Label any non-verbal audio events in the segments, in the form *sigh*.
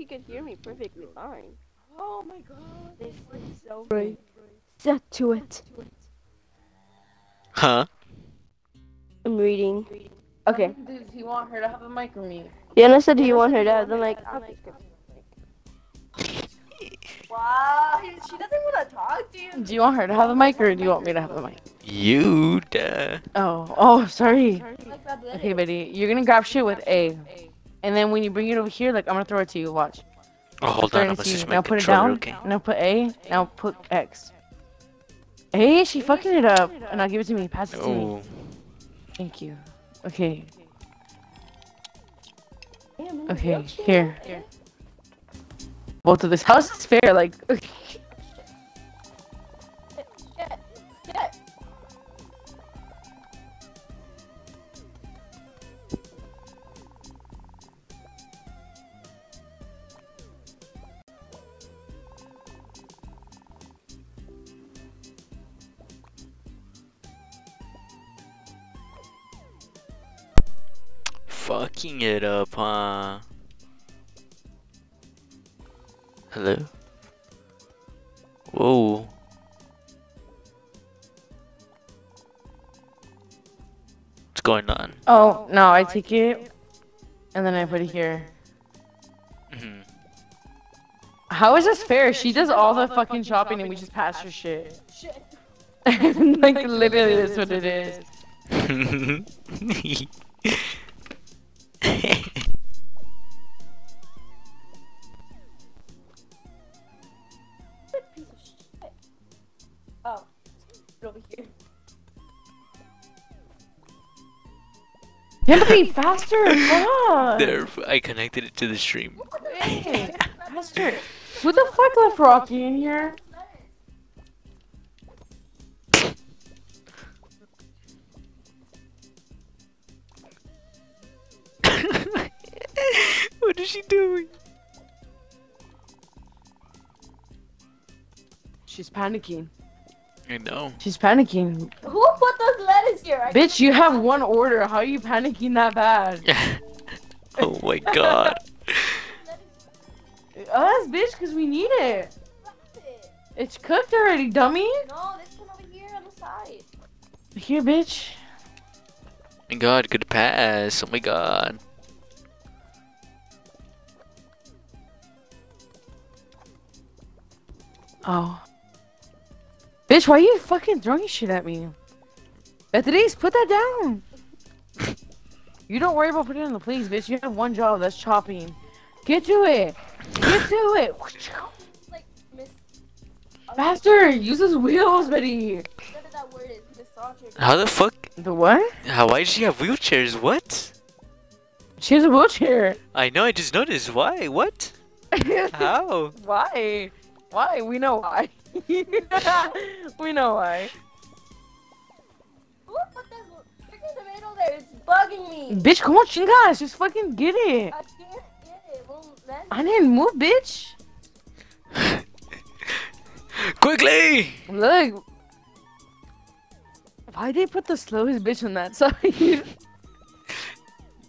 you could hear me perfectly fine. Oh my god. This is so great. Set to it. Huh? I'm reading. Okay. Does he want her to have a mic or me? Diana said, "Do you want her to have the mic?" Wow, she doesn't want to talk to you. Do you want her to have a mic or do you want me to have a mic? You duh. Oh, oh, sorry. Like that letter. Okay, buddy. You're gonna grab shit with A. And then when you bring it over here, like, I'm gonna throw it to you. Watch. Oh, hold on. Starting I'm to gonna see. switch my Now put it down. okay? Now put A. Now put X. Hey, she fucking it up. And now give it to me. Pass it to me. Oh. Thank you. Okay. Damn, in the Okay. Here. Both of this house is fair. Like. Shit. Fucking it up, huh? Hello? Whoa. What's going on? Oh no, I take it, and then I put it here. Mhm. How is this fair? She does all the fucking shopping and we just pass her shit. *laughs* like literally, that's what it is. *laughs* Piece. Oh. Over here. You have to be faster. Come on. there, I connected it to the stream. Hey, faster. Who the fuck left Rocky in here? *laughs* what is she doing? She's panicking. I know. She's panicking. Who put those letters here? I Bitch, you have one order. How are you panicking that bad? *laughs* oh my god. *laughs* Us, bitch, because we need it. it. It's cooked already, dummy. No, this one over here on the side. Here, bitch. Oh my god, good pass. Oh my god. Oh. Bitch, why are you fucking throwing shit at me? Beatriz, put that down. you don't worry about putting it on the plates, bitch. You have one job, that's chopping. Get to it. Get to it. *laughs* Like, miss. Faster. Use his wheels, Betty. Whatever that word is. Misogyny. How the fuck? The what? How? Why does she have wheelchairs? What? She has a wheelchair. I know. I just noticed. Why? What? *laughs* How? why? Why? We know why. *laughs* we know why. Who put this freaking tomato there? It's bugging me. Bitch, come on, chingas. Just fucking get it. I can't get it. Well, then. I didn't move, bitch. *laughs* Quickly! Look. Why did they put the slowest bitch on that *laughs* side?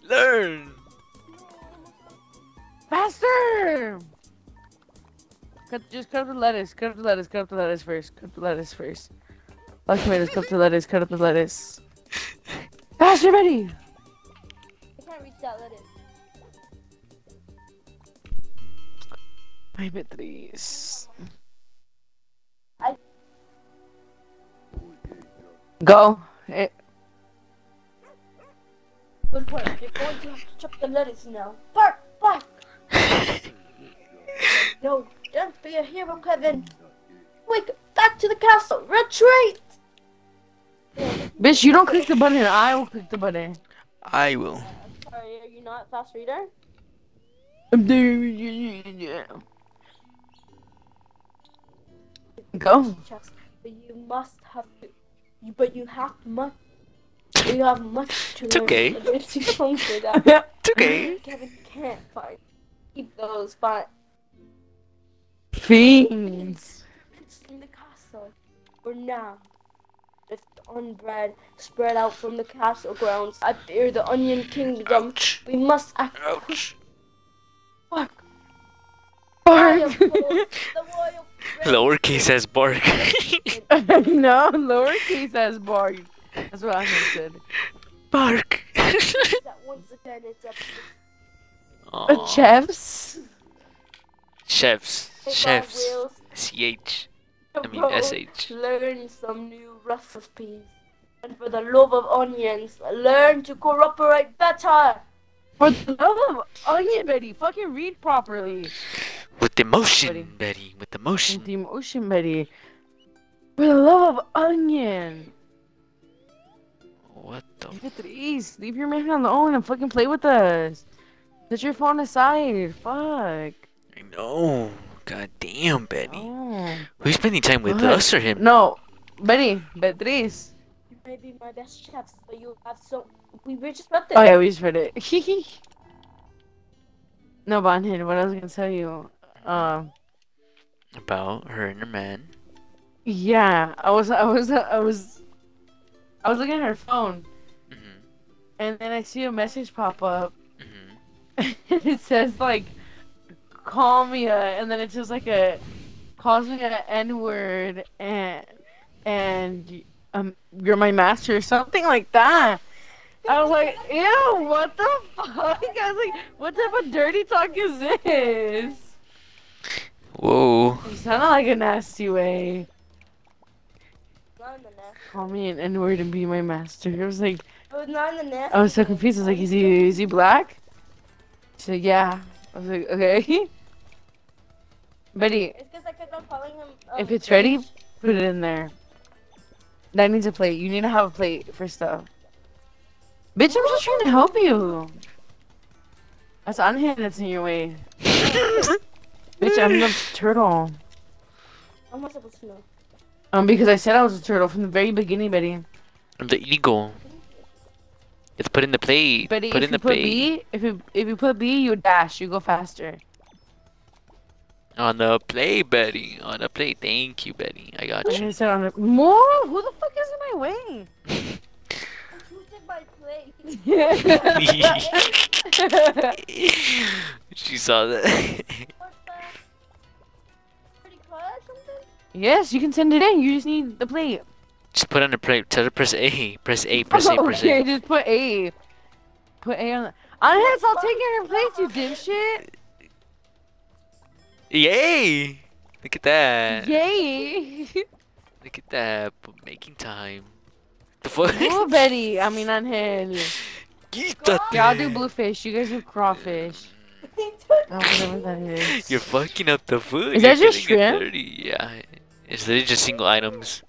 Learn. Faster! Cut, just cut up the lettuce. Cut up the lettuce. Cut up the lettuce first. Cut up the lettuce first. Fuck tomatoes. Cut up the lettuce. Cut up the lettuce. Faster, ready. I can't reach that lettuce. Ay, Beatriz. I- Go. Eh, Good point. You're going to have to chop the lettuce now. Bark! Bark! No, don't be a hero, Kevin. Wake back to the castle. Retreat! bitch, you don't click the button. I will click the button. I will. Sorry, are you not a fast reader? Go. Checks, but you must have to. You, but you have much. You have much to It's learn. *laughs* okay. *laughs* It's too long for that. It's okay. Kevin can't find. Keep those, but Fiends. it's in the castle. For now. It's unbread spread out from the castle grounds. I fear the Onion Kingdom. Ouch. We must act Ouch. Fuck. royal court, the royal *laughs* Lowercase as bark. *laughs* no, lowercase as bark. That's what I said. bark. that once again it's up to Uh, chefs. Chefs. Chefs. our wheels CH. I mean *laughs* SH. Learn some new recipes. And for the love of onions, learn to cooperate better. For the love of onion, Betty, fucking read properly. With emotion, Buddy. Betty. With With emotion. the emotion, Betty. For the love of onion. What the Leave it to east. Leave your man alone and fucking play with us. Put your phone aside. Fuck. I know. God damn, Betty. Oh. Who's spending time with What? us or him? No, Betty, Beatriz. You may be my best chefs, but you have so. We were just about Oh yeah, we just read it. *laughs* no, Bonhead, what I was gonna tell you. Um, About her and her man. yeah, I was, I was, I was, I was looking at her phone, hmm and then I see a message pop up, hmm *laughs* and it says like, "Call me a," and then it says like a, calls me a N N word, and and um, you're my master, or something like that. I was like, ew, what the fuck? I was like, what type of dirty talk is this? Whoa. It sounded like a nasty way. Not the nest. Call me an N word and be my master. It was like, It was not in the nest. I was so confused. I was like, is he, is he black? She said, yeah. I was like, okay. Betty, It's because I kept on calling him. Um, if it's ready, put it in there. That needs a plate. You need to have a plate for stuff. Bitch, I'm just trying to help you. That's unhand that's in your way. *laughs* Bitch, I'm the turtle. How am I supposed to know? Um, because I said I was a turtle from the very beginning, Betty. I'm the eagle. Have put in the plate. Betty, put if in you the put plate. B, if you if you put B, you dash, you go faster. On the plate, Betty. On the plate. Thank you, Betty. I got I you. said on the more. Who the fuck is in my way? Who did my plate? she saw that. What the? Pretty cut or something? yes, you can send it in. You just need the plate. Just put on the plate. Tell her *laughs* press A. Press A. *laughs* Press A. Press okay, A. just put A. Put A on. The... Unhead, stop taking her plates, you dipshit. Yay! Look at that. Yay. *laughs* Look at that. Making time. The fuck? oh, Betty. I mean, Unhead. Quítate. Yeah, I'll do bluefish. You guys do crawfish. Oh, that is. You're fucking up the food. Is You're that just getting shrimp? dirty. Yeah. It's literally just single items.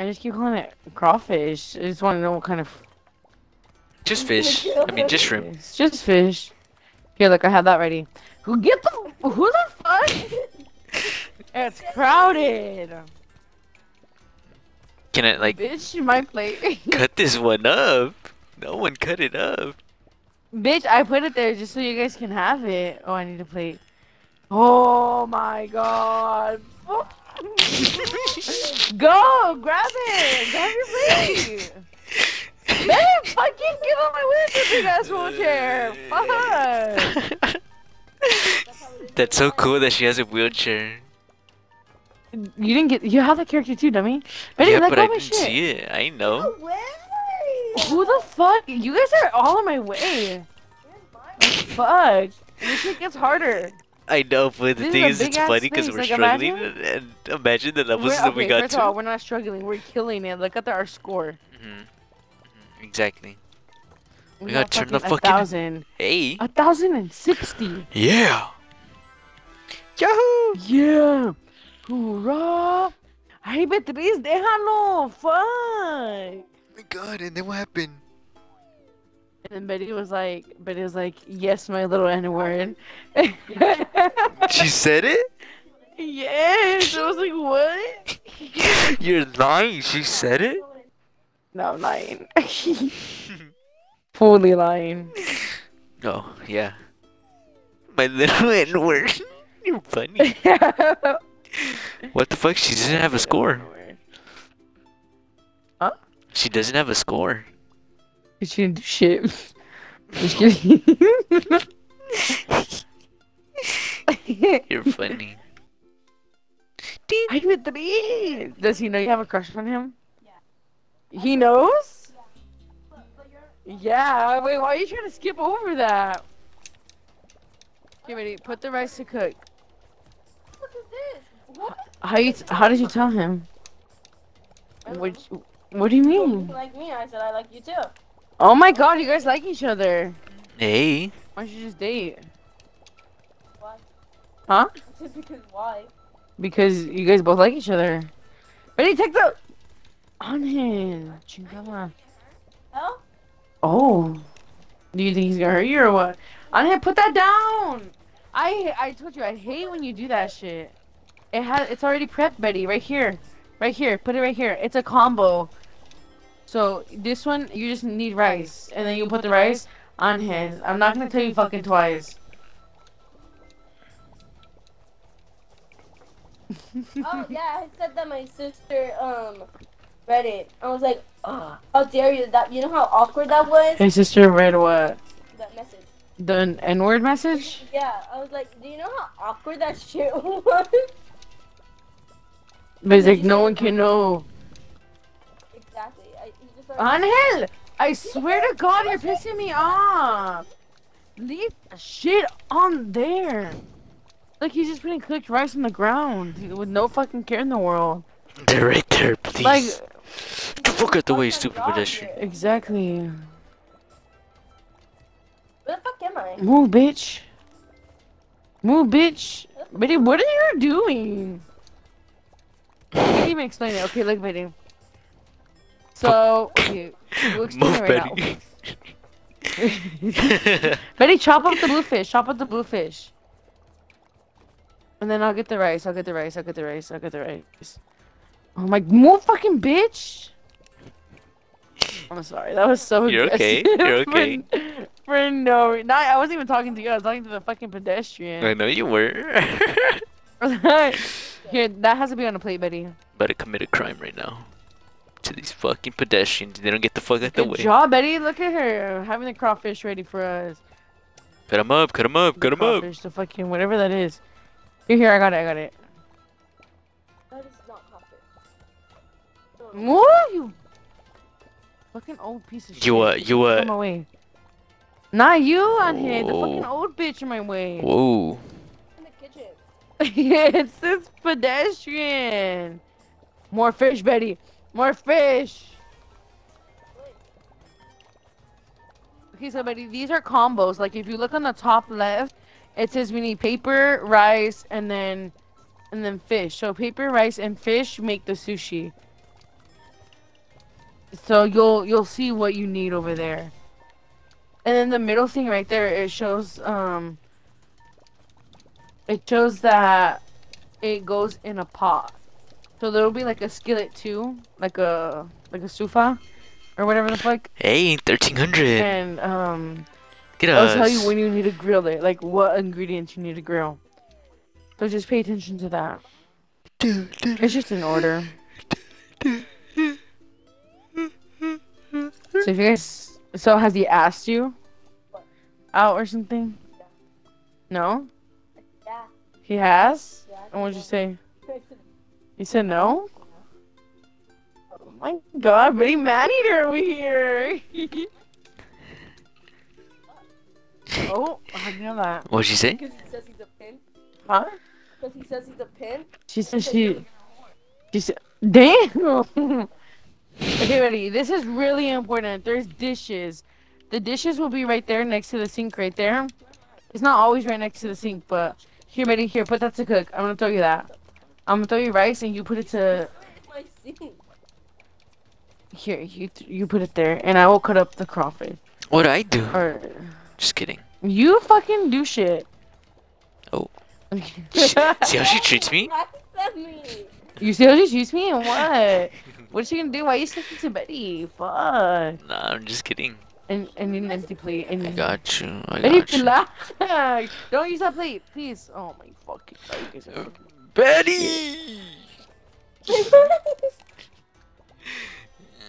I just keep calling it crawfish. I just want to know what kind of Just fish. *laughs* I mean, just shrimp. It's just fish. Here, look, I have that ready. Who get the? Who the fuck? *laughs* it's crowded. Can I, like, Bitch, my plate. *laughs* cut this one up? No one cut it up. Bitch, I put it there just so you guys can have it. Oh, I need a plate. Oh my god. Go, grab it. Grab your plate. Man, fucking get on my way with big ass wheelchair. Fuck. That's so cool that she has a wheelchair. You didn't get. You have that character too, dummy. Betty, yeah, let but I of my didn't shit. see it. I know. No! Who the fuck? You guys are all in my way. Fuck. This shit gets harder. I know, but the This is thing a is, it's funny because we're like, struggling, imagine- and, imagine the levels We're, that okay, we got first of all, to. we're not struggling. We're killing it. Look at our score. Mhm. Mhm, Exactly. We, We got gotta turn the fucking- a thousand. Hey. A thousand and sixty. Yeah. Yahoo! Yeah. Hoorah. Ay, Beatriz, déjalo. Fuck. Oh my god, and then what happened? And then Betty was like, Betty was like, yes, my little N word. *laughs* She said it? yes. I was like, what? *laughs* You're lying. She said it? no, I'm lying. *laughs* Fully lying. Oh, yeah. My little N word. You're funny. What the fuck? She doesn't have a score. Huh? She doesn't have a score. She didn't do shit. *laughs* Just kidding. You're funny. Ding. I with three. Does he know you have a crush on him? Yeah. He knows? Yeah. Wait, why are you trying to skip over that? Okay, ready. Put the rice to cook. What is this? What? How you? How did you tell him? What? What do you You mean? like me? I said I like you too. Oh my God! You guys like each other. Hey. Why don't you just date? Why? Huh? Just because why? Because you guys both like each other. Ready? Take the. On him. Chingada. Hell? Oh. Do you think he's gonna hurt you or what? On him, put that down. I I told you I hate when you do that shit. It has it's already prepped, Betty. Right here, right here. Put it right here. It's a combo. So this one you just need rice, and then you put the rice on his. I'm not gonna tell you fucking twice. *laughs* Oh yeah, I said that my sister um read it. I was like, oh, how dare you? That you know how awkward that was? His sister read what? That message. The N-word message? Yeah, I was like, do you know how awkward that shit *laughs* was? But it's like no one can know. Angel! I swear to God, you're pissing me off. Leave the shit on there. Like he's just putting cooked rice on the ground with no fucking care in the world. They're right there, please. Like Get the fuck out the way, Fucking stupid dog pedestrian. here. exactly. Where the fuck am I? Move, bitch. Move, bitch. Betty, what are you doing? I *sighs* can't even explain it. Okay, look, Betty. So, okay, we'll *laughs* Move, right Betty. now. *laughs* Betty, chop up the bluefish. Chop up the bluefish. And then I'll get the rice. I'll get the rice. I'll get the rice. I'll get the rice. Oh my, move, fucking bitch. I'm sorry. That was so. You're okay, you're *laughs* okay. For, no, re- not. I wasn't even talking to you. I was talking to the fucking pedestrian. I know you were. Here, that has to be on a plate, Betty. To commit a crime right now. To these fucking pedestrians. They don't get the fuck out the way. Good way. job, Betty. Look at her having the crawfish ready for us. Cut him up, cut him up, The cut him up. crawfish, the fucking whatever that is. Here, here. I got it. I got it. That is not coffee. What? You fucking old piece of shit. You, uh, you, Get uh- out my way. Not you on here. The fucking old bitch in my way. Whoa. In the kitchen. *laughs* it's this pedestrian. More fish, Betty. More fish. Okay, so Betty, these are combos. Like if you look on the top left, it says we need paper, rice, and then and then fish. So paper, rice, and fish make the sushi. So you'll you'll see what you need over there. And then the middle thing right there, it shows um it shows that it goes in a pot. So there'll be like a skillet too, like a like a sufa or whatever the fuck. Hey, 1300. And um Get it'll us. tell you when you need to grill it, like what ingredients you need to grill. So just pay attention to that. It's just an order. So if you guys, so has he asked you out or something? No, Yeah. he has. Yeah. And what'd you say? You said no. Oh my god, pretty man eater over here. *laughs* oh, I know that. What'd she say? Because he says he's a pimp. Huh? Because he says he's a pimp. She said she. She said, "Damn." *laughs* okay, ready. This is really important. There's dishes. The dishes will be right there next to the sink, right there. It's not always right next to the sink, but here, ready. Here, put that to cook. I'm gonna throw you that. I'm gonna throw you rice, and you put it to It's my sink. here. You th- you put it there, and I will cut up the crawfish. What'd I do? Or Just kidding. you fucking do shit. Oh. *laughs* See how she treats me? Laugh at me. you see how she treats me, and what? What's she gonna do? Why are you sticking to Betty? Fuck. Nah, I'm just kidding. And and need an empty plate. And I got you. I Betty, got you. relax. Don't use that plate, please. Oh my fucking god, you guys are uh, fucking- Betty! *laughs*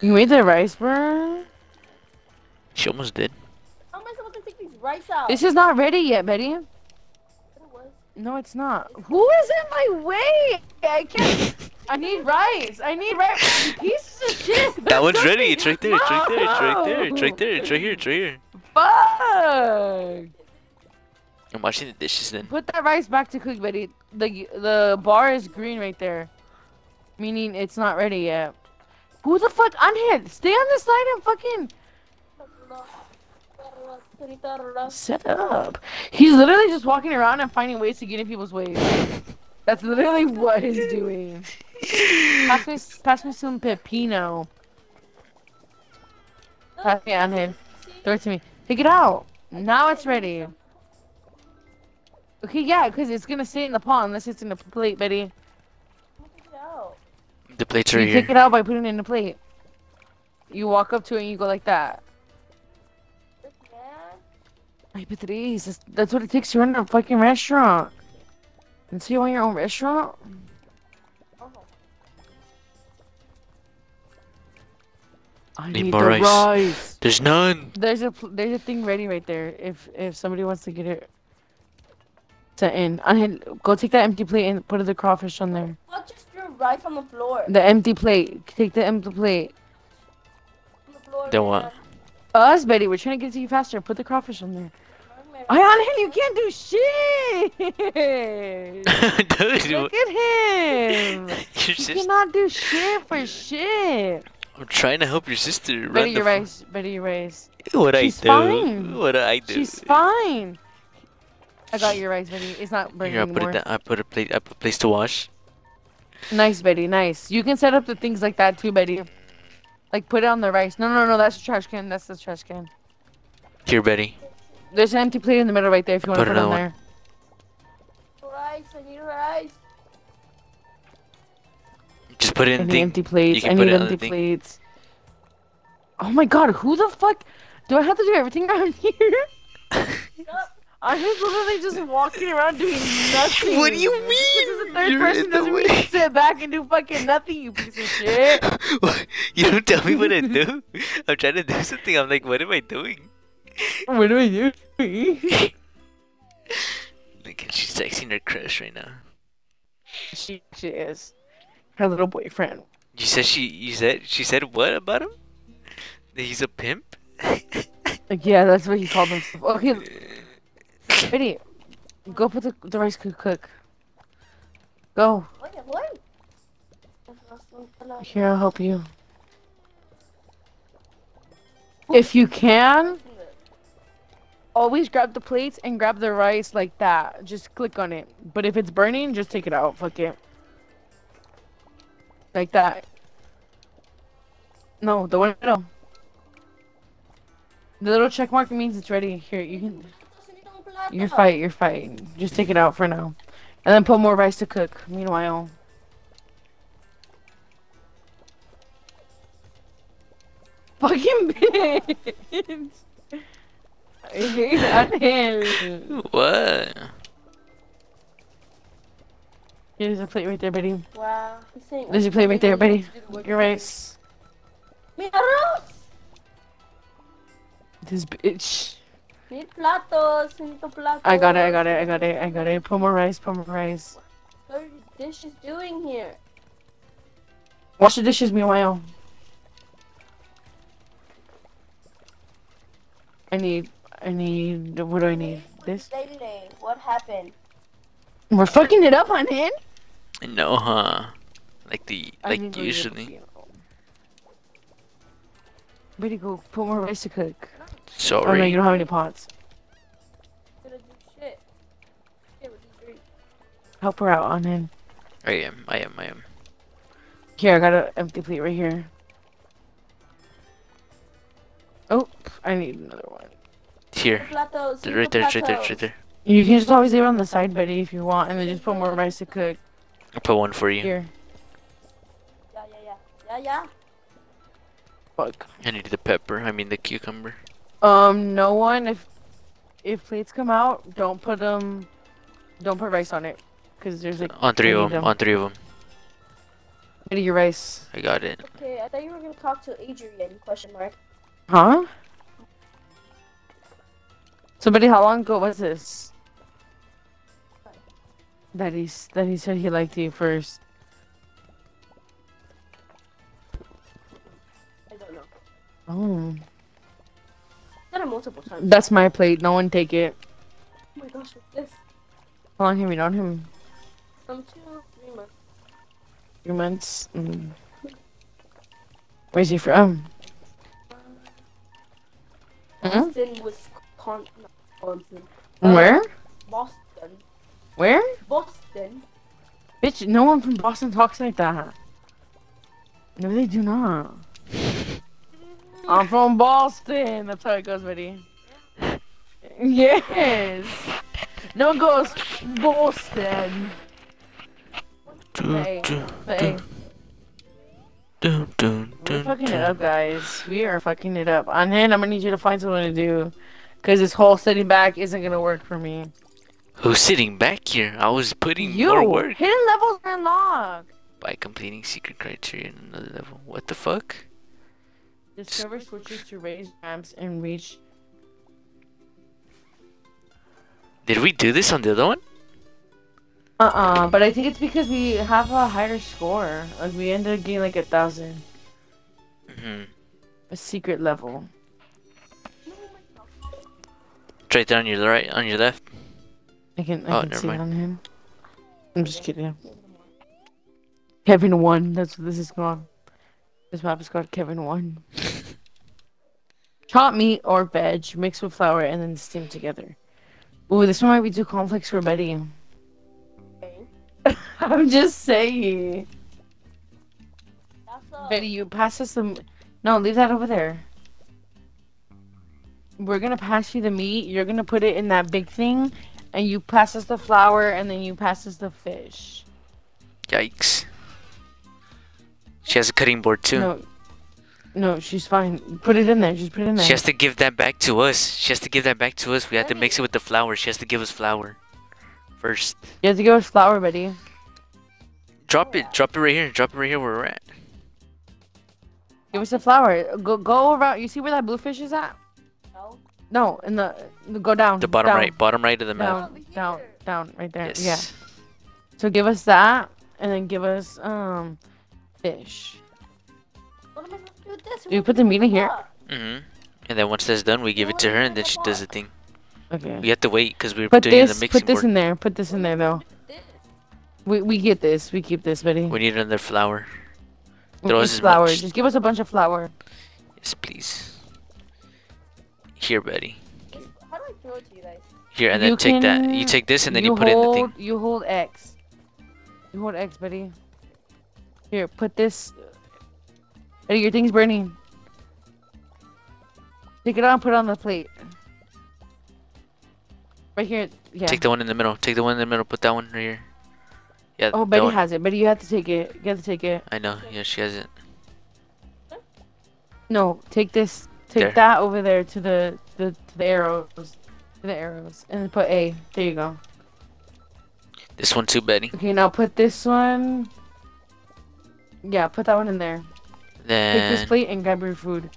You made the rice, bro. She almost did. How am I supposed to take these rice out? This is not ready yet, Betty. It was. No, it's not. Who is in my way? I can't. I need rice. I need rice. Pieces of shit. That one's ready. It's right there. It's right there. It's right there. It's right there. It's right here. It's right here. Fuck. I'm washing the dishes then. Put that rice back to cook, Betty. The the bar is green right there, meaning it's not ready yet. Who the fuck? Unhit. Stay on the side and fucking set up. He's literally just walking around and finding ways to get in people's ways. That's literally what he's doing. Pass me, pass me some pepino. Pass me Unhit. Throw it to me. Take it out. Now it's ready. Okay, yeah, because it's gonna stay in the pot unless it's in the plate, Betty. The plates You are take it out by putting it in the plate. You walk up to it and you go like that. Ay, Beatriz, that's, that's what it takes to run a fucking restaurant. And so you want your own restaurant? I Need need, more the rice. rice. There's none. There's a there's a thing ready right there. If if somebody wants to get it set in, I go take that empty plate and put the crawfish on there. What just threw rice on the floor? The empty plate. Take the empty plate. On the floor, Then what? man. Us, Betty. We're trying to get to you faster. Put the crawfish on there. Ayana, you can't do shit. *laughs* Dude, Look at him. *laughs* You sister. cannot do shit for shit. I'm trying to help your sister run Betty, the. your f- Betty, your rice. What I do? fine. What I do? She's fine. I got your rice, Betty. It's not burning Here, I put anymore. it down. I put a plate. I put a place to wash. Nice, Betty. Nice. You can set up the things like that too, Betty. Like put it on the rice. No, no, no. That's the trash can. That's the trash can. Here, Betty. There's an empty plate in the middle right there if you want to Put put it on another there. Rice, I need rice. Just put it I in need thing. empty plates. I need it on the empty plates. Oh my god, who the fuck? Do I have to do everything *laughs* around here? I'm just literally just walking around doing nothing. What do you mean? the 3rd You're person doesn't mean way. to *laughs* sit back and do fucking nothing, you piece of shit. *laughs* What? you don't tell me what to do. I'm trying to do something. I'm like, what am I doing? what do I do? *laughs* Like, she's texting her crush right now. she, she is. Her little boyfriend. You said she. You said she said what about him? That he's a pimp. Like, yeah, that's what he called himself. Oh, okay, Betty, go put the, the rice cook cook. Go. Wait? Here, I'll help you. If you can, always grab the plates and grab the rice like that. Just click on it. But if it's burning, just take it out. Fuck it. Like that. No, the window. The little check mark means it's ready. Here, you can. You're fine. You're fine. Just take it out for now, and then put more rice to cook. Meanwhile. Fucking bitch. I hate that him. What? Here's a plate right there, buddy. Wow. he's saying- There's your plate right there, Betty. Your rice. Mi arroz. This bitch. Need platos. Need platos. I got it. I got it. I got it. I got it. Put more rice. Put more rice. What are these dishes doing here? Wash the dishes, meanwhile. I need. I need. What do I need? This. Lele, what happened? We're fucking it up on it. No, huh? Like the like need to go get a usually. cookie. Way to go. Put more rice to cook. Oh no, you don't have any pots. Gonna do shit. Shit, what do you drink? Help her out on him. I am. I am. I am. Here, I got an empty plate right here. Oh, I need another one. Here. Platos. Right there. Right there. Right there. You can just always leave it on the side, Betty, if you want, and then just put more rice to cook. I'll put one for you. Here. Yeah, yeah, yeah. Yeah, yeah. Fuck. I need the pepper. I mean the cucumber. Um, no one, if if plates come out, don't put them, don't put rice on it. Because there's like, On three of them. them. On three of them. Betty, your rice. I got it. Okay, I thought you were gonna talk to Adrian, question mark. Huh? So, Betty, how long ago was this? That he's that he said he liked you first. I don't know. Oh. Said it multiple times. That's my plate. No one take it. Oh my gosh, what's this? How long have you known him? Um, two, three months. Three months. Mm. Where's he from? Boston, Wisconsin. Wisconsin. Uh, Where? Boston. Where? Boston. Bitch, no one from Boston talks like that. No, they do not. I'm from Boston. That's how it goes, buddy. Yes. No one goes Boston. Dun, Hey, dun, Hey, dun, dun, we're fucking it up, guys. We are fucking it up. On hand, I'm gonna need you to find something to do. Cause this whole sitting back isn't gonna work for me. Who's sitting back here? I was putting You! more work Hidden levels are unlocked! by completing secret criteria in another level. What the fuck? Discover switches to raise ramps and reach Did we do this on the other one? Uh-uh, but I think it's because we have a higher score. Like, we ended up getting like a thousand. hmm A secret level. It's right there on your right, on your left. I can, I Oh, can never see mind. it on him. I'm just kidding. Kevin 1, that's what this is called. This map is called Kevin 1. Chopped meat or veg, mixed with flour, and then steamed together. Ooh, this one might be too complex for Betty. Okay. *laughs* I'm just saying. That's a. Betty, you pass us some. No, leave that over there. We're gonna pass you the meat. You're gonna put it in that big thing, and you pass us the flour, and then you pass us the fish. Yikes. She has a cutting board too. No, no, she's fine. Put it in there. Just put it in there. She has to give that back to us. She has to give that back to us. We have to mix it with the flour. She has to give us flour first. You have to give us flour, buddy. Drop it. Drop it right here. Drop it right here where we're at. Give us the flour. Go, go around. You see where that blue fish is at? No. No, in the. Go down. The bottom down, right. Bottom right of the map. Down, down, down, right there. Yes. Yeah. So give us that, and then give us um, fish. What am I supposed to do with this? Do you put the meat in here? Mm-hmm. And then once that's done, we give it to her, and then she does the thing. Okay. We have to wait because we're Put doing this, the mixing put this board. in there. Put this in there, though. We we get this. We keep this, Betty. We need another flour. We throw us as flour. much- Just give us a bunch of flour. Yes, please. Here, buddy. How do I throw it to you guys? Here, and then You take that. You take this, and then you, put it in the thing. You hold X. You hold X, Betty. Here, put this. Betty, your thing's burning. Take it out and put it on the plate. Right here. Yeah. Take the one in the middle. Take the one in the middle. Put that one right here. Yeah. oh, Betty has it. Betty, you have to take it. You have to take it. I know. Yeah, she has it. No, take this. Take There. that over there to the the to the arrows. To the arrows, and put A. There you go. This one too, Betty. Okay, now put this one. Yeah, put that one in there. Take this plate and grab your food.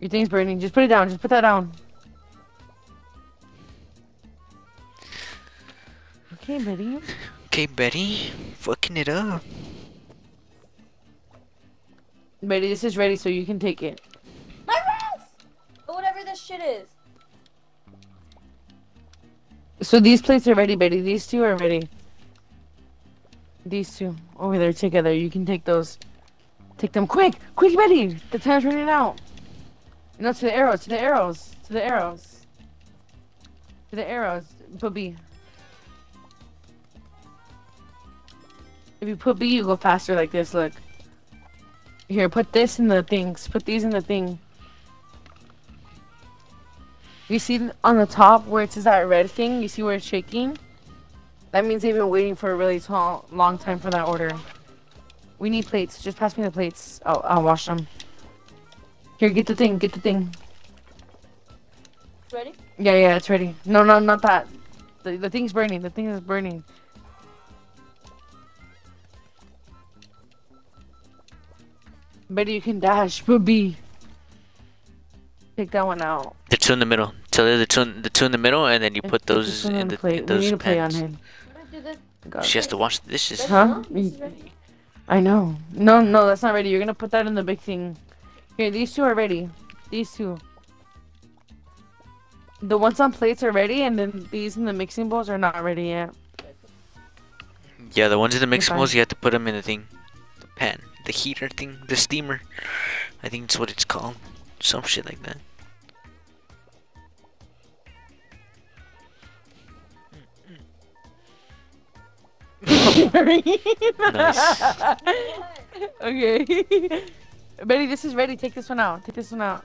Your thing's burning. Just put it down. Just put that down. Okay, Betty. okay, Betty, fucking it up. Betty, this is ready, so you can take it. My wrist! Or whatever this shit is. So these plates are ready, Betty. These two are ready. These two over there together. You can take those. Take them quick, quick, Betty. The time's running out. No, to the arrows. To the arrows. To the arrows. To the arrows. Put B. If you put B, you go faster like this. Look. Here, put this in the things. Put these in the thing. You see on the top where it says that red thing? You see where it's shaking? That means they've been waiting for a really tall, long time for that order. We need plates. Just pass me the plates. I'll, I'll wash them. Here, get the thing. Get the thing. Ready? Yeah, yeah, it's ready. No, no, not that. The, the thing's burning. The thing is burning. Betty, you can dash. Put B. Take that one out. The two in the middle. Tell her the two, in- the two in the middle, and then you put Put those one in on the plate. in we those need a plate on him. What do I do this. God. She has to wash the dishes. Huh? No, this is ready. I know. No, no, that's not ready. You're gonna put that in the big thing. Here, these two are ready. These two. The ones on plates are ready, and then these in the mixing bowls are not ready yet. Yeah, the ones in the mixing bowls, you have to put them in the thing. The pan. The heater thing. The steamer. I think that's what it's called. Some shit like that. *laughs* okay. *laughs* Betty, this is ready. Take this one out. Take this one out.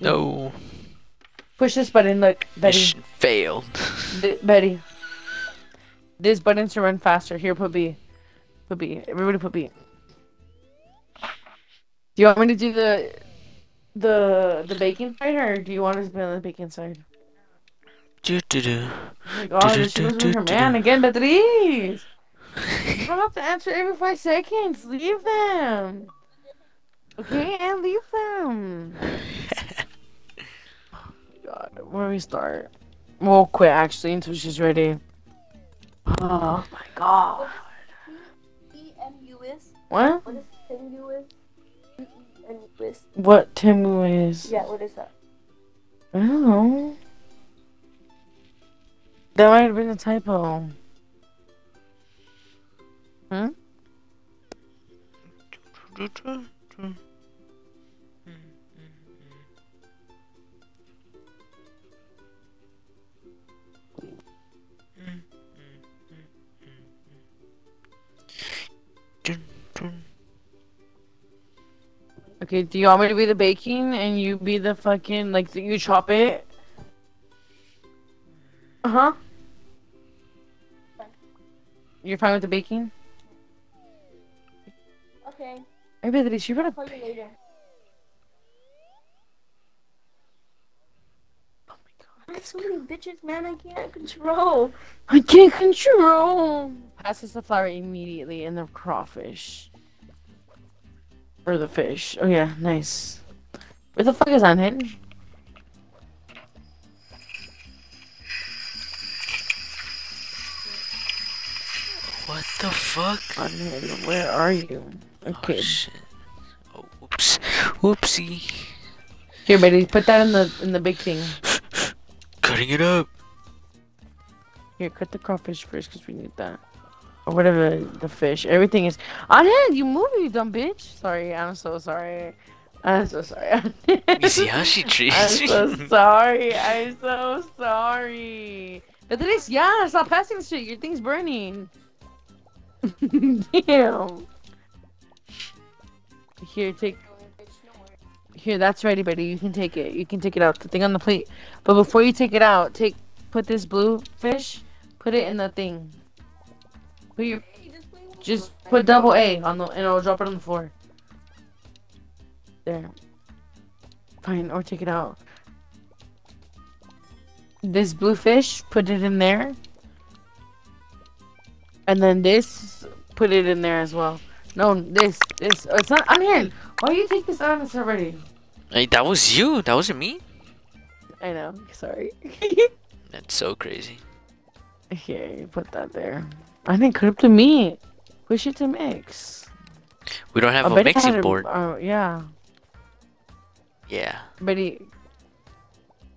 No. push this button. Look, Betty. Mission failed. Th- Betty. This button to run faster. Here, put B. Put B. Everybody put B. Do you want me to do the the the baking side, or do you want us to be on the baking side? Do, do, do. Oh my god, she was with her man again, Beatriz! You don't have to answer every five seconds. Leave them. Okay, and leave them. Oh, *laughs* god, where do we start? We'll quit actually until she's ready. Oh my god. E-M-U-S. What? What is M-U-S? E-M-U-S. What Timu is? Yeah, what is that? I don't know. That might have been a typo. Hmm? Okay, do you want me to be the baking and you be the fucking like you chop it? Uh huh. You're fine with the baking? Okay, I bet that she better. call you later. Oh my god. So many bitches, man. I can't control. I can't control. Passes the flour immediately and the crawfish. Or the fish. Oh yeah, nice. Where the fuck is Anhel? What the fuck? Anhel, where are you? Oh, okay. Oh, shit. Oh, whoops. Whoopsie. Here, buddy, put that in the in the big thing. Cutting it up. Here, cut the crawfish first, cause we need that. Or whatever the fish. Everything is. Anhel, you move, you dumb bitch. Sorry, I'm so sorry. I'm so sorry. You see how she *laughs* treats? I'm me? so sorry. I'm so sorry. But Beatriz, yeah, stop passing shit. Your thing's burning. *laughs* Damn. Here, take. Here, that's ready, buddy. You can take it. You can take it out. The thing on the plate. But before you take it out, take put this blue fish, put it in the thing. Put your just put double A on the and it'll drop it on the floor. There. Fine, or take it out. This blue fish, put it in there. And then this, put it in there as well. No, this, this. oh, It's not. I'm here. Why do you take this out? It's already. Hey, that was you. That wasn't me. I know. *laughs* Sorry. That's so crazy. Here, you put that there. I didn't up to meat. Push it to mix. We don't have I a bet it mixing board. Oh yeah. Yeah. Betty,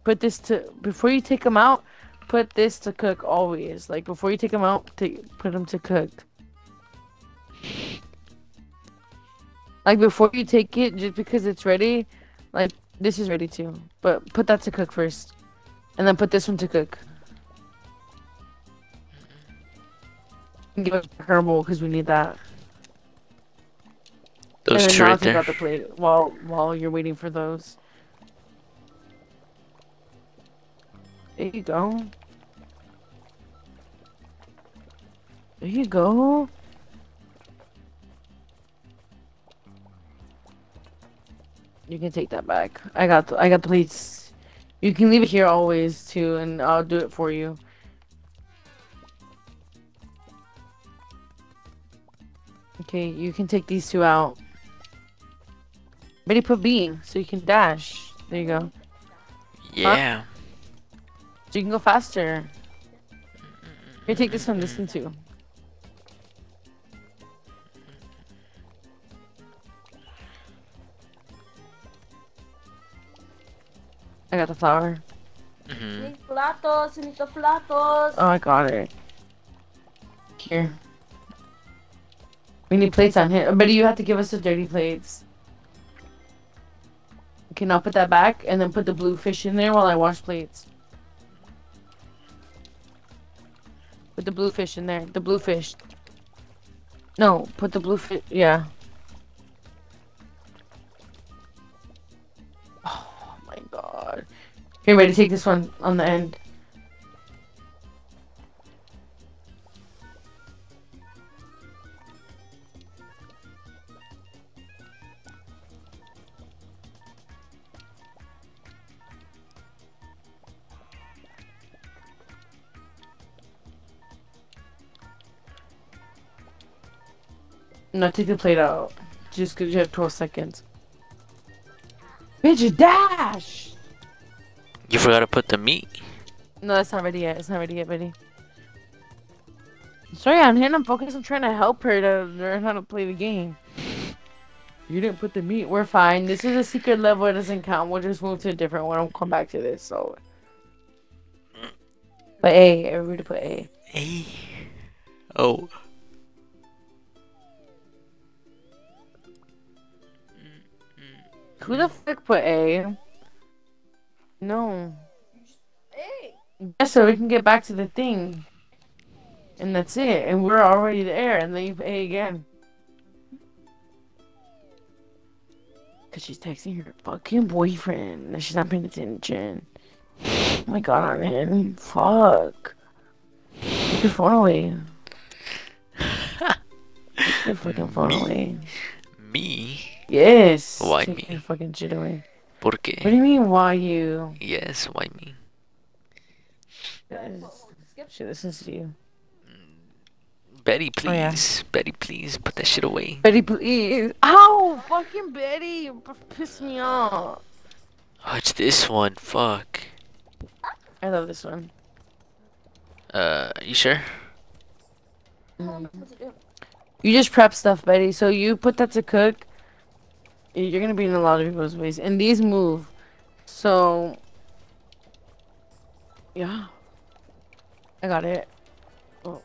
put this to before you take them out. Put this to cook always. Like before you take them out, take put them to cook. Like before you take it, just because it's ready, like this is ready too. But put that to cook first, and then put this one to cook. And Give us a bowl because we need that. Those and two right there. the plate while while you're waiting for those. There you go. There you go. You can take that back. I got the, I got the plates. You can leave it here always too, and I'll do it for you. Okay, you can take these two out. Betty, put B so you can dash. There you go. Yeah. So you can go faster. Here, take this one. This one too. I got the flower. hmm Need platos, need the platos. Oh, I got it. Here. We need plates on here. But you have to give us the dirty plates. Okay, now put that back and then put the blue fish in there while I wash plates. Put the blue fish in there. The blue fish. No, put the blue fish. Yeah. Oh my god. Here, ready? To take this one on the end. No, take the plate out. Just because you have 12 seconds. Bitch, dash! You forgot to put the meat. No, that's not ready yet. It's not ready yet, buddy. Sorry, I'm here. I'm focused on trying to help her to learn how to play the game. You didn't put the meat. We're fine. This is a secret level. It doesn't count. We'll just move to a different one. I'll come back to this. So, but A. Everybody put A. Hey. Oh. Who the fuck put A? No. Hey. Yeah, so we can get back to the thing. And that's it. And we're already there. And then you pay again. Because she's texting her fucking boyfriend. And she's not paying attention. Oh my god, man. Fuck. Take your phone away. *laughs* Take your fucking phone Me? away. Me? Yes. Why Take me? fucking shit away. ¿Por What do you mean, why you? Yes, why me? She listens to you. Betty, Oh, yeah. please. Betty, please. Put that shit away. Betty, please. Ow! Fucking Betty! You p- pissed me off. Oh, it's this one. Fuck. I love this one. Uh, you sure? Do? You just prep stuff, Betty. So you put that to cook. You're gonna be in a lot of people's ways. And these move. So. Yeah. I got it. Oh.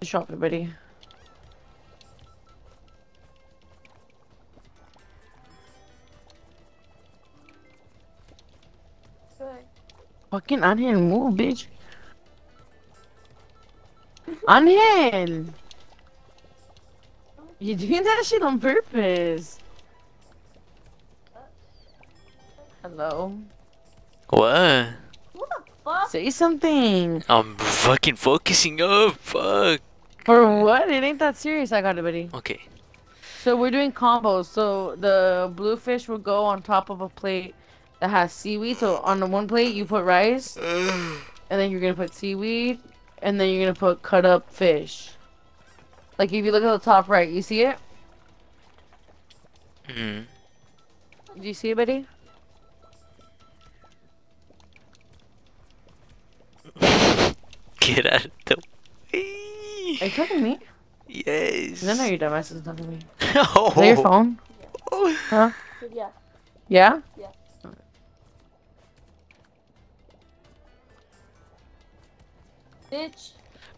Drop it. Good. Fucking Angel, move, bitch. *laughs* Angel! You're doing that shit on purpose. Hello? What? What the fuck? Say something. I'm fucking focusing up. Fuck. For what? It ain't that serious. I got it, buddy. Okay. So we're doing combos. So the blue fish will go on top of a plate that has seaweed. So on the one plate you put rice, *sighs* and then you're gonna put seaweed, and then you're gonna put cut up fish. Like if you look at the top right, you see it? Mm. Do you see it, buddy? Get out of the Are you talking to me? Yes. No, no, your dumbass is talking to me. oh. Is that your phone? Huh? Yeah. Yeah. Yeah? Bitch.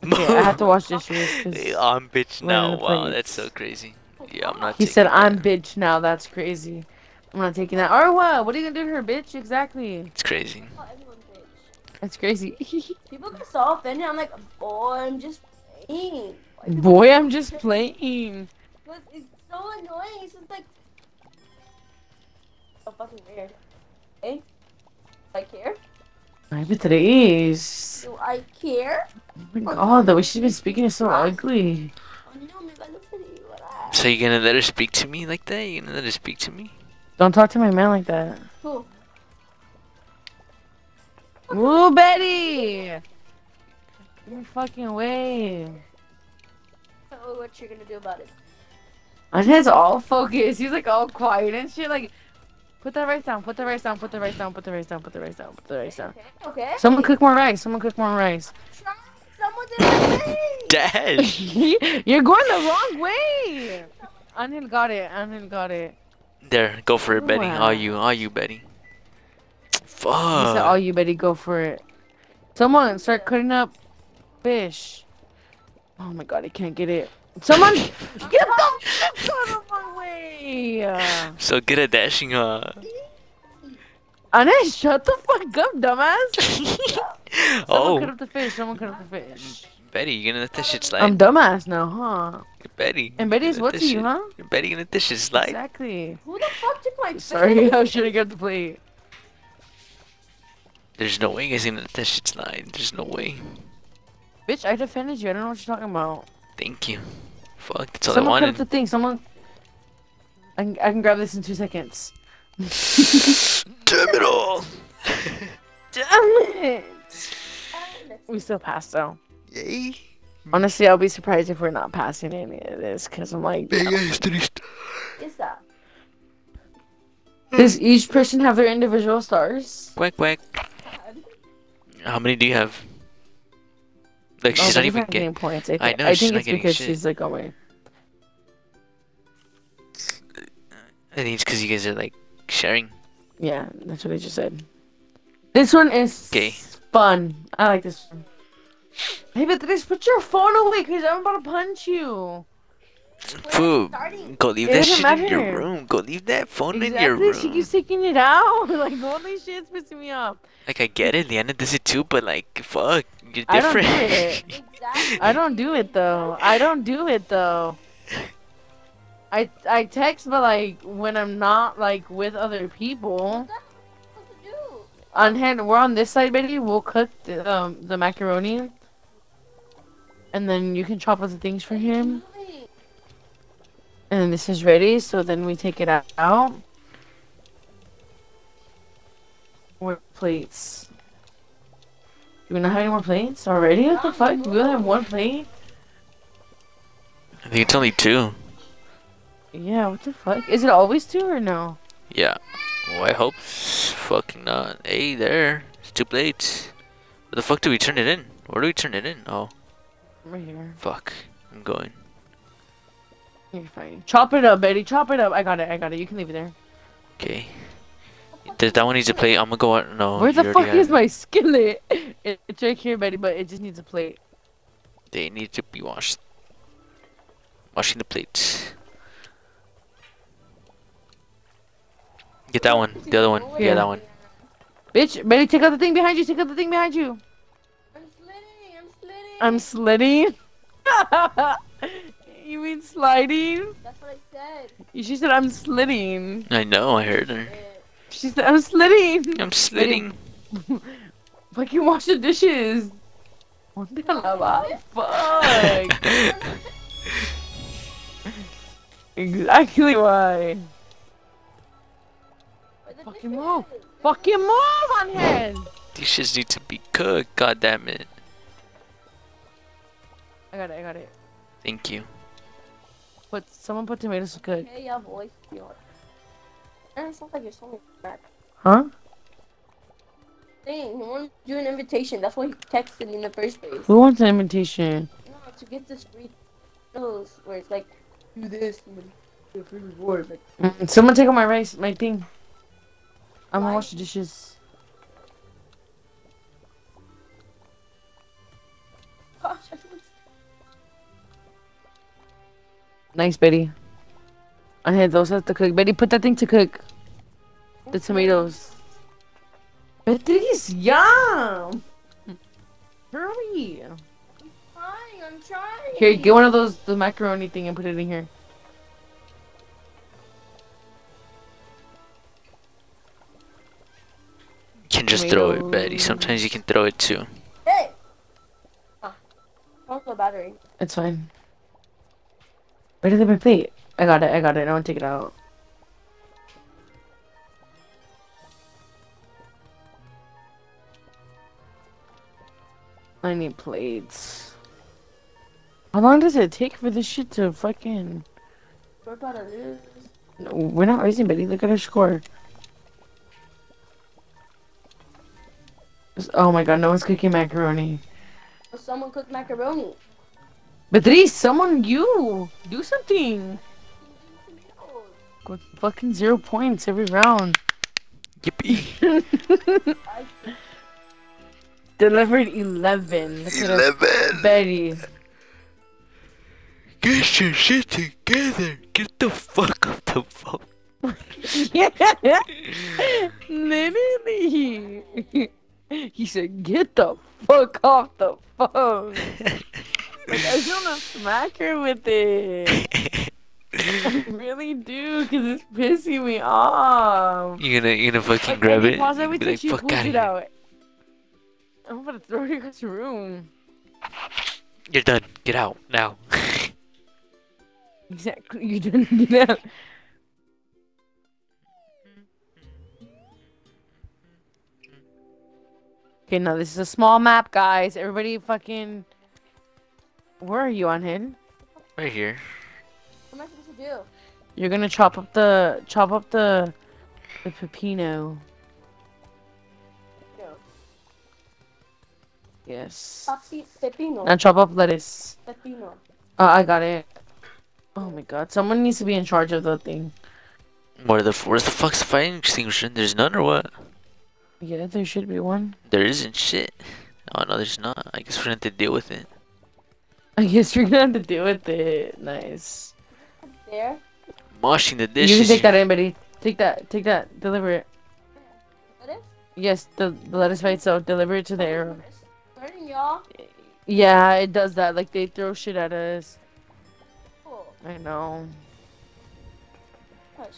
Okay, I have to wash dishes. 'cause *laughs* I'm bitch We're now. Wow, that's so crazy. Yeah, I'm not. He taking said, "I'm that. bitch now." That's crazy. I'm not taking that. Or what? What are you gonna do to her, bitch? Exactly. It's crazy. Oh, bitch. That's crazy. *laughs* People get so offended. I'm like, boy, I'm just playing. Boy, I'm just playing. But it's so annoying. It's just like so fucking weird. Eh? Hey, do I care? Ay, Beatriz. Do I care? Oh my god, the way she's been speaking is so ugly. No, me va a salir, ¿verdad? So you gonna let her speak to me like that? You gonna let her speak to me? Don't talk to my man like that. Who? Ooh, Betty! No fucking way. Oh, what you gonna do about it? Anhead's all focused. He's like all quiet and shit. Like, put that rice down. Put the rice down. Put the rice down. Put the rice down. Put the rice down. Put the rice down. Okay. okay. Someone cook more rice. Someone cook more rice. Try. Someone did it. Dash. You're going the wrong way. Anil got it. Anil got it. There, go for it, Betty. Are you, all you, Betty. He said, Fuck. "Oh, you Betty, go for it." Someone start cutting up fish. Oh my god, I can't get it. Someone *laughs* get the fuck out of my way! So good at dashing, huh? Anna, shut the fuck up, dumbass. *laughs* Someone oh. cut oh, up the fish. Someone cut up the fish. Betty, you're gonna let that shit slide? I'm dumbass now, huh? Betty. And Betty's you what let to that you, shit- huh? Betty gonna let this shit slide? Exactly. Who the fuck took my *laughs* Sorry, fish? I should have got the plate. There's no way you guys gonna let that shit slide. There's no way. Bitch, I defended you. I don't know what you're talking about. Thank you. Fuck, that's all Someone I cut up wanted. the thing. Someone. I can, I can grab this in two seconds. *laughs* Damn it all. Damn it! We still passed though. Yay. Honestly, I'll be surprised if we're not passing any of this, cause I'm like, no. Is that? does each person have their individual stars? Quack quack. How many do you have? Like she's Oh, not even getting. getting points. I, I know, I she's think not it's getting because shit. she's like away. I think it's because you guys are like sharing. Yeah, that's what I just said. This one is Okay. fun. I like this one. Hey, but just put your phone away, cause I'm about to punch you. Food. Go leave It that shit in your room. Go leave that phone in your Exactly. She room. keeps taking it out. *laughs* like holy shit, it's pissing me off. Like I get it, Leanna does it too, but like fuck, you're different. I don't do it. Exactly. *laughs* I don't do it though. I don't do it though. I I text, but like when I'm not like with other people. What to do? On hand, we're on this side, Betty. We'll cook the um the macaroni, and then you can chop up the things for him. And this is ready, so then we take it out. out. More plates. Do we not have any more plates already? What the fuck? We only have one plate? I think it's only two. Yeah, what the fuck? Is it always two or no? Yeah. Well, I hope fucking not. Hey there, it's too late. Where the fuck do we turn it in? Where do we turn it in? Oh, Right here. fuck. I'm going. You're fine. Chop it up, Betty. Chop it up. I got it. I got it. You can leave it there. Okay. Does that one needs a plate? I'm gonna go out. No. Where the fuck is have my skillet? *laughs* It, it's right here, Betty, but it just needs a plate. They need to be washed. Washing the plates. Get that one. The other one. Yeah, Here. that one. Bitch, Betty, take out the thing behind you. Take out the thing behind you. I'm slitting. I'm slitting. I'm slitting. *laughs* you mean sliding? That's what I said. She said I'm slitting. I know. I heard her. She said I'm slitting. I'm *laughs* slitting. *laughs* Fucking wash the dishes. What the hell? Ah, fuck. exactly why. Where the Fucking dishes? move. Fucking move on head. Dishes need to be cooked. God damn it. I got it. I got it. Thank you. Put someone put tomatoes to cook. Hey, your voice. Your... And it sounds like you're so bad. Huh? Dang, he wanted to do an invitation. That's why he texted me in the first place. Who wants an invitation? No, to get this free those where it's like, do this and then do a free reward. Like, Mm, Someone take out my rice, my thing. I'm gonna wash the dishes. gosh, *laughs* Nice, Betty. I had those have to cook. Betty, put that thing to cook. The tomatoes. Beatriz, yum! Hurry! trying. I'm trying. Here, get one of those, the macaroni thing and put it in here. Can just throw it, Betty. Sometimes you can throw it too. Hey. Ah, how's the battery? It's fine. Better than my plate. I got it, I got it. I want to take it out. I need plates. How long does it take for this shit to fucking We're about to lose. No, we're not raising Betty. Look at our score. Oh my god, no one's cooking macaroni. Someone cooked macaroni. Beatriz, someone you do something. Got fucking zero points every round. Yippee. *laughs* Delivered eleven. Look Eleven. Betty. Get your shit together. Get the fuck off the phone. *laughs* yeah! Literally. *laughs* *laughs* He said, "Get the fuck off the phone." Like I don't know, smack her with it. I *laughs* really do, cause it's pissing me off. You gonna you gonna fucking Like, grab it? Pause everything like, she fuck pulls outta it here. out. I'm gonna throw it across the room. You're done. Get out now. *laughs* Exactly, you didn't get out. Okay, now this is a small map, guys. Everybody fucking... Where are you on him? right here. what am I supposed to do? You're gonna chop up the... Chop up the... The pepino. No. Yes. Papi, pepino. Now chop up lettuce. Pepino. Oh, I got it. Oh my god, someone needs to be in charge of the thing. Where the where's the fuck's the fire extinguisher? There's none or what? Yeah, there should be one. There isn't shit. Oh no, there's not. I guess we're gonna have to deal with it. I guess we're gonna have to deal with it. Nice. There. Washing the dishes. You can take that anybody. Take that. Take that. Deliver it. What is? Yes, the, the lettuce by itself. Deliver it to the arrow. Starting y'all. Yeah, it does that. Like they throw shit at us. Cool. I know. Hush.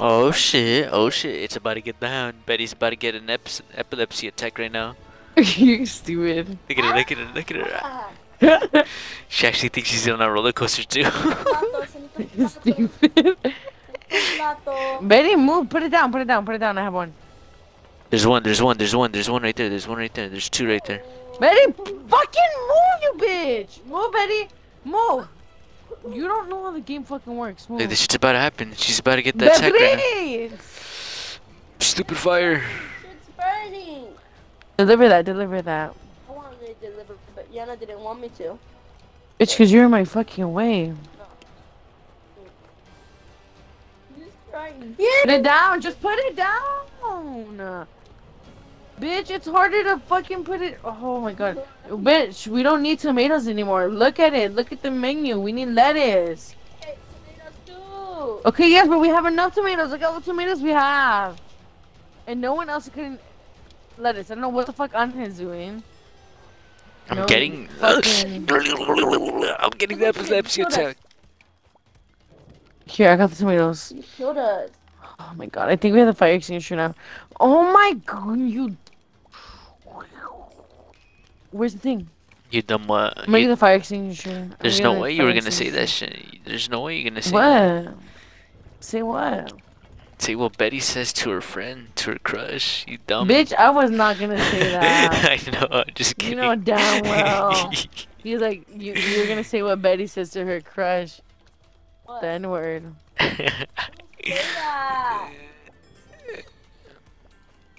Oh shit! Oh shit! It's about to get down. Betty's about to get an epi- epilepsy attack right now. *laughs* You're stupid. Look at her! Look at her! Look at her! *laughs* She actually thinks she's on a roller coaster too. plato, sanito plato, stupid. Betty, move. Put it down. Put it down. Put it down. I have one. there's one. There's one. There's one. There's one right there. There's one right there. There's two right there. Betty, fucking move, you bitch. Move, Betty. Move. You don't know how the game fucking works. Move. Look, this shit's about to happen. She's about to get that attack right Stupid fire. It's burning. Deliver that. Deliver that. I wanted to deliver, but Yana didn't want me to. Bitch, cause you're in my fucking way. He's trying. Put it down. Just put it down. Bitch, it's harder to fucking put it. Oh my god. Bitch, we don't need tomatoes anymore. Look at it. Look at the menu. We need lettuce. Hey, tomatoes too. Okay, yes, but we have enough tomatoes. Look at all the tomatoes we have. And no one else can lettuce. I don't know what the fuck Anja's doing. I'm No, getting. fucking- *laughs* I'm getting the epilepsy attack. Here, I got the tomatoes. You killed us. Oh my god, I think we have the fire extinguisher now. Oh my god, you. Where's the thing? You dumb what? I'm You- the fire extinguisher. There's no way you were gonna say that shit. There's no way you're gonna say that. What? Say what? Say what Betty says to her friend, to her crush. You dumb. Bitch, I was not gonna say *laughs* that. I know. I'm just kidding. You know damn *laughs* well. You're like, you, you're gonna say what Betty says to her crush. What? The N word. *laughs* Say that.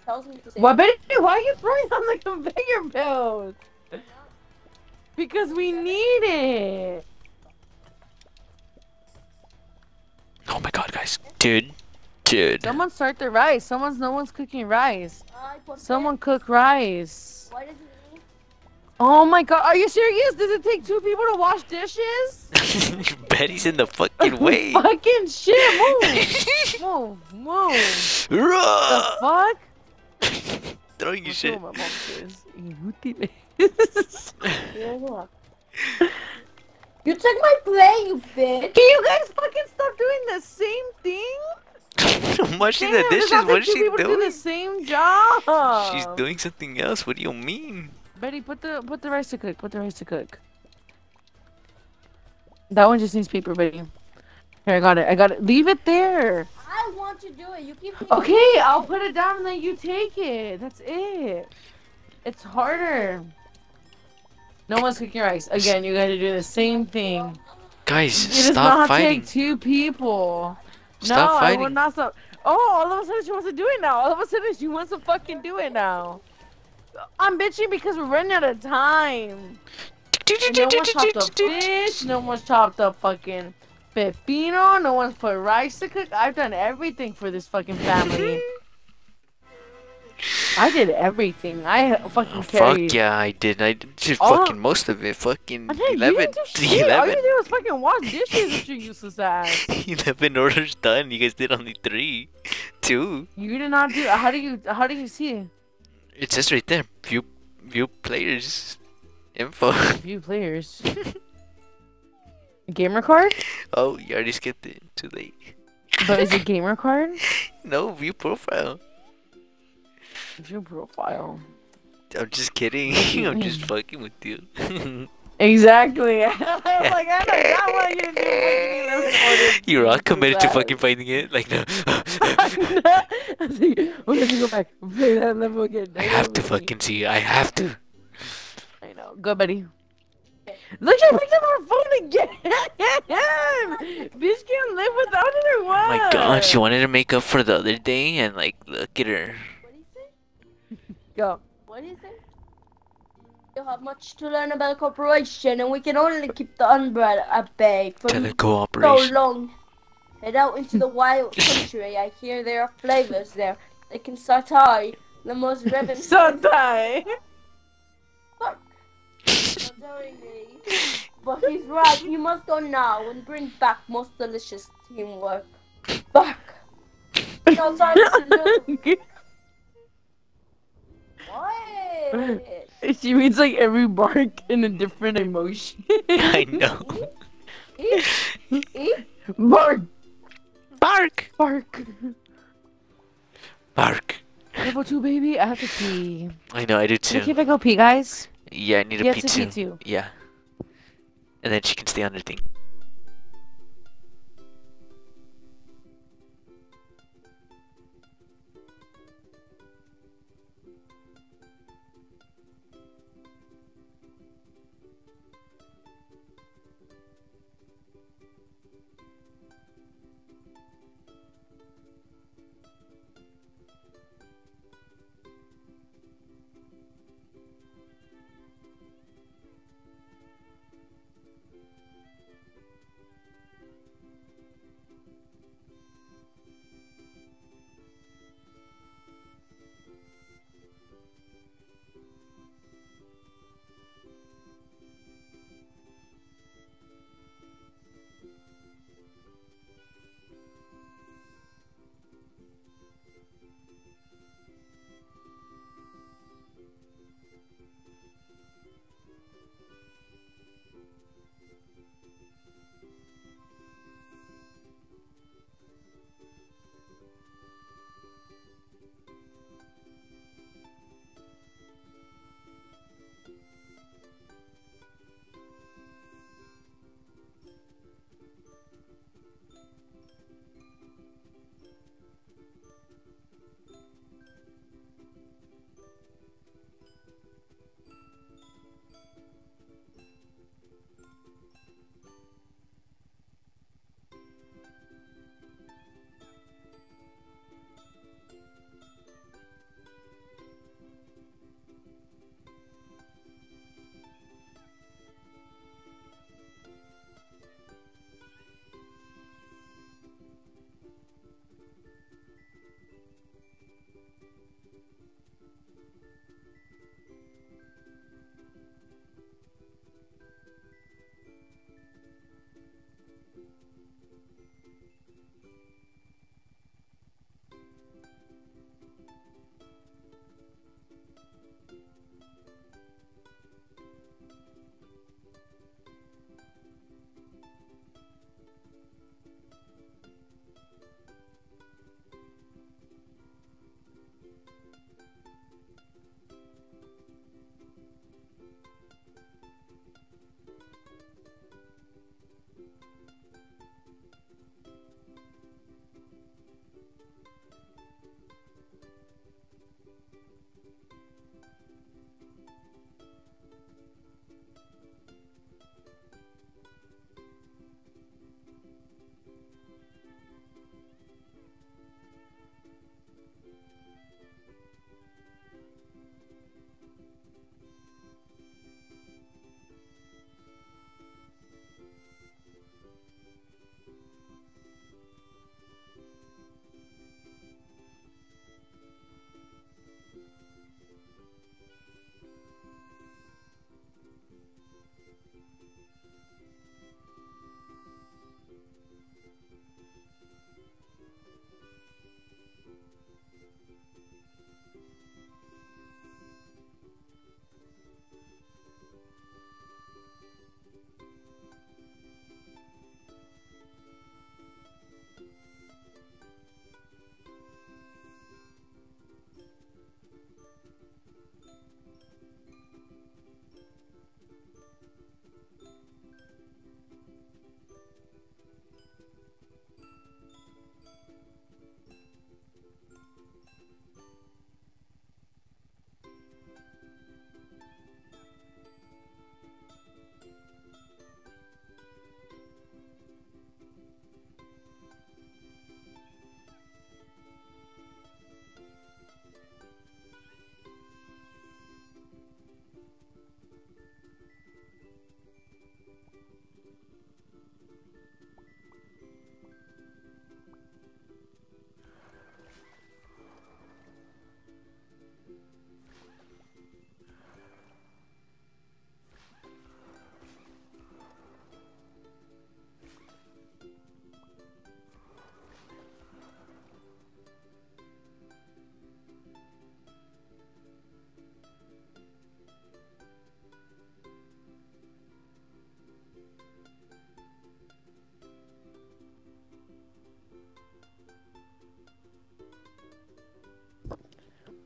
Tells me to say What, Betty? Why are you throwing on the conveyor belt? Because we need it. oh my god, guys. Dude. Dude. Someone start the rice. Someone's no one's cooking rice. Ay. Someone cook rice. Why does it? Oh my god, are you serious? Does it take two people to wash dishes? *laughs* Betty's in the fucking *laughs* way. Fucking shit, move. *laughs* move, move. The fuck? Throwing your shit. my mom says. Inútiles. *laughs* Yeah, look. You took my plate, you bitch. Can you guys fucking stop doing the same thing? *laughs* I'm washing the dishes. not What like is two she people do doing? the same job. She's doing something else. What do you mean? Betty, put the put the rice to cook. Put the rice to cook. That one just needs paper, Betty. Here, I got it. I got it. Leave it there. I want to do it. You keep. Okay, I'll put it down and then you take it. That's it. It's harder. No one's cooking rice. Again, you gotta do the same thing. Guys, It does not fighting. take two people. Stop no, I will not stop. Oh, all of a sudden she wants to do it now. All of a sudden she wants to fucking do it now. I'm bitching because we're running out of time. No one's chopped up fish. No one's chopped up fucking pepino. No one's put rice to cook. I've done everything for this fucking family. *laughs* I did everything. I fucking Fuck carried. yeah, I did. I did just Oh. fucking most of it. Fucking I did, you 11. didn't do *laughs* shit. All you 11. did was fucking wash dishes with your useless ass. *laughs* 11 orders done. You guys did only three. Two. You did not do. How do you? How do you see? It says right there. View, view players. Info. View players. Gamer card? oh, you already skipped it. Too late. But is it *laughs* gamer card? No, view profile. View profile. I'm just kidding. *laughs* I'm just *laughs* fucking with you. Exactly. I was like, I do not want you to do fucking 11 orders. You're all committed to fucking finding it. Like, no. ass. I was like, well, let me go back. Play that level again. I have to fucking see. I have to. I know. Go, buddy. Look, I picked up our phone again. *laughs* Bitch can't live without it or Oh what? my god, she wanted to make up for the other day, and like, look at her. What do you say? Go. What do you say? You have much to learn about cooperation, and we can only keep the Unbread at bay for the so cooperation. long. Head out into the wild *laughs* country. I hear there are flavors there. They can satai the most revenue. So die. Fuck. Not doing me. But he's right. You must go now and bring back most delicious teamwork. Back. No time to lose. What? She means like every bark in a different emotion. *laughs* I know. Eat, eat. Bark, Bark! bark. Bark. Level two, baby. I have to pee. I know, I do too. Can. I go pee, guys? Yeah, I need a have pee to pee too. too. Yeah. And then she can stay on her thing.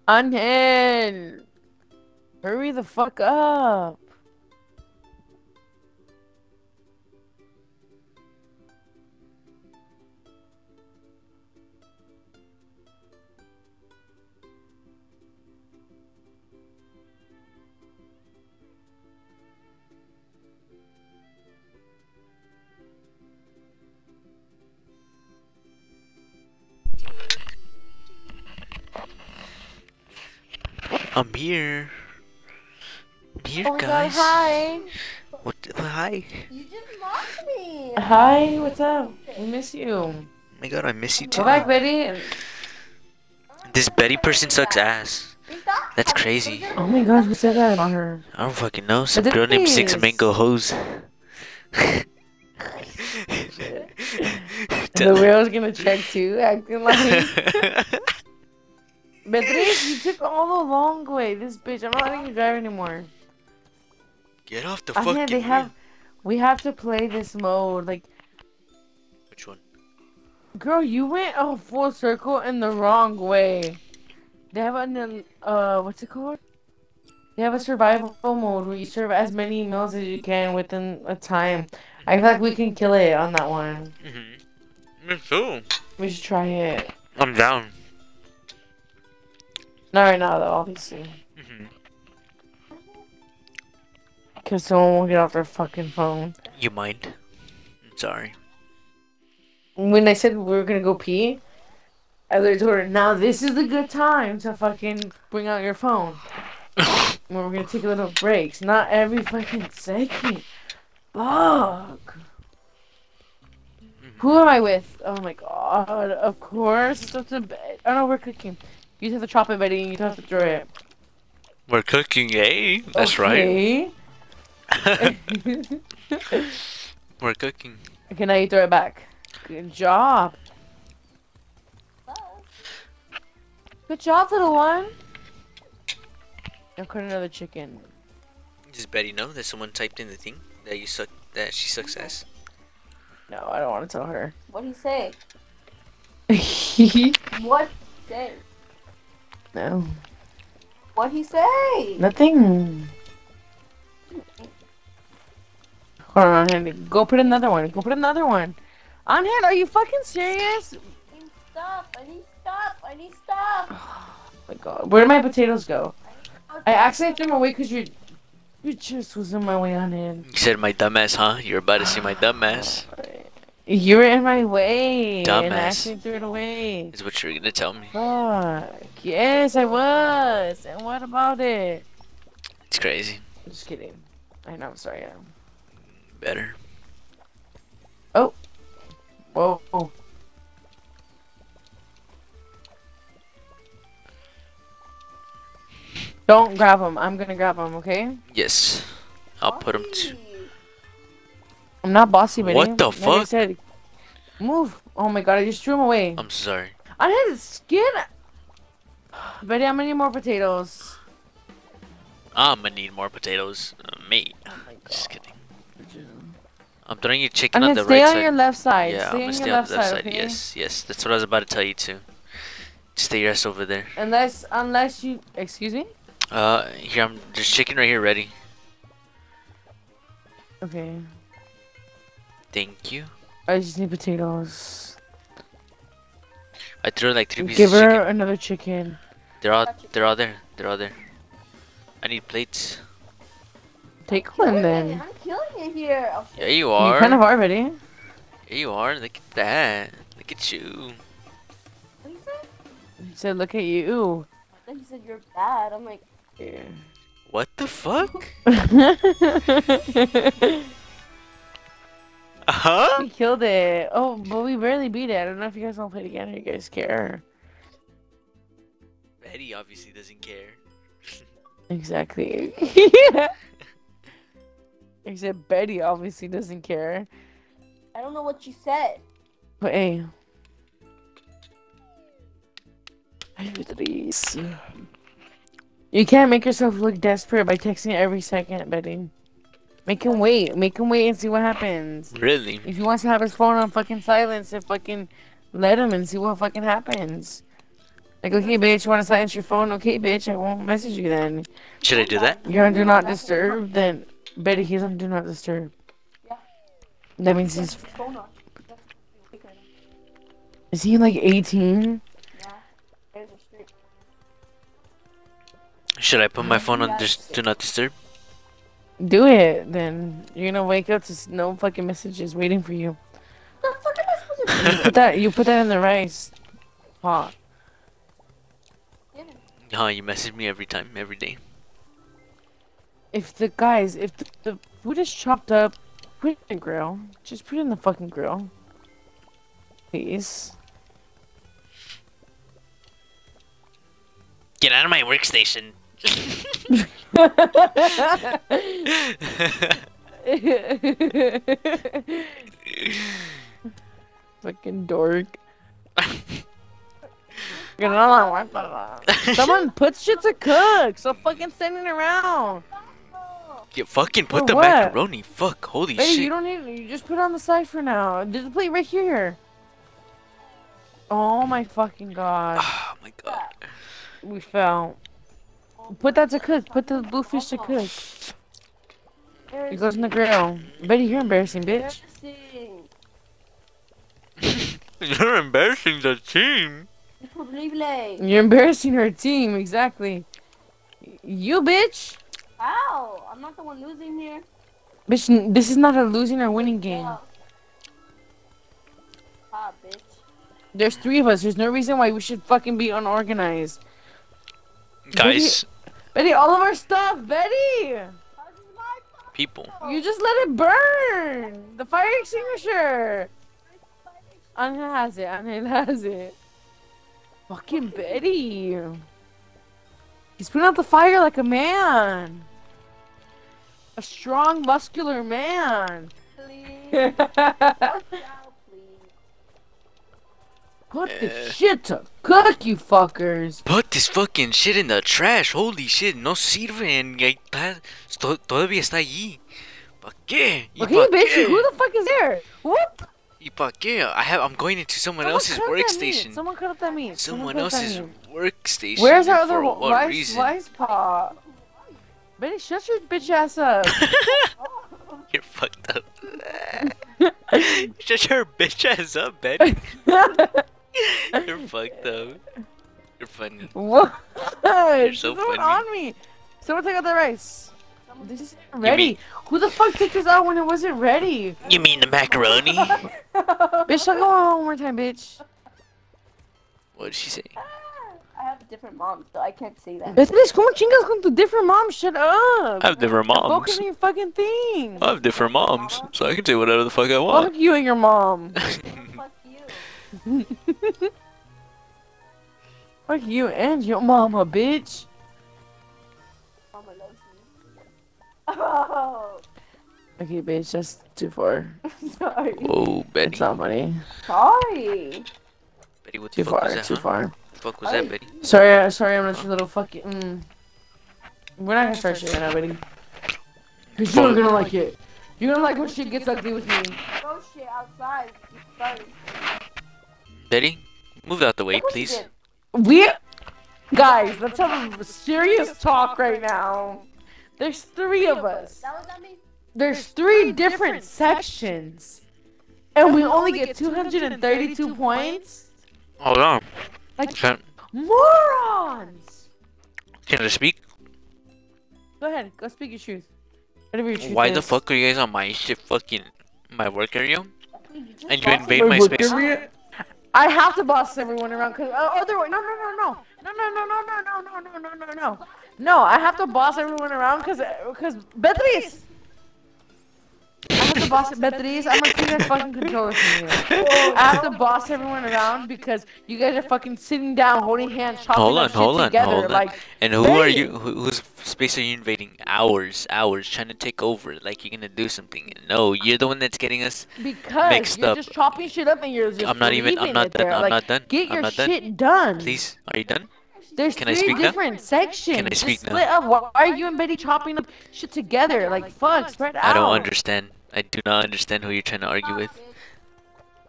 Angel! Hurry the fuck up! Hi. You just lost me. Hi, what's up? We miss you. Oh my god, I miss you too. Go back, Betty. This Betty person sucks ass. That's crazy. Oh my god, who said that about her? I don't fucking know. Some But it girl named Six. Mango Hose. *laughs* The wheel's gonna check too, acting like. *laughs* Beatriz, you took all the long way. This bitch, I'm not letting you drive anymore. Get off the ah, I fucking can't, they wheel. have. We have to play this mode. Like, Which one? girl, you went a full circle in the wrong way. They have an uh, what's it called? They have a survival mode where you serve as many meals as you can within a time. I feel like we can kill it on that one. Mm-hmm. Me too. We should try it. I'm down. Not right now, though, obviously. Because someone won't get off their fucking phone. You mind? I'm sorry. When I said we were gonna go pee, I literally told her, now this is a good time to fucking bring out your phone. *laughs* When we're gonna take a little breaks. Not every fucking second. Fuck. Who am I with? Oh my god, of course. It's up to bed. Oh no, we're cooking. You have to chop it, and you have to throw it. We're cooking, eh? That's right. right. *laughs* We're cooking. okay, now you throw it back. Good job. Good job, little one. Now cut another chicken. Does Betty know that someone typed in the thing that you suck that she sucks ass? No, I don't want to tell her. What he say? *laughs* What say? No. What he say? Nothing. Hold on, Andy. Go put another one. Go put another one. On hand, are you fucking serious? I need stop. I need stop. I need stop. *sighs* Oh my god. Where did my potatoes go? I accidentally threw them away because your your juice was in my way on it. You said my dumbass, huh? You're about to see my dumbass. You were in my way. And I Dumbass. accidentally threw it away. Is what you're gonna tell me. Fuck. Yes, I was. And what about it? It's crazy. I'm Just kidding. I know, I'm sorry. um, Better. Oh. Whoa. Don't grab him. I'm gonna grab him, okay? Yes. I'll put him to. I'm not bossy, buddy. What the fuck? said, move. Oh my god, I just threw him away. I'm sorry. I had his skin. Betty, how many more potatoes? I'm gonna need more potatoes. Uh, mate. Oh. Just kidding. I'm throwing your chicken I'm on gonna the stay right on side. your left side. yeah, stay I'm gonna stay on the left side, okay? Yes, yes. That's what I was about to tell you too. Stay your ass over there. Unless, unless you, excuse me. Uh, here I'm. There's chicken right here ready. Okay. Thank you. I just need potatoes. I threw like three pieces Give her another chicken. They're all. They're all there. They're all there. I need plates. Take one Killing then. it. I'm killing it here. Oh, Yeah, you are. You are. kind of are, Betty. Yeah, you are. Look at that. Look at you. What he said? He said, "Look at you." I thought he said you're bad. I'm like, Yeah. What the fuck? *laughs* uh-huh? we killed it. Oh, but we barely beat it. I don't know if you guys want to play it again or you guys care. Betty obviously doesn't care. *laughs* Exactly. *laughs* Except Betty obviously doesn't care. I don't know what you said. But hey. Beatriz. You can't make yourself look desperate by texting every second, Betty. Make him wait. Make him wait and see what happens. Really? If he wants to have his phone on fucking silence, then fucking let him and see what fucking happens. Like, okay, bitch, you want to silence your phone? Okay, bitch, I won't message you then. Should I do that? You're on Do Not Disturb, then Betty, he's on Do Not Disturb. Yeah. That means he's. Phone on. That's weak right now. Is he like 18? Yeah. There's a straight. Should I put my mm-hmm. phone on just do not disturb? Do it, then. You're gonna wake up to no fucking messages waiting for you. The fuck am I supposed to *laughs* do? You put that, you put that in the rice pot. Huh, you message me every time, every day. If the guys, if the, the food is chopped up, put it in the grill. Just put it in the fucking grill. Please. Get out of my workstation. *laughs* fucking dork. *laughs* Someone put shit to cook. So fucking standing around. Fucking put For the what? macaroni. Fuck, holy Hey, shit. you don't need. You just put it on the side for now. There's a plate right here. Oh my fucking god. *sighs* Oh my god. We fell. Put that to cook. Put the blue fish to cook. It goes in the grill. Betty, you're embarrassing, bitch. *laughs* You're embarrassing the team. You're embarrassing her team, exactly. You, bitch. Ow! I'm not the one losing here. Bitch, this is not a losing or winning game. Yeah. Ah, bitch. There's three of us. There's no reason why we should fucking be unorganized. Guys, Betty, all of our stuff, Betty! How's this my fault? people. You just let it burn! The fire extinguisher! Angel has it, Angel has it. Fucking Betty! He's putting out the fire like a man! A strong, muscular man! Please. *laughs* Put Now, the shit to cook, you fuckers! Put this fucking shit in the trash. Holy shit, no sirven. Y ahí Todavía está allí. ¿Pa qué? ¿Y Okay, pa bitch, qué? who the fuck is there? Whoop! ¿Y pa qué? I have, I'm going into someone, Someone else's cut up that meat. workstation. Someone cut up that meat. Someone cut up that else's workstation. Where's our other for wa- what rice, rice pot? Betty, shut your bitch ass up. *laughs* You're fucked up. Shut your bitch ass up, Betty. *laughs* You're fucked up. You're funny. what? You're so Someone funny. on me. Someone take out the rice. This is mean- ready. Who the fuck took this out when it wasn't ready? You mean the macaroni? *laughs* bitch, I'll go on one more time, bitch. what did she say? I have different moms, so I can't say that. Beatriz, como chingas con tu different mom? Shut up. I have different Focus moms. on your fucking thing. I have different moms, so I can say whatever the fuck I want. Fuck you and your mom. *laughs* Fuck you. *laughs* Fuck you and your mama, bitch. Mama loves me. Oh, Okay, bitch, that's too far. *laughs* sorry. Whoa, Betty. It's not funny. Sorry. Betty, what Too the fuck far, was that? too huh? far. What fuck was that, Betty? Sorry, uh, sorry, I'm not your little fucking. Mm. We're not gonna start shit right now, buddy. Cause you're gonna like it. You're gonna like when shit gets ugly with me. Go shit outside. Betty, move out the way, what please. did. We, guys, let's have a serious talk right now. There's three of us. That was not me. There's three different sections, and we only get 232 points. Hold on. Like Can, morons. can I speak? Go ahead, go speak your truth. Whatever your truth Why the fuck are you guys on my shit fucking my work area? You And you invade it. my space? area- I have to boss everyone around because uh, otherwise, no, no, no, no, no, no, no, no, no, no, no, no, no, no, no. No, I have to boss everyone around because because Beatriz. I have to boss Beatriz. I'm gonna take that fucking controller from you. I have to boss everyone around because you guys are fucking sitting down, holding hands, chopping Hold on, shit hold on, together. hold on. Like And who are you? Who, whose space are you invading? Hours, hours, trying to take over. Like you're gonna do something. No, you're the one that's getting us. because Mixed you're up. just chopping shit up and you're just I'm not even. I'm not done. there. I'm like, not done. Get your done. shit done. Please, are you done? There's Can I three speak now? different sections. Can I Just speak now? split up. Why are you and Betty chopping up shit together? Like fuck, spread out. I don't understand. I do not understand who you're trying to argue with.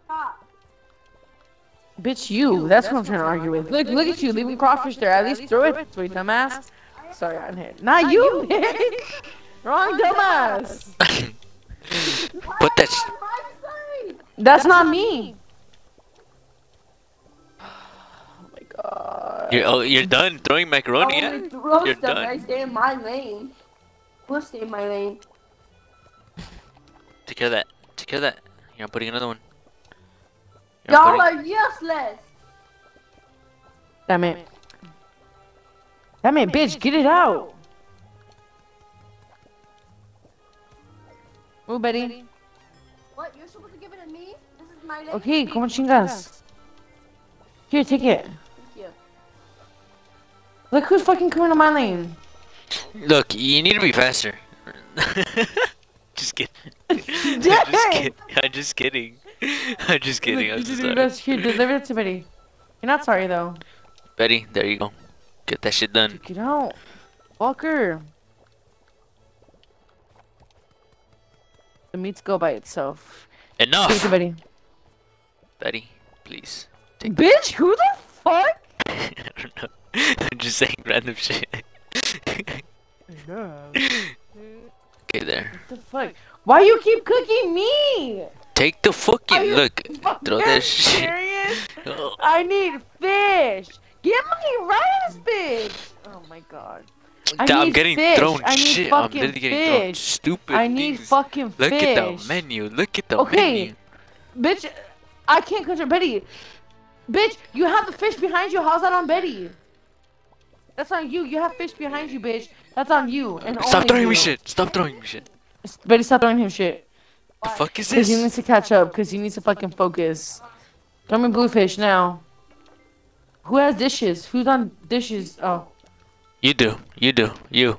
Stop. Bitch, you. That's what I'm trying to argue with. Look, look at you, leaving crawfish there. At least throw it, sweet dumbass. Sorry, I'm hit. Not you, *laughs* bitch. Wrong dumbass. *laughs* Put that. Sh- My side. That's not me. *sighs* Oh my god. you're oh, you're done throwing macaroni. I Yeah? only throw You're stuff. done. I stay in my lane. We'll stay in my lane. Take care of that. Take care of that. You're not putting another one. You're not Y'all putting- are useless. Damn it. Damn it, bitch, get it out. Move, Betty. What? You're supposed to give it to me? This is my lane. Okay, como chingas. Here, take it. Thank you. Look who's fucking coming to my lane. Look, you need to be faster. *laughs* just *laughs* kidding. I'm just kidding. I'm just kidding. I'm just kidding. Look, I'm you so did sorry. your best. Here, deliver it to Betty. You're not sorry though. Betty, there you go. Get that shit done. Get out. Walker. The meats go by itself. Give it Enough, Betty. Betty. Please. Take Bitch, who the fuck? *laughs* I don't know. *laughs* I'm just saying random shit. Okay, there. What the fuck? Why you keep cooking me? Take the fucking look. Throw that shit. Oh, I need fish. Get my rice, bitch. Oh my god. I I'm getting fish. thrown I need shit. I'm literally getting thrown stupid I need things. fucking Look fish. at the menu. Look at the Okay. menu. Bitch, I can't control Betty. Bitch, you have the fish behind you. How's that on Betty? That's on you. You have fish behind you, bitch. That's on you. And Stop throwing you. me shit. Stop throwing me shit. Betty, stop throwing him shit. The fuck is this? needs to catch up. Cause he needs to fucking focus. Throw me bluefish now. Who has dishes? Who's on dishes? Oh, You do. You do. You.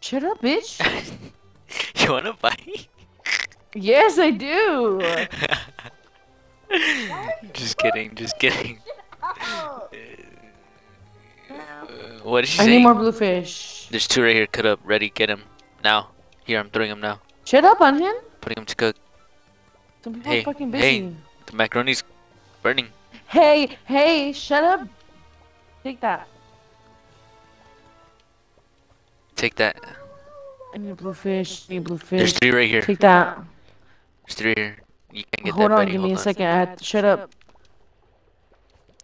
shut up, bitch. *laughs* you wanna fight? yes, I do. *laughs* just kidding. Just kidding. *laughs* Uh, what did she I say? need more bluefish. There's two right here. Cut up. Ready. Get him. Now. Here, I'm throwing him now. Shut up on him. Putting him to cook. Some people Hey, are fucking busy. hey. The macaroni's burning. Hey, hey, shut up. Take that. Take that. I need a bluefish. I need There's bluefish. three right here. Take that. There's three here. You can't get Hold that on, ready. give Hold me a second. I had to shut up.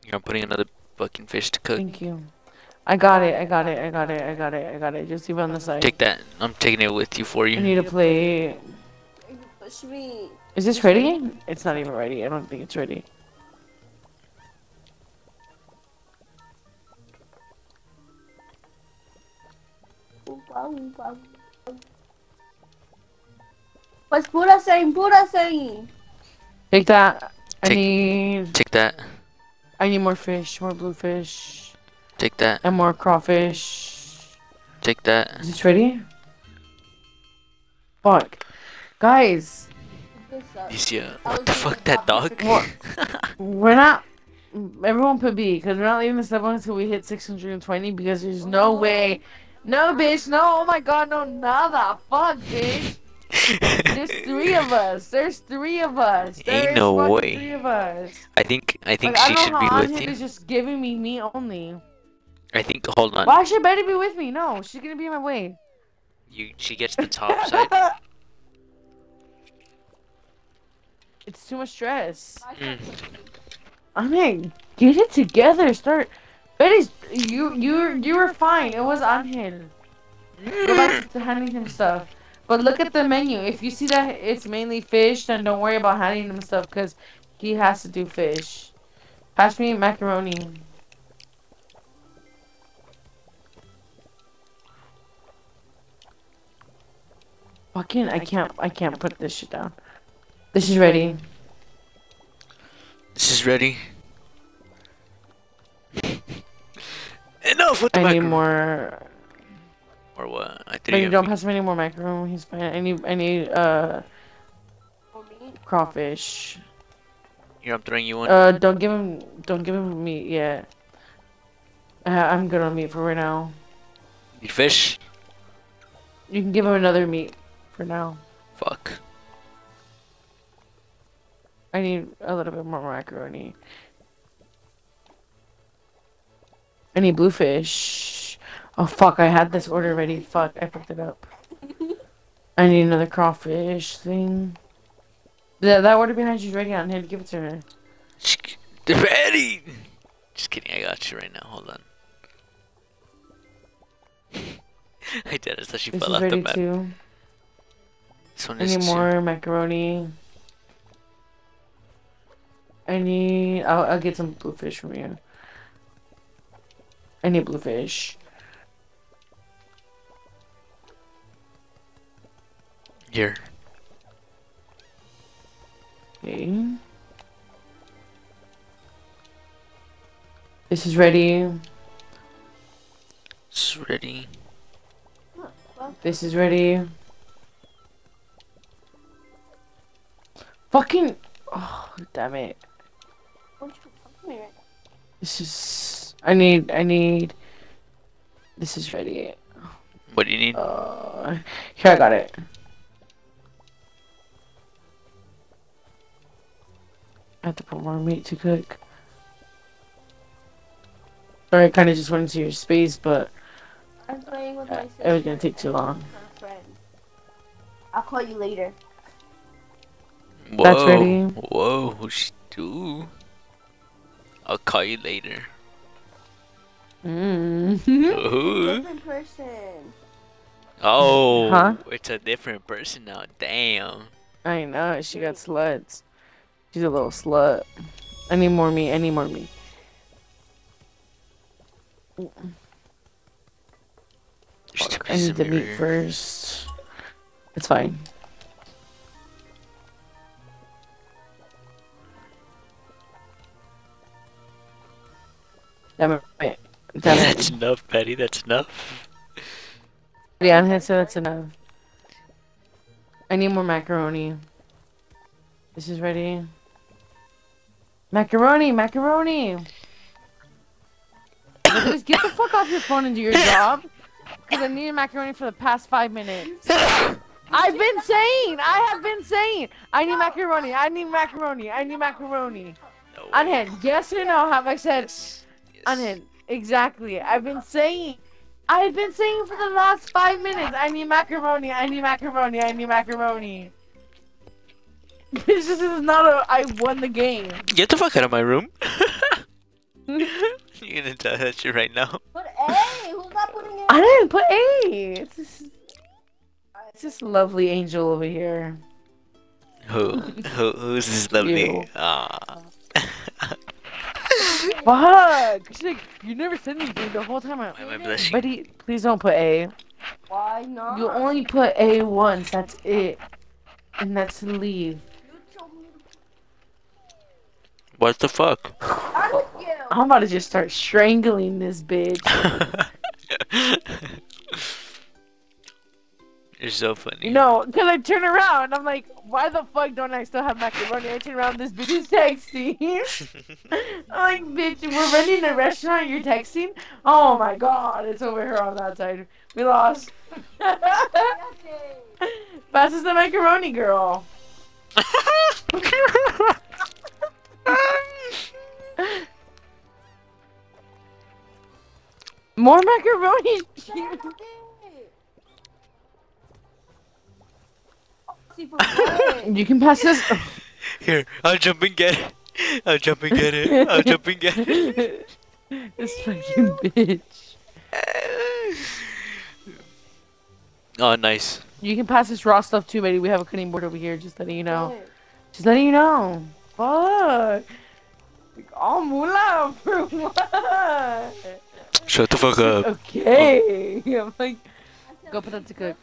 You're putting another fucking fish to cook. Thank you. I got it. I got it. I got it. I got it. I got it. Just leave it on the side. Take that. I'm taking it with you for you. I you. need a plate. Push me. Is this ready? It's not even ready. I don't think it's ready. Oompa, oompa. Pues pura saying, pura saying. Take that. I need. Take that. I need more fish, more bluefish, Take that. and more crawfish. Take that. Is this ready? Fuck, guys, This ya? What the fuck, that dog? *laughs* We're not. Everyone put B because we're not leaving this level until we hit 620 because there's no way. No, bitch. No. Oh my god. No. Nada. Fuck, bitch. *laughs* There's three of us. There's three of us. Ain't no way. Three of us. I think I think Like, I she don't should know be with you. is just giving me me only. I think hold on. Why should Betty be with me? No, she's gonna be in my way. You she gets the top side. *laughs* It's too much stress. Mm. I mean, get it together. Start. Betty's. You you you were fine. It was on him. Go back to handing him stuff. But look at the menu. If you see that it's mainly fish, then don't worry about handing him stuff because he has to do fish. Pass me macaroni. Fucking, I can't, I can't put this shit down. This is ready. This is ready. *laughs* Enough with the I need more. Or what? I But think you don't pass me any more macaroni. He's fine. I need, I need, uh, For me. crawfish. Here, I'm throwing you one. Uh, don't give him, don't give him meat yet. Uh, I'm good on meat for right now. Need fish? You can give him another meat for now. Fuck. I need a little bit more macaroni. I need bluefish. Oh fuck, I had this order ready. Fuck, I fucked it up. *laughs* I need another crawfish thing. That, that order behind you's ready on here. To give it to her. They're *laughs* ready. Just kidding. I got you right now. Hold on. *laughs* I did. it, so she This fell off the map. too. This one I is need too- more macaroni. I need. I'll, I'll get some bluefish from you. I need bluefish. Here. Okay. This is ready. It's ready. This is ready. Fucking. Oh, damn it. Don't you come here. This is. I need. I need. This is ready. What do you need? Uh, here I got it. I have to put more meat to cook. Sorry, I kind of just went into your space, but I'm playing with Uh, it was gonna take too and long. her friend. I'll call you later. Whoa. That's ready. Whoa. Who's she do? I'll call you later. mm. *laughs* Ooh. Different person. Oh. Huh? It's a different person now. Damn. I know she got sluts. She's a little slut. I need more meat. I need more meat. Just a I piece need of the meat first. It's fine. Damn it. Damn it. That's *laughs* enough, Betty. That's enough. Yeah, I said that's enough. I need more macaroni. This is ready. Macaroni, macaroni. Just get the fuck off your phone and do your *laughs* job. Because I needed macaroni for the past five minutes. I've been saying, I have been saying, I need macaroni, I need macaroni, I need macaroni. No way. Unbread, yes or no? Have I said Yes. Yes. Unbread? Exactly. I've been saying. I've been saying for the last five minutes. I need macaroni. I need macaroni. I need macaroni. *laughs* This just is not a. I won the game. Get the fuck out of my room. *laughs* *laughs* You're gonna tell that shit right now. But hey, who's not putting it? I didn't put A. It's just, it's just lovely angel over here. Who? Who? Who's this lovely? You. Ah. *laughs* Fuck. She's like, you never said anything the whole time. I, Why am I blushing? Buddy, please don't put A. Why not? You only put A once. That's it. And that's to leave. You told me What the fuck? I'm. I'm about to just start strangling this bitch. *laughs* You're so funny. You know, because I turn around and I'm like, why the fuck don't I still have macaroni? I turn around, this bitch is texting. I'm *laughs* like, bitch, we're running a restaurant, you're texting? Oh my god, it's over here on that side. We lost. *laughs* Pass us the macaroni, girl. *laughs* More macaroni. See you can pass this. *laughs* Here, I'll jump and get it. I'll jump and get it. I'll jump and get it. *laughs* this fucking bitch. *laughs* Oh, nice. You can pass this raw stuff too, buddy. We have a cutting board over here, just letting you know. Hey, Just letting you know. Fuck. Like, all moolah for what? Shut the fuck up. Okay. Oh. I'm like, Go put that to cook.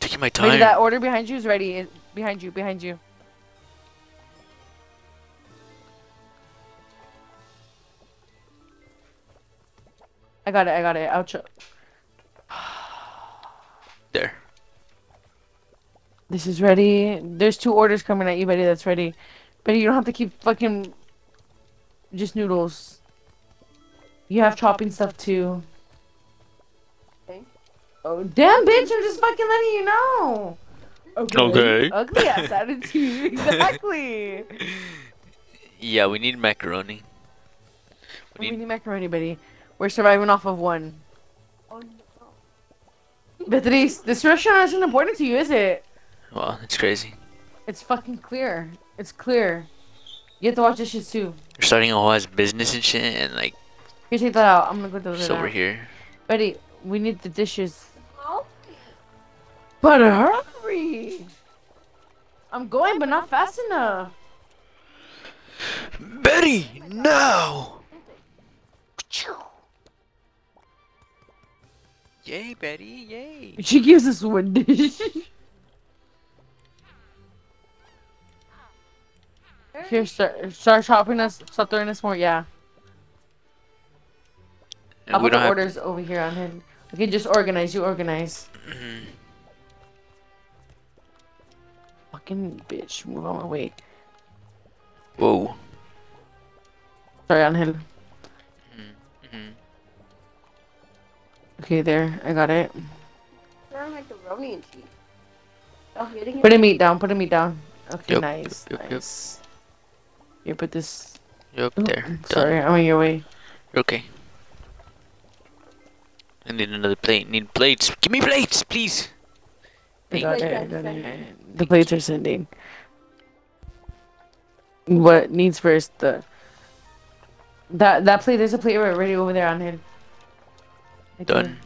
Taking my maybe time. that order behind you is ready. Behind you, behind you. I got it, I got it. Ouch. *sighs* There. This is ready. There's two orders coming at you, buddy. That's ready. Buddy, you don't have to keep fucking just noodles. You have chopping stuff too. Okay. Oh damn, bitch! I'm just fucking letting you know. Okay. okay. *laughs* Ugly ass attitude. *laughs* Exactly. Yeah, we need macaroni. We we need need macaroni, buddy. We're surviving off of one. Oh, no. Beatrice, this restaurant isn't important to you, is it? Well, it's crazy. It's fucking clear. It's clear. You have to watch this shit too. We're starting a whole ass business and shit, and like, Here, take that out. I'm gonna go do that. it's that. over here. Buddy, we need the dishes. But hurry! I'm going, but not fast enough. Betty, no! Yay, Betty, yay! She gives us one dish. Here, start, start shopping us. Start throwing us more. Yeah. And I'll we put the don't have. orders over here on him. I can just organize. You organize. Mm-hmm. Fucking bitch, move on my way. Whoa. Sorry, Angel. Mhm. Okay, there. I got it. They're macaroni and cheese. Oh. Put the meat down. Put the meat down. Okay, Yep, nice. yep, yep, yep. nice. Here, put this. Yup, Oh, there. Done. Sorry, I'm on your way. You're okay. I need another plate. Need plates. Give me plates, please. I Thank you. it. I got it. The plates are sending. What needs first? The that that plate. There's a plate already over there on him. Right there. Done.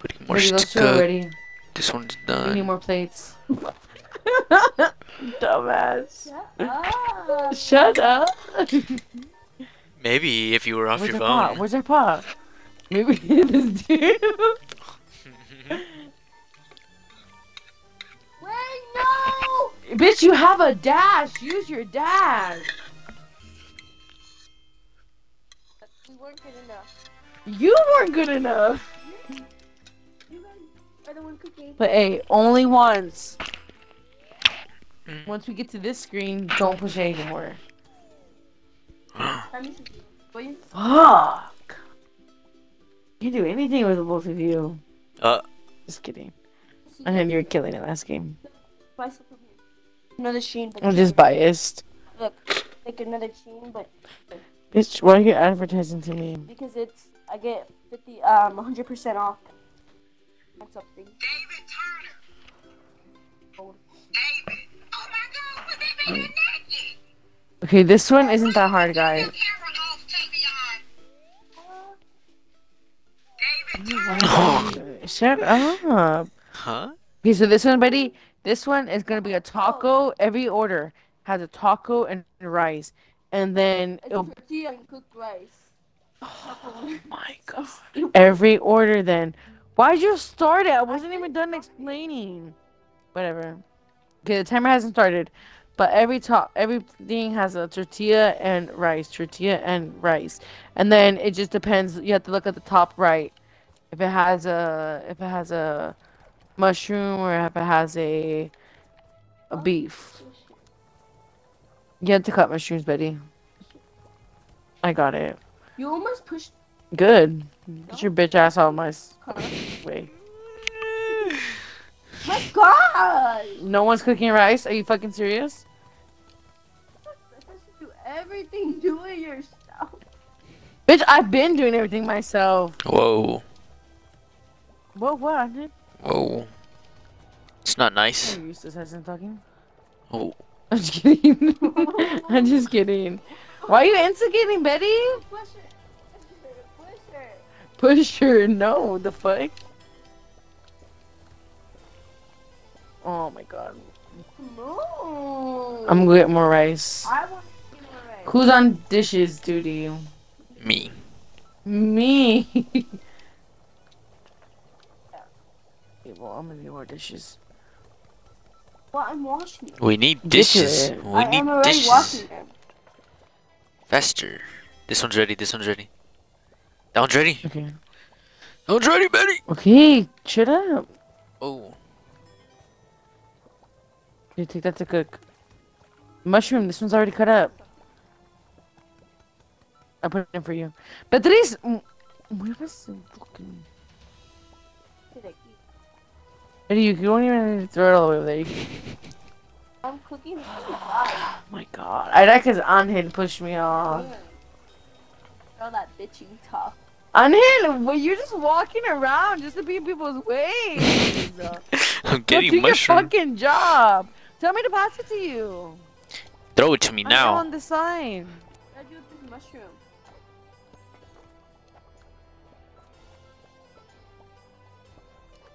Putting more Ready, those two are cook. ready. This one's We need more plates. *laughs* Dumbass. Ah, *laughs* Shut up. Maybe if you were off Where's your our pot? phone. Where's our pot? Maybe *laughs* this dude. Bitch, you have a dash. Use your dash. We weren't good enough. You weren't good enough. You guys are the one cooking. But hey, only once. Mm. Once we get to this screen, don't push A anymore. Let me see. Will you? Fuck. You can do anything with the both of you. Uh. Just kidding. I know you were killing it last game. Another sheen, but I'm just biased. look, like another sheen, but Bitch, why are you advertising to me? because it's I get fifty um one hundred percent off. on something. David Turner. Oh. David. Oh my God, was that baby naked? Okay, this one isn't that hard, guys. Camera off, Tavion. David. *laughs* Shut up. Huh? Okay, so this one, buddy, this one is gonna be a taco. Oh. Every order has a taco and rice, and then it'll tortilla and cooked rice. Oh *sighs* my god. Every order then. Why'd you start it? I wasn't even done explaining. Whatever. Okay, the timer hasn't started. But every top everything has a tortilla and rice. Tortilla and rice. And then it just depends. You have to look at the top right. If it has a if it has a mushroom or if it has a a beef. You have to cut mushrooms, Betty. I got it. You almost pushed. Good. Get your bitch ass out of my s- way. My God! No one's cooking rice? Are you fucking serious? Do everything. Do it yourself. Bitch, I've been doing everything myself. Whoa. What? What? I did. Whoa. It's not nice. You're useless as in talking. Oh. *laughs* I'm just kidding. *laughs* I'm just kidding. Why are you instigating, Betty? Push her. Push her. Push her. No, the fuck? Oh my god. No. I'm gonna get more rice. I want to see more rice. Who's on dishes duty? Me. Me. *laughs* okay, well, I'm gonna get more dishes. Well, I'm washing it. We need Get to dishes. it. We I need am already dishes. washing them. Faster. This one's ready. This one's ready. That one's ready. Okay. That one's ready, Betty. Okay, shut up. Oh. You take that to cook. Mushroom, this one's already cut up. I put it in for you. Beatriz! mm, Where was the fucking... Did I you don't even throw it all the way over there. Can- I'm cooking. *sighs* Oh my god. I like his Angel pushed me off. All that bitching talk. Angel, well, you're just walking around just to be in people's way. *laughs* *laughs* I'm Go getting do your fucking job. Tell me to pass it to you. Throw it to me I'm now. on the sign. What do I do with this mushroom?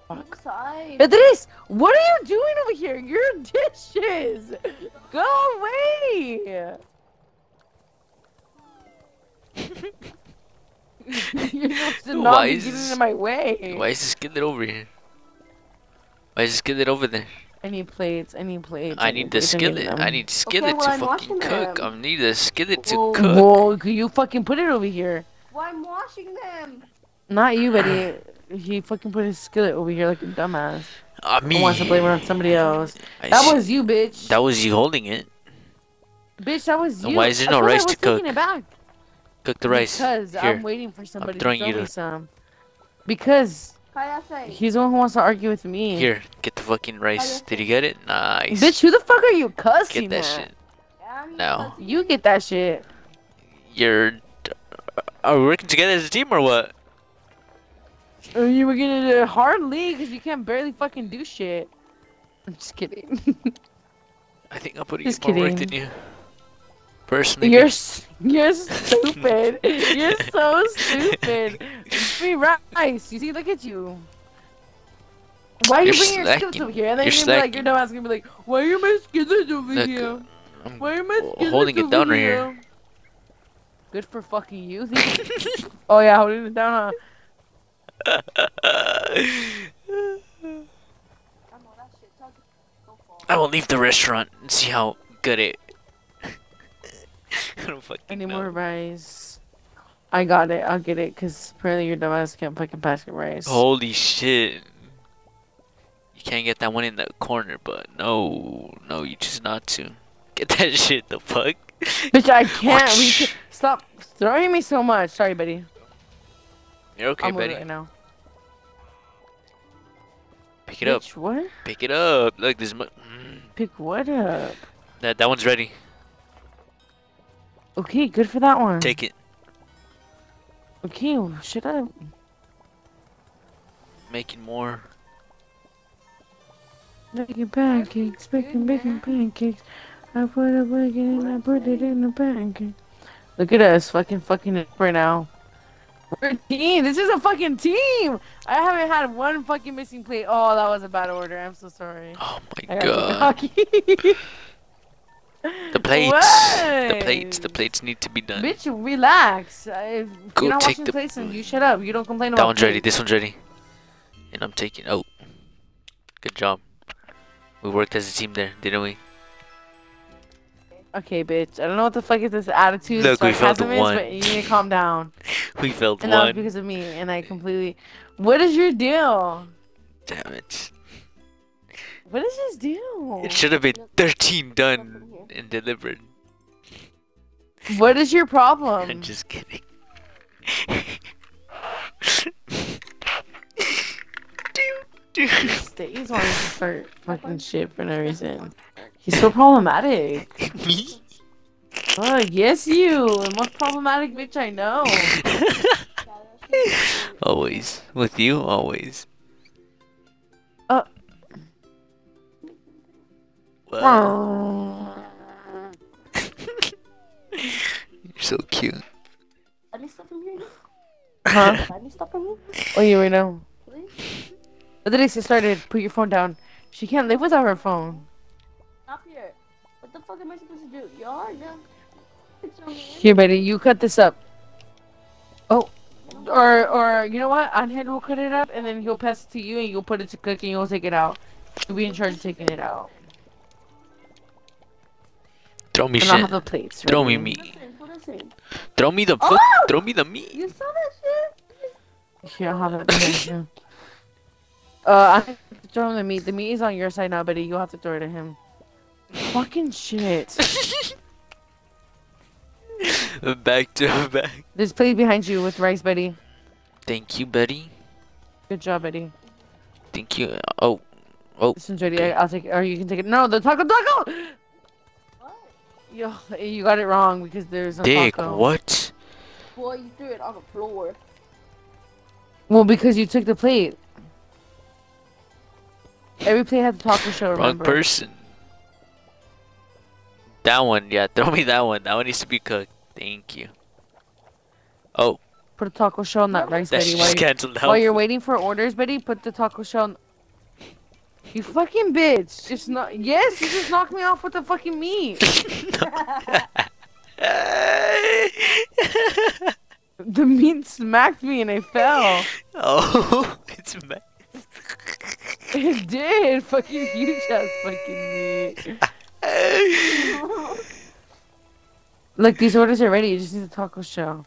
Fuck. Inside. Beatriz, what are you doing over here? Your dishes. Go away. *laughs* You're supposed not Why be is getting this- in my way. Why is this skillet over here? Why is this skillet over there? I need plates. I need plates. I need the skillet. I need skillet well, to I'm fucking cook. them. I need a skillet to Oh, cook. Whoa, could you fucking put it over here? Why I'm washing them? Not you, Betty. He fucking put his skillet over here like a dumbass. I He mean, wants to blame it on somebody else. I That see- was you, bitch. that was you holding it. Bitch, that was Then you. why is there no told you I rice to cook? It back. Cook the rice. Because Here. I'm waiting for somebody to throwing throw you me the- some. Because he's the one who wants to argue with me. Here, get the fucking rice. Did you get it? Nice. Bitch, who the fuck are you cussing get that at? shit. I'm No. You get that shit. You're. Are we working together as a team or what? You were gonna do hardly because you can't barely fucking do shit. *laughs* I'm just kidding. I think putting Just in more work than you. Personally, you're s- you're stupid. *laughs* you're so stupid. Free rice. You see, look at you. Why are you You're bringing your skills over here? And then You're you're gonna be like, your dumbass gonna be like, why are my skills over Look, here? I'm Why are my skills holding it down right here. Good for fucking you. *laughs* oh yeah, holding it down. Huh? I know that shit. Tell you- Go for it. I will leave the restaurant and see how good it. *laughs* I don't fucking need know. more rice. I got it. I'll get it. Cause apparently your dumbass can't fucking pass your rice. Holy shit. You can't get that one in the corner, but no, no, you choose not to. Get that *laughs* shit the fuck. Bitch, I *laughs* can't. Stop throwing me so much. Sorry, buddy. You're okay, it Betty. right now. Pick it up. Bitch, what? Pick it up. Look, this. Mm, Pick what up? that that one's ready. Okay, good for that one. Take it. Okay, well, shut up. Making more. Making pancakes, baking, baking pancakes. I put a bacon and I put it in the pancake. Look at us, fucking fucking it right now. We're a team. This is a fucking team. I haven't had one fucking missing plate. Oh, that was a bad order. I'm so sorry. Oh my I gotta get god. *laughs* The plates. The plates. The plates need to be done. Bitch, relax. I- Go you're not take washing the- plates, then you shut up. You don't complain That about one's ready. This one's ready. And I'm taking. Oh. Good job. We worked as a team there, didn't we? Okay, bitch. I don't know what the fuck is this attitude. Look, we failed is, one. but you need to calm down. *laughs* We failed And that was because of me, and I completely. What is your deal? Damn it. What is his deal? It should have been 13 done and delivered. What is your problem? I'm just kidding. Dude, dude. Stays wanting to start fucking shit for no reason. He's so problematic. *laughs* Me? Oh, yes, you. The most problematic bitch I know. *laughs* always. With you, always. Uh. Wow. *laughs* You're so cute. Let me stop from here. huh? Let me stop from here. Oh, you right now. Please. But then it started. Put your phone down. She can't live without her phone. Stop here. What the fuck am I supposed to do? You are now. It's on me. Here, Betty, you cut this up. Oh, or or you know what? Unbread will cut it up, and then he'll pass it to you, and you'll put it to cook, and you'll take it out. You'll be in charge of taking it out. Throw me And I'll shit. have the plates. Throw me ready. meat. Listen, who listen? Throw me the Oh! fuck. Throw me the meat. You saw that shit? Here, I'll have it. Here, here. *laughs* Uh, I have to throw him the meat. The meat is on your side now, Betty. You'll have to throw it to him. Fucking shit. *laughs* back to back. There's plate behind you with rice, Betty. Thank you, Betty. Good job, Betty. Thank you. Oh, Oh, This one's ready. I, I'll take it. Or you can take it. No, the taco taco! What? Yo, you got it wrong because there's no Dick, taco. what? Well, you threw it on the floor. Well, because you took the plate. Every plate had the taco shell, Wrong remember? person. That one, yeah, *laughs* throw me that one. That one needs to be cooked. Thank you. Oh, Put a taco shell on that rice, that's Betty. While, canceled out. while you're waiting for orders, Betty, put the taco shell on... You fucking bitch. Just not... Yes, you just knocked me off with the fucking meat. *laughs* *laughs* The meat smacked me and I fell. oh, it's mad. It did. Fucking huge ass fucking meat. Look, these orders are ready. You just need the taco shell.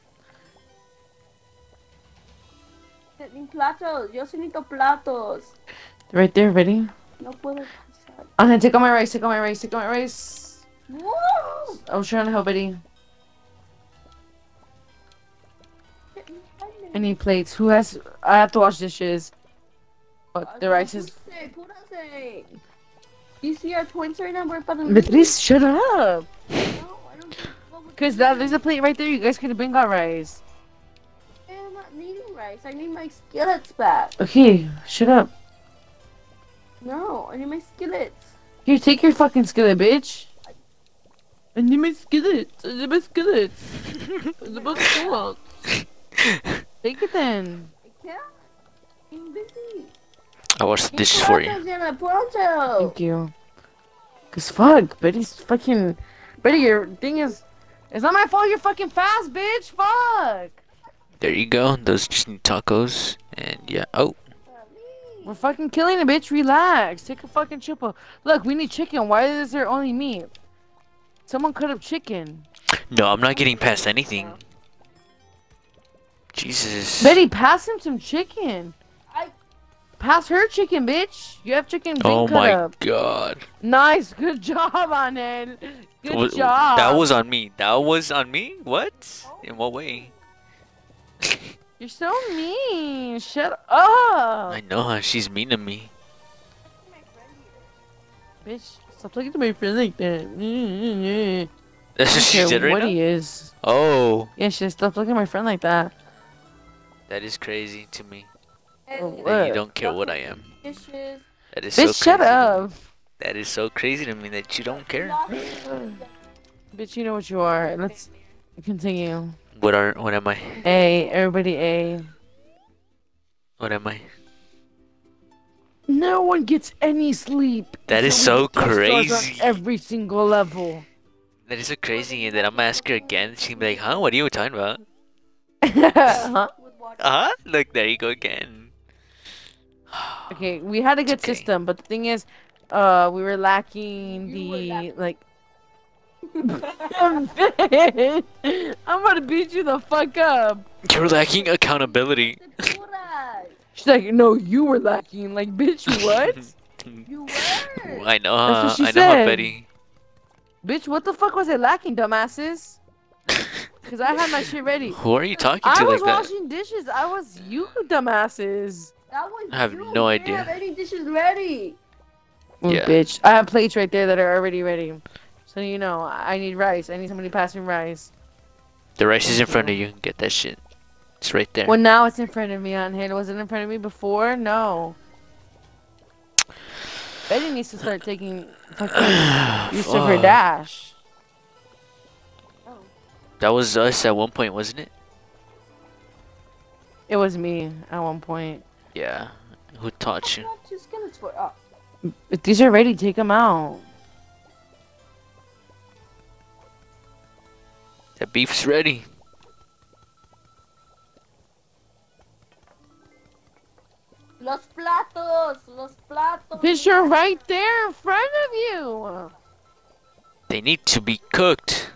Platos. Yo sí necesito platos. Right there, ready? No puedo pasar. I'm gonna take out my rice, take out my rice, take out my rice. Woo! I was trying to help Betty. I need plates. Who has? I have to wash dishes. But the rice is. Púrase, púrase. You see our points right now? We're about to Beatriz, shut up. No, I don't think what we're Cause that there's a plate right there. You guys could have been got rice. I'm not needing rice. I need my skillets back. Okay, shut up. No, I need my skillets. Here, take your fucking skillet, bitch. I need my skillets. I need my skillets. I need my skillets. Take it then. I can't. I'm busy. I washed the dishes for you. Pronto, pronto. Thank you. Cause fuck, Betty's fucking. Betty, your thing is. It's not my fault you're fucking fast, bitch. Fuck. There you go. Those just need tacos. And yeah. Oh, We're fucking killing it, bitch. Relax. Take a fucking chupa. Look, we need chicken. Why is there only meat? Someone cut up chicken. no, I'm not getting past anything. Jesus. Betty, pass him some chicken. Pass her chicken, bitch. You have chicken being Oh cut my up. god. Nice, good job on it. Good Wa- job. That was on me. That was on me? What? In what way? *laughs* You're so mean. Shut up, I know how she's mean to me. bitch. Stop talking to my friend like that. *laughs* That's what *laughs* she did right what now? he is. Oh, Yeah, she stop looking at my friend like that. that is crazy to me. Oh, And you don't care what I am. That is Bitch, crazy. shut up. That is so crazy to me that you don't care. *sighs* Bitch, you know what you are. Let's continue. What are? What am I? A, everybody A. What am I? No one gets any sleep. That is so crazy. On every single level. That is so crazy. And then I'm gonna ask her again. She's gonna be like, "Huh? What are you talking about?" *laughs* huh? Uh huh. Look, there you go again. Okay, we had a good okay. system, but the thing is, uh, we were lacking You the lacking- like. *laughs* I'm gonna beat you the fuck up. You're lacking accountability. She's like, no, you were lacking. Like, bitch, what? *laughs* You were. I know, That's huh? what she I know, huh, said. Betty. bitch, what the fuck was it lacking, dumbasses? *laughs* Cause I had my shit ready. Who are you talking I to was like that? washing dishes. I was you, dumbasses. That was I have you. no You didn't idea. have any dishes ready. Mm, Yeah. Bitch, I have plates right there that are already ready. So you know, I need rice. I need somebody passing rice. The rice is in front of you. Get that shit. It's right there. Well, now it's in front of me on here. Was it in front of me before? No. Betty needs to start taking *sighs* fucking use of her Fuck. dash. That was us at one point, wasn't it? It was me at one point. Yeah. Who taught you? Got two skillets for. Oh, If these are ready, take them out. The beef's ready. los platos, los platos. Bitch, you're right there in front of you. They need to be cooked.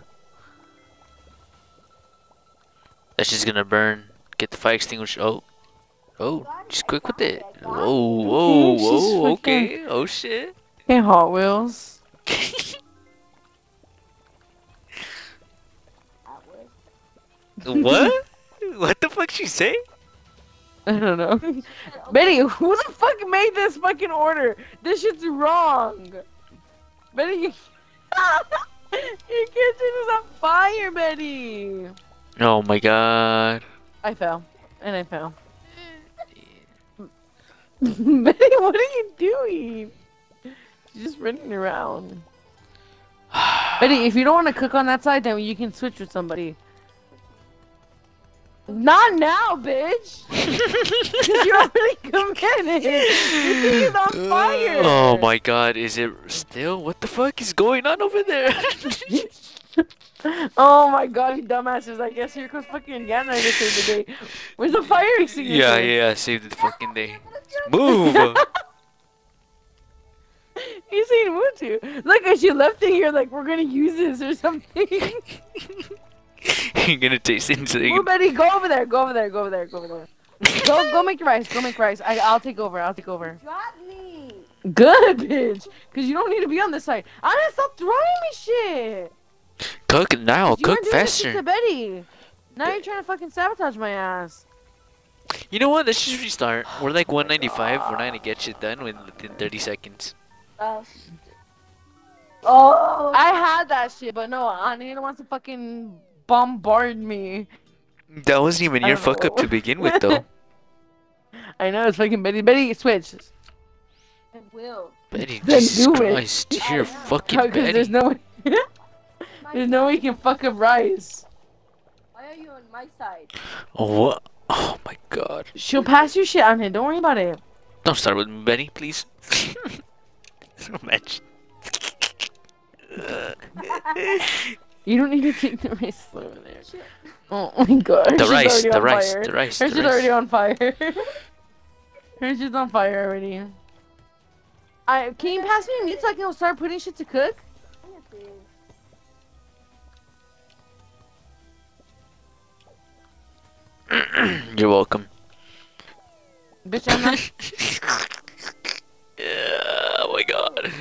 That's just gonna burn. Get the fire extinguisher. Oh. Oh, just quick with it. Whoa, whoa, She's whoa, okay. Oh shit. Hey, Hot Wheels. *laughs* What? *laughs* what the fuck she say? I don't know. *laughs* Betty, who the fuck made this fucking order? This shit's wrong. Betty, you... your kitchen is on fire, Betty. Oh my god. I fell, and I fell. *laughs* Betty, what are you doing? She's just running around. *sighs* Betty, if you don't want to cook on that side, then you can switch with somebody. Not now, bitch! *laughs* *laughs* you're already committed! Your thing is on fire! Oh my god, is it still? What the fuck is going on over there? Oh my god, you dumbasses. I guess here comes fucking Yana to save the day. Where's the fire extinguisher? yeah, yeah, save the fucking day. Move! *laughs* You saying move to? Look, as you left it here, like, we're gonna use this or something. You're gonna taste it so you Move, Betty, go over there, go over there, go over there, go over there. Go, go make rice, go make rice. I, I'll take over, I'll take over. Drop me. Good, bitch. Cause you don't need to be on this side. I'm didn't stop throwing me shit. Cook now, cook weren't doing this shit faster. to Betty. Now you're trying to fucking sabotage my ass. You know what? Let's just restart. We're like 195. We're not gonna get shit done within 30 seconds. Oh. Oh. I had that shit, but no, Anita wants to fucking bombard me. That wasn't even your don't fuck up to begin with, though. *laughs* I know it's fucking Betty. Betty, switch. I will. Betty, Then Jesus do it. Christ, you're fucking Because Betty. there's no way, *laughs* there's no way you can fuck up rice. Why are you on my side? Oh, what? Oh my god. She'll pass you shit on here. Don't worry about it. Don't start with me, Betty, please. *laughs* much. You don't need to keep the rice slow in there. Oh my god. The rice, the rice, fire. the rice, Hers is already on fire. Hers is on fire already. I can you pass me a meat so I can start putting shit to cook? *clears throat* You're welcome. Bitch, I'm not. Yeah, oh my god.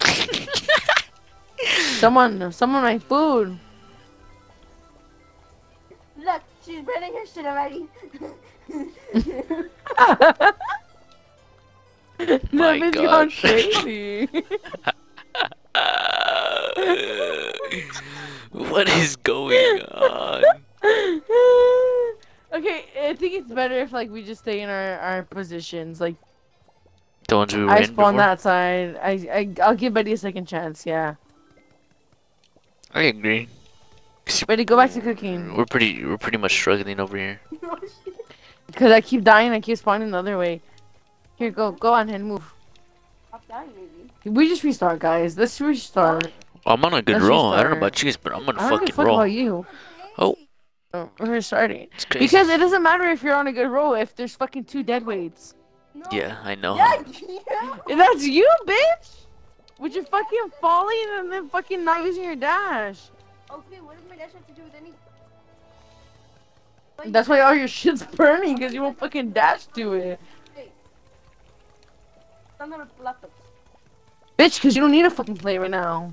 *laughs* someone, someone my food. Look, she's burning her shit already. *laughs* that My bitch God. gone crazy. *laughs* what is going on? Okay, I think it's better if like we just stay in our, our positions. Like The ones we were I spawn before? that side. I, I I'll give Betty a second chance. Yeah, I agree. Betty, go back to cooking. We're pretty, we're pretty much struggling over here. *laughs* Cause I keep dying. I keep spawning the other way. Here, go, go on and move. Stop dying, maybe. We just restart, guys. Let's restart. I'm on a good Let's roll. I don't know about you guys, but I'm on a I don't give a fucking fuck roll. about you. We're restarting. it's crazy. Because it doesn't matter if you're on a good roll if there's fucking two dead weights. No. Yeah, I know. Yeah, *laughs* yeah. That's you, bitch! With your fucking falling and then fucking not using your dash. Okay, what does my dash have to do with any? But That's why all your shit's burning because you won't fucking dash to it. I'm gonna. Bitch, because you don't need a fucking plate right now.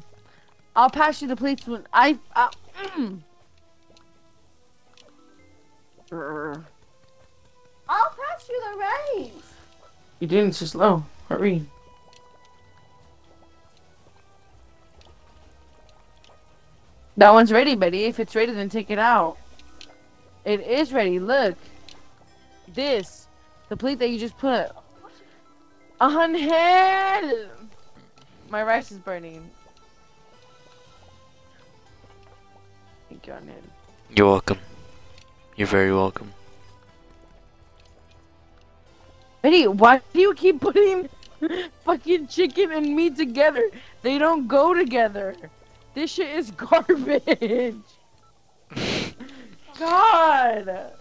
I'll pass you the plates when I. I mm. Brr. I'll pass you the rice. You didn't, it's just low. Hurry. That one's ready, buddy. If it's ready, then take it out. It is ready. Look. This. The plate that you just put. On head! My rice is burning. Thank you, on head. You're welcome. You're very welcome. Betty, why do you keep putting *laughs* fucking chicken and meat together? They don't go together. This shit is *laughs* garbage. *laughs* God.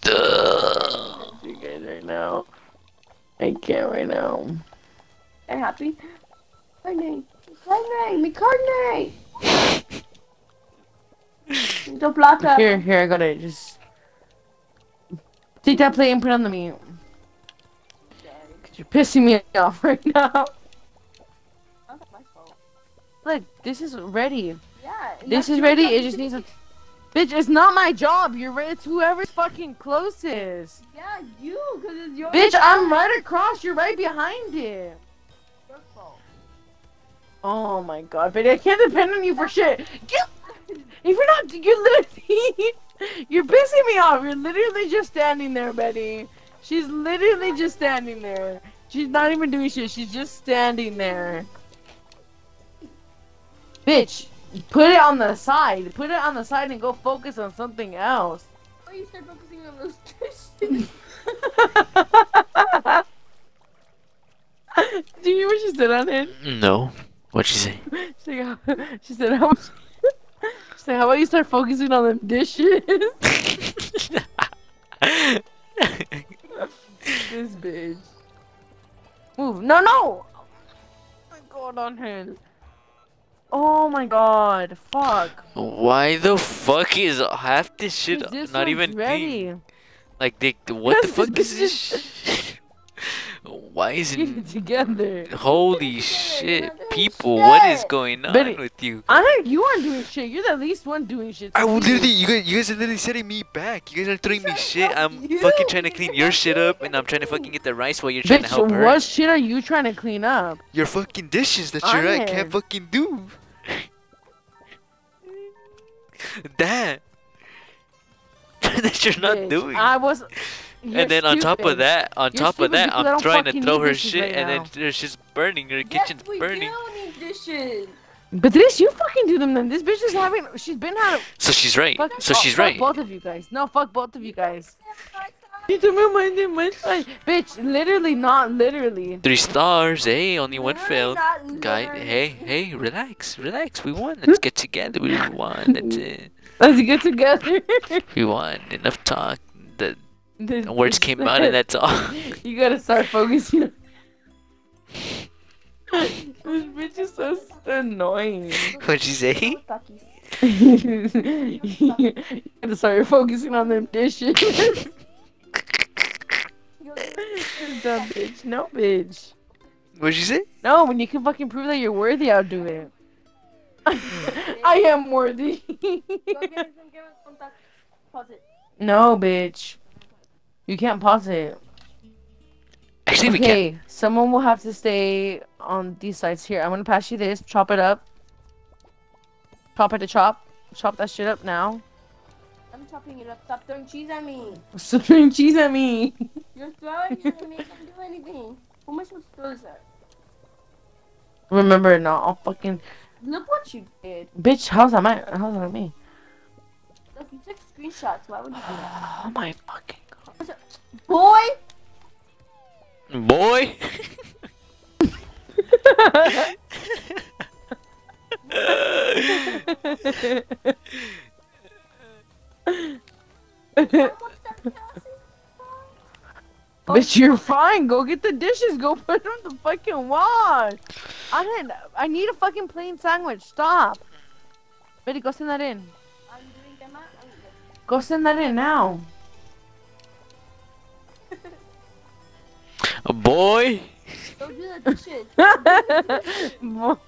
Duh. You guys right now. I can't right now. I'm happy. Carne. Mi carne. The plata. *laughs* Here, here, I got it. Just take that plate and put it on the meat. Cause you're pissing me *laughs* off right now. Not my fault. Look, this is ready. Yeah. This is ready. It just needs a. Bitch, it's not my job. You're right. It's whoever's fucking closest. Yeah, you, because it's your Bitch, job. I'm right across. You're right behind it. Your fault. Oh my god, bitch, I can't depend on you for shit. Get, if you're not, you're literally, *laughs* you're pissing me off. You're literally just standing there, Betty. She's literally just standing there. She's not even doing shit. She's just standing there. Bitch, put it on the side. Put it on the side and go focus on something else. Why you start focusing on those dishes? *laughs* Do you hear what she said on it? No. What'd she say? *laughs* She, said, *laughs* she said, how, *laughs* she said, how about you start focusing on them dishes? this bitch. Move. No, no! Oh my god, on him. Oh my god. Fuck. Why the fuck is half this shit This not even ready. Like, they, what the fuck is is this? Shit? Why is it? together. Holy shit, people! What is going on Betty- with you? I know you aren't doing shit. You're the least one doing shit. I literally, you guys, you guys are literally setting me back. You guys are throwing me shit. I'm you. fucking trying to clean your shit up, and I'm trying to fucking get the rice while you're trying to help her. what shit are you trying to clean up? Your fucking dishes that you're right can't fucking do. *laughs* that. *laughs* that you're not Bitch, doing. I was. You're and then on top of that, on You're top of that, I I'm trying to throw her shit, right and then there's just burning. Her Yes, kitchen's we burning. do need dishes. But this, you fucking do them then. This bitch is having. She's been having. So she's right. Fuck, So oh, she's fuck right. both of you guys. No, fuck both of you guys. You told me mine did my side. Bitch, literally, not literally. Three stars. Eh, hey, only one Literally failed. Guy, hey, hey, relax, relax. We won. Hmm? Let's get together. We *laughs* won. That's it. Let's get together. We won. Enough talk. The This words came *laughs* out, and that's all. You gotta start focusing. on- *laughs* this bitch is so annoying. What'd you say? *laughs* you gotta start focusing on them dishes. You dumb bitch. No, bitch. What'd you say? No, when you can fucking prove that you're worthy, I'll do it. I am worthy. Go get us and give us contact. Pause it. no, bitch. You can't pause it. Actually, we can't. Okay, someone will have to stay on these sides here. I'm gonna pass you this. Chop it up. Chop it to chop. Chop that shit up now. I'm chopping it up. Stop throwing cheese at me. Stop throwing cheese at me. *laughs* You're throwing it at me. I can't do anything. Who am I supposed to throw this at? Remember, not all fucking Look what you did. bitch. How's that my? How's that me? Look, you took screenshots. Why would you do that? *sighs* Oh my fucking god. Boy! Boy. What's that passing? Bitch, you're fine. Go get the dishes. Go put them in the fucking wash. I didn't. I need a fucking plain sandwich. Stop. Betty, go send that in. I'm doing them out. I'm Go send that in now. A boy. Go do the dishes. Mo-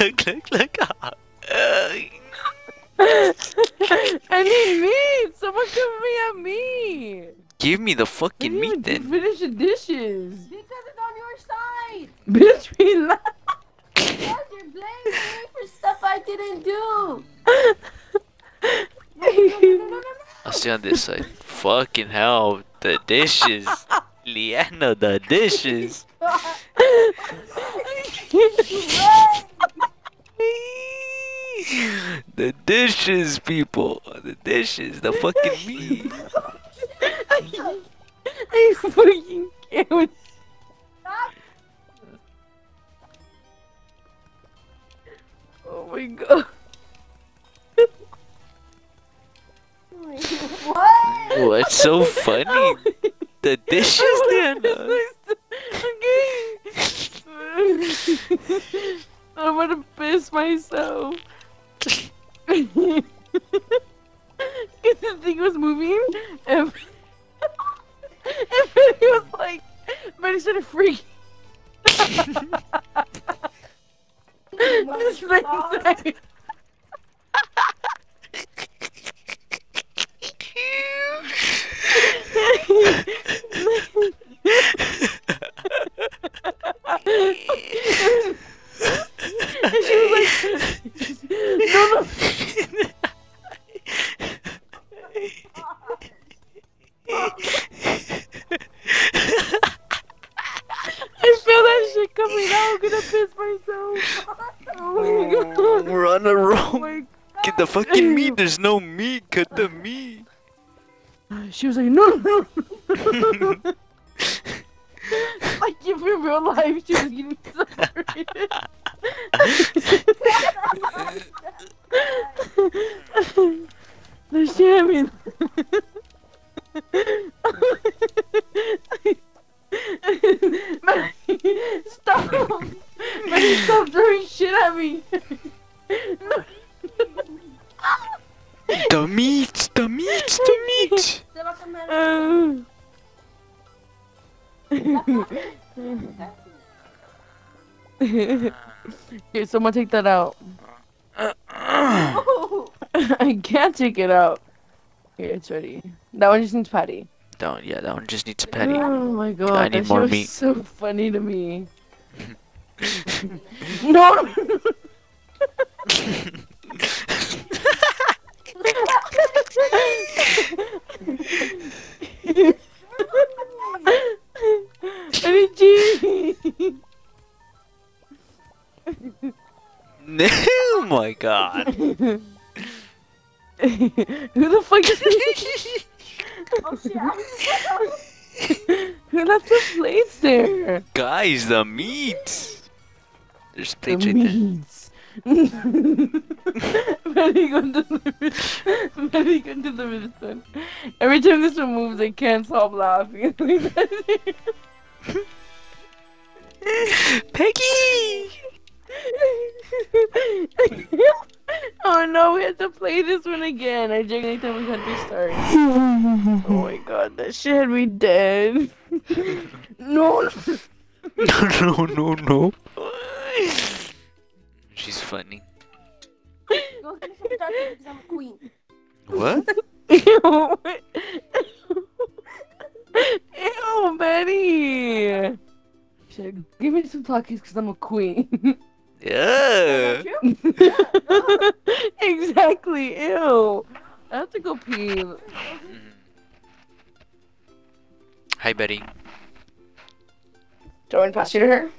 look, look, look. Uh, I need meat. Someone give me a meat. give me the fucking didn't meat then. Finish the dishes. because it's on your side. Bitch, relax. Because you're blaming me for stuff I didn't do. No, no, no, no, no, no. I'll on this side. Fucking hell, the dishes. Leanna, the dishes. the dishes, people. The dishes. The fucking me. I fucking can't. Oh my god. What? What's so *laughs* funny? The dishes, *laughs* Leanna. okay. I'm gonna piss myself. Because *laughs* the thing was moving, and, and Betty was like, Betty started freaking. Oh this place. And like, coming out. I'm gonna piss myself. Oh my god. We're on a Oh roll. my Get the fucking meat. There's no meat. Cut the meat. She was like, no, no. no." like if in real life, she was getting separated. *laughs* the shaman. Someone take that out. *laughs* I can't take it out. Here, it's ready. That one just needs patty. One, yeah, that one just needs patty. Oh my god, I need that more meat. so funny to me. *laughs* no! *laughs* Energy! *laughs* oh my god. Who the fuck is *laughs* Oh shit. *laughs* Who left the plates there? Guys, the meat. There's The plates right there. meats. Very good delivery. Very good delivery this one. Every time this one moves, I can't stop laughing. Peggy! Oh no, we have to play this one again. I drink anytime we had to start. *laughs* oh my god, that shit had me dead. *laughs* no, No, *laughs* no, no, no. She's funny. Go get some turkey I'm a queen. What? Ew. Ew, Betty. Give me some Takis because I'm a queen. Yeah. *laughs* *laughs* exactly, ew. I have to go pee. Mhm. Hi, Betty. Do I want to pass you to her?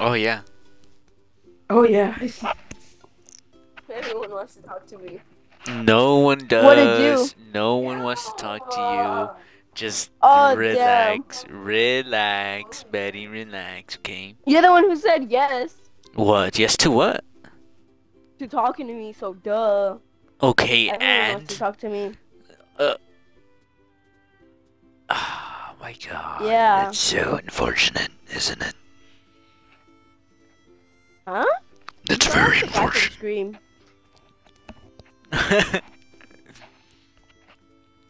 Oh, yeah. Oh, yeah. *laughs* Everyone wants to talk to me. No one does. What did you- No one wants to talk to you. Just Oh, damn. relax. Relax, Betty. Relax, okay? You're the one who said yes what? Yes to what? To talking to me, so duh. Okay, Everyone and... to talk to me. Uh... Oh my god. Yeah. It's so unfortunate, isn't it? Huh? That's very unfortunate. Scream. *laughs*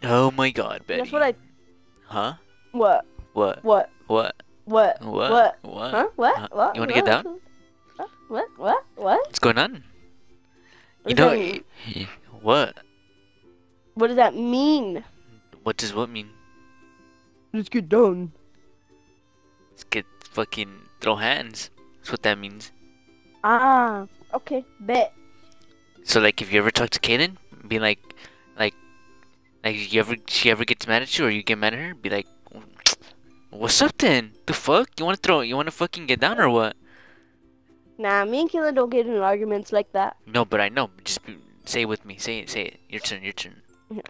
oh my god, Betty. That's what I... Huh? What? What? What? What? What? What? What? Huh? What? What? You wanna get down? Huh? What? What? What? What's going on? What You know, that y- what? What does that mean? What does what mean? Let's get done. Let's get fucking throw hands. That's what that means. Ah. Okay. Bet. So like, if you ever talk to Kaden, be like, like, like you ever she ever gets mad at you or you get mad at her, be like, what's up then? The fuck? You wanna throw? You wanna fucking get down or what? Nah, me and Kayla don't get in arguments like that. No, but I know. Just be, say it with me. Say it. Say it. Your turn. Your turn. Yeah.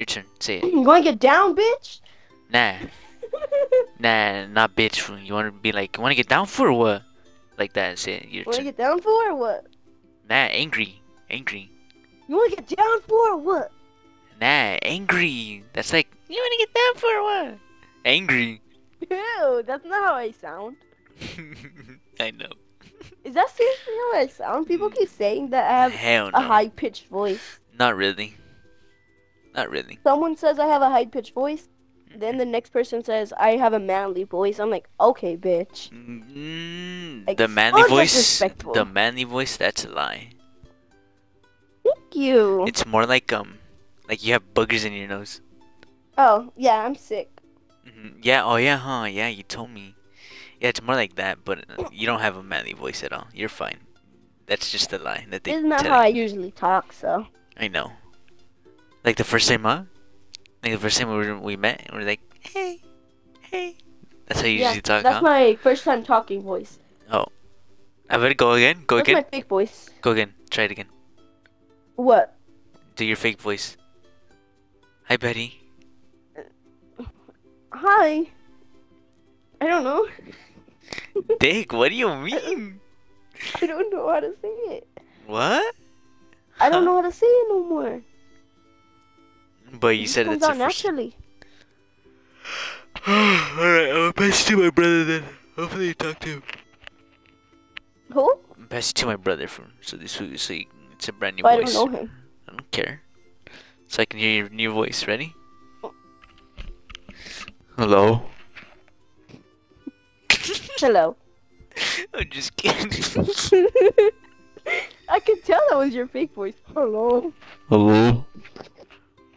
Your turn. Say it. You wanna get down, bitch? Nah, nah, not bitch. You wanna be like, you wanna get down for or what? Like that. Say it. Your wanna turn. get down for or what? Nah, angry. Angry. You wanna get down for or what? Nah, angry. That's like, you wanna get down for or what? Angry. *laughs* Ew, that's not how I sound. *laughs* I know. Is that seriously how I sound? People keep saying that I have Hell no. a high pitched voice. Not really. Not really. Someone says I have a high pitched voice. Then the next person says, I have a manly voice. I'm like, okay, bitch. Mm, Like, the manly voice. The manly voice. That's a lie. Thank you. It's more like um, like you have boogers in your nose. Oh, yeah, I'm sick. hmm Yeah. Oh yeah. Huh. Yeah. You told me. Yeah. It's more like that, but you don't have a manly voice at all. You're fine. That's just a lie that they Isn't that how I usually talk, so. I know. Like the first time, huh? Like the first time we were, we met, we are like, hey, hey. That's how you Yeah, usually talk, that's huh? my first time talking voice. Oh, I better go again. Go that's again. my fake voice. Go again. Try it again. What? Do your fake voice. Hi, Betty. Hi. I don't know. Dick, what do you mean? I don't know how to say it. What? I don't know how to say it no more. But you just said it's out naturally. *sighs* Alright, I'll pass you to my brother then. Hopefully you talk to him. Who? Pass it to my brother for so this so you, it's a brand new Oh, I voice. don't know him. I don't care. So I can hear your new voice. Ready? Oh. Hello. Hello. I'm just kidding. *laughs* I could tell that was your fake voice. Hello. Hello.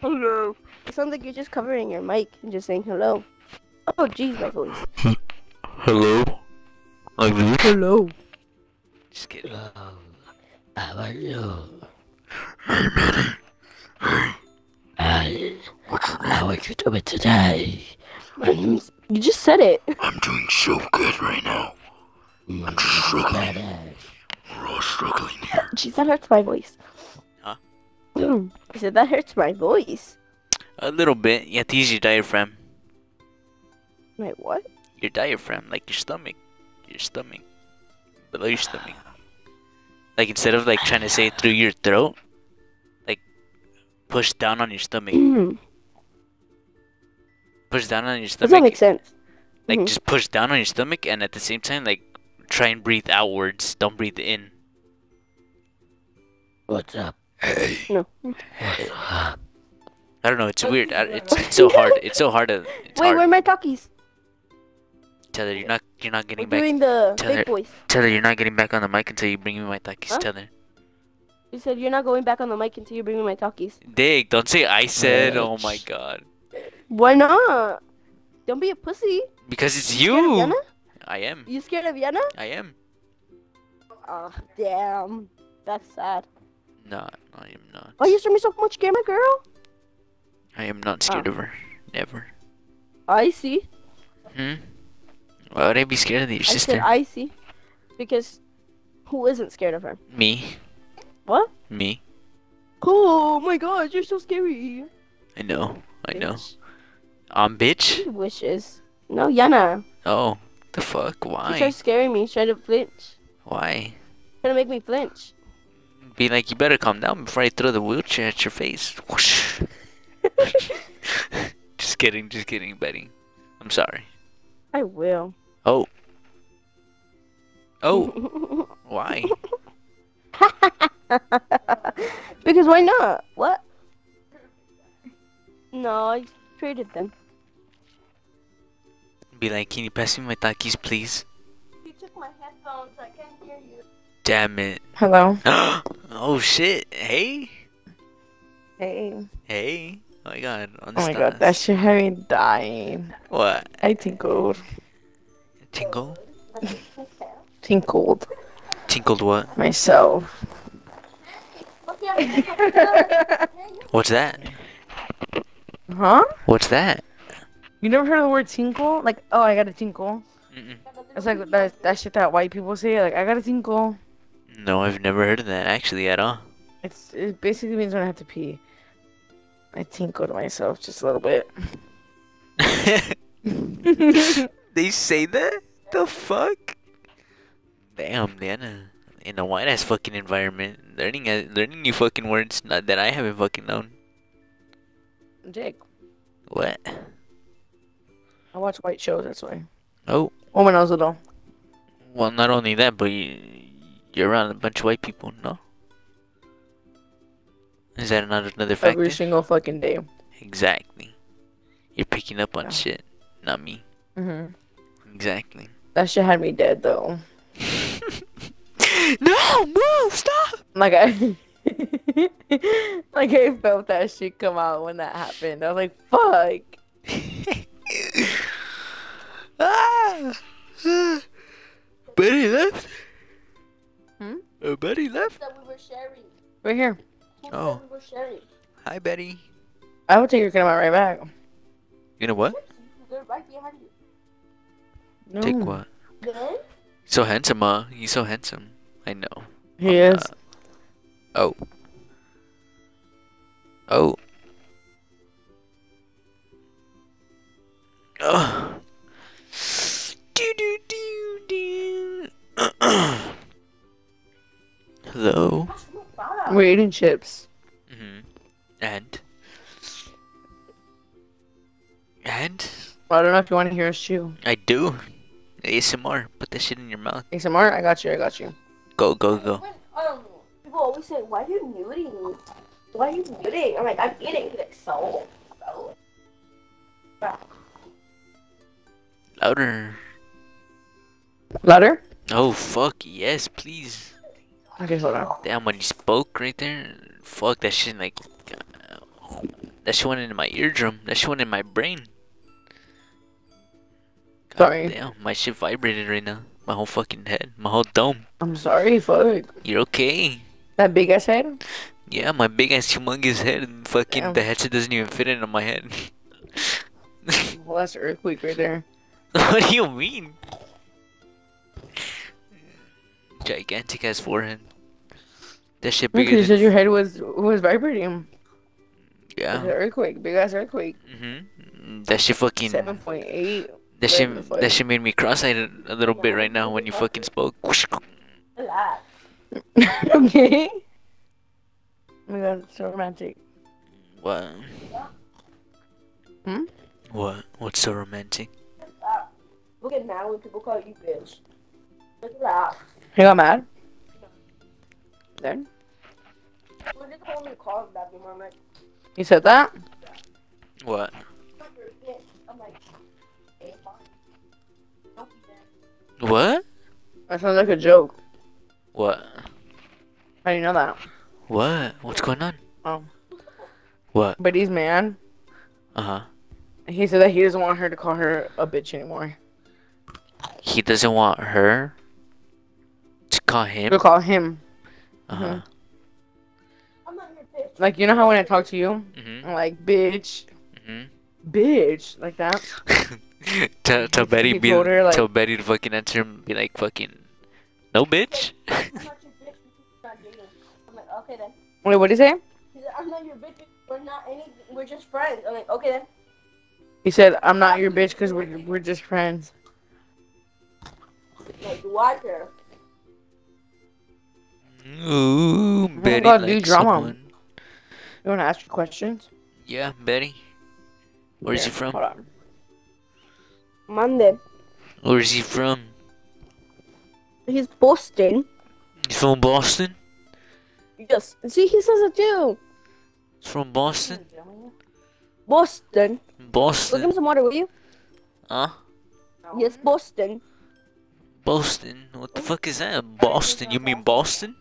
Hello. It sounds like you're just covering your mic and just saying hello. Oh, jeez, my voice. Hello. Like this? Hello. Just kidding. How are you? Hey, Manny. Hi. How are you doing today? My name's. You just said it. I'm doing so good right now. I'm struggling. We're all struggling here. *gasps* Jeez, that hurts my voice. Huh? *clears throat* I said that hurts my voice. A little bit. You have to use your diaphragm. Wait, what? Your diaphragm, like your stomach. Your stomach. Below your stomach. Like instead of like trying to say it through your throat, like push down on your stomach. Does *clears throat* Push down on your stomach. Does that make sense? Like Mhm. just push down on your stomach and at the same time like try and breathe outwards. Don't breathe in. What's up? Hey. No. What's up? I don't know, it's weird. It's, it's so *laughs* hard. It's so hard to it's Wait, hard. where are my talkies? Tether, you're not you're not We're getting back doing the Tell her- fake voice. Tether, you're not getting back on the mic until you bring me my talkies, Huh? Tether. You said you're not going back on the mic until you bring me my talkies. Dig, don't say I said, oh my god. Why not? Don't be a pussy. Because it's Scared of you! Yana? I am. You scared of Yana? I am. Oh, damn. That's sad. No, I am not. Why you showing me so much camera, girl? I am not scared Oh. of her. Never. I see. Hmm? Why would I be scared of your I sister? said I see. Because who isn't scared of her? Me. What? Me. Oh my god, you're so scary. I know. I know. Um, bitch? She wishes. No, Yana. Oh. The fuck? Why? tried scaring me. She tried to flinch. Why? Trying to make me flinch. Be like, you better calm down before I throw the wheelchair at your face. Whoosh. *laughs* just kidding, just kidding, Betty. I'm sorry. I will. Oh. Oh, *laughs* why? *laughs* because why not? What? No, I traded them. Be like, can you pass me my takis, please? You took my headphones. I can't hear you. Damn it. Hello. *gasps* oh shit. Hey. Hey. Hey. Oh my god. Oh my god, that shit had me dying. What? I tinkled. Tingle? *laughs* Tinkled Tinkled what? myself. *laughs* What's that? Huh? What's that? You never heard of the word tinkle? Like, oh, I got a tinkle. Mm-mm. It's like that, that shit that white people say. Like, I got a tinkle. No, I've never heard of that actually at all. It's it basically means when I have to pee. I tinkled myself just a little bit. *laughs* they say that? The fuck? Damn, Diana. In a white ass fucking environment, learning learning new fucking words not that I haven't fucking known. Jake, What? I watch white shows. That's why. Oh, Oh, when I was little. well, not only that, but you, you're around a bunch of white people, no? Is that not another factor? Every single fucking day. Exactly. You're picking up on Yeah. shit, not me. hmm Exactly. That shit had me dead though. *laughs* no, move, stop. Like I, *laughs* like I felt that shit come out when that happened. I was like, "Fuck." *laughs* ah. Betty left. Hmm? Uh, Betty left. That we were sharing. Right here. Who Oh. we were sharing? Hi, Betty. I will take your camera right back. You know what? They're right behind you. No. Take what? Then? So handsome, uh. He's so handsome. I know. He is. Oh. Oh. Oh. Do do do do. Hello. That's. We're eating chips. Mm-hmm. And. And I don't know if you want to hear us chew. I do. ASMR. Put that shit in your mouth. ASMR, I got you. I got you. Go go go. When, um, people always say, why are you muting me? Why are you muting? I'm like, I'm eating. He's like, so? So? Louder. Louder. Oh fuck yes, please. Okay, hold on. Damn, when you spoke right there, fuck that shit like uh, that shit went into my eardrum. That shit went in my brain. God Sorry. Damn, my shit vibrated right now. My whole fucking head, my whole dome. I'm sorry. Fuck. You're okay. That big ass head. Yeah, my big ass humongous head and fucking Damn. the headset doesn't even fit into my head. *laughs* Well, that's an earthquake right there. *laughs* what do you mean? Gigantic ass forehead. That shit Because bigger you said your head was was vibrating. Yeah. earthquake. Big ass earthquake. Mhm. That shit fucking. Seven point eight. That shit, that shit made me cross-eyed a, a little bit right now when you fucking spoke. *laughs* Okay. Oh my god, it's so romantic. What? Hmm? What? What's so romantic? Stop. Look at now when people call you bitch. Look at that. He got mad. Then We're just calling me call back in moment. he said that. What? I'm like, hey, fine. Don't be there. What? That sounds like a joke. What? How do you know that? What? What's going on? Oh. What? But he's mad. Uh huh. He said that he doesn't want her to call her a bitch anymore. He doesn't want her to call him. To call him. Uh huh. I'm not your bitch. Like you know how when I talk to you, Mhm. I'm like bitch, Mhm. bitch, like that. *laughs* tell tell Betty he be her, like- tell Betty to fucking answer him. Be like fucking. No bitch. I'm not your bitch because *laughs* we're not dating. I'm like, okay then. Wait, what did he say? He said, I'm not your bitch. We're not any. We're just friends. I'm like, okay then. He said, "I'm not your bitch because we're we're just friends." Like, watch her. Ooh, Betty God, do likes drama. someone. You want to ask your questions? Yeah, Betty. Where's he from? Hold on. Monday. Where's he from? He's Boston. He's from Boston. Yes. See, he says it too. He's from Boston. Boston. Boston. Look him Boston. some water, will you? Huh? Yes, Boston. Boston. What the fuck is that? Boston? You mean Boston?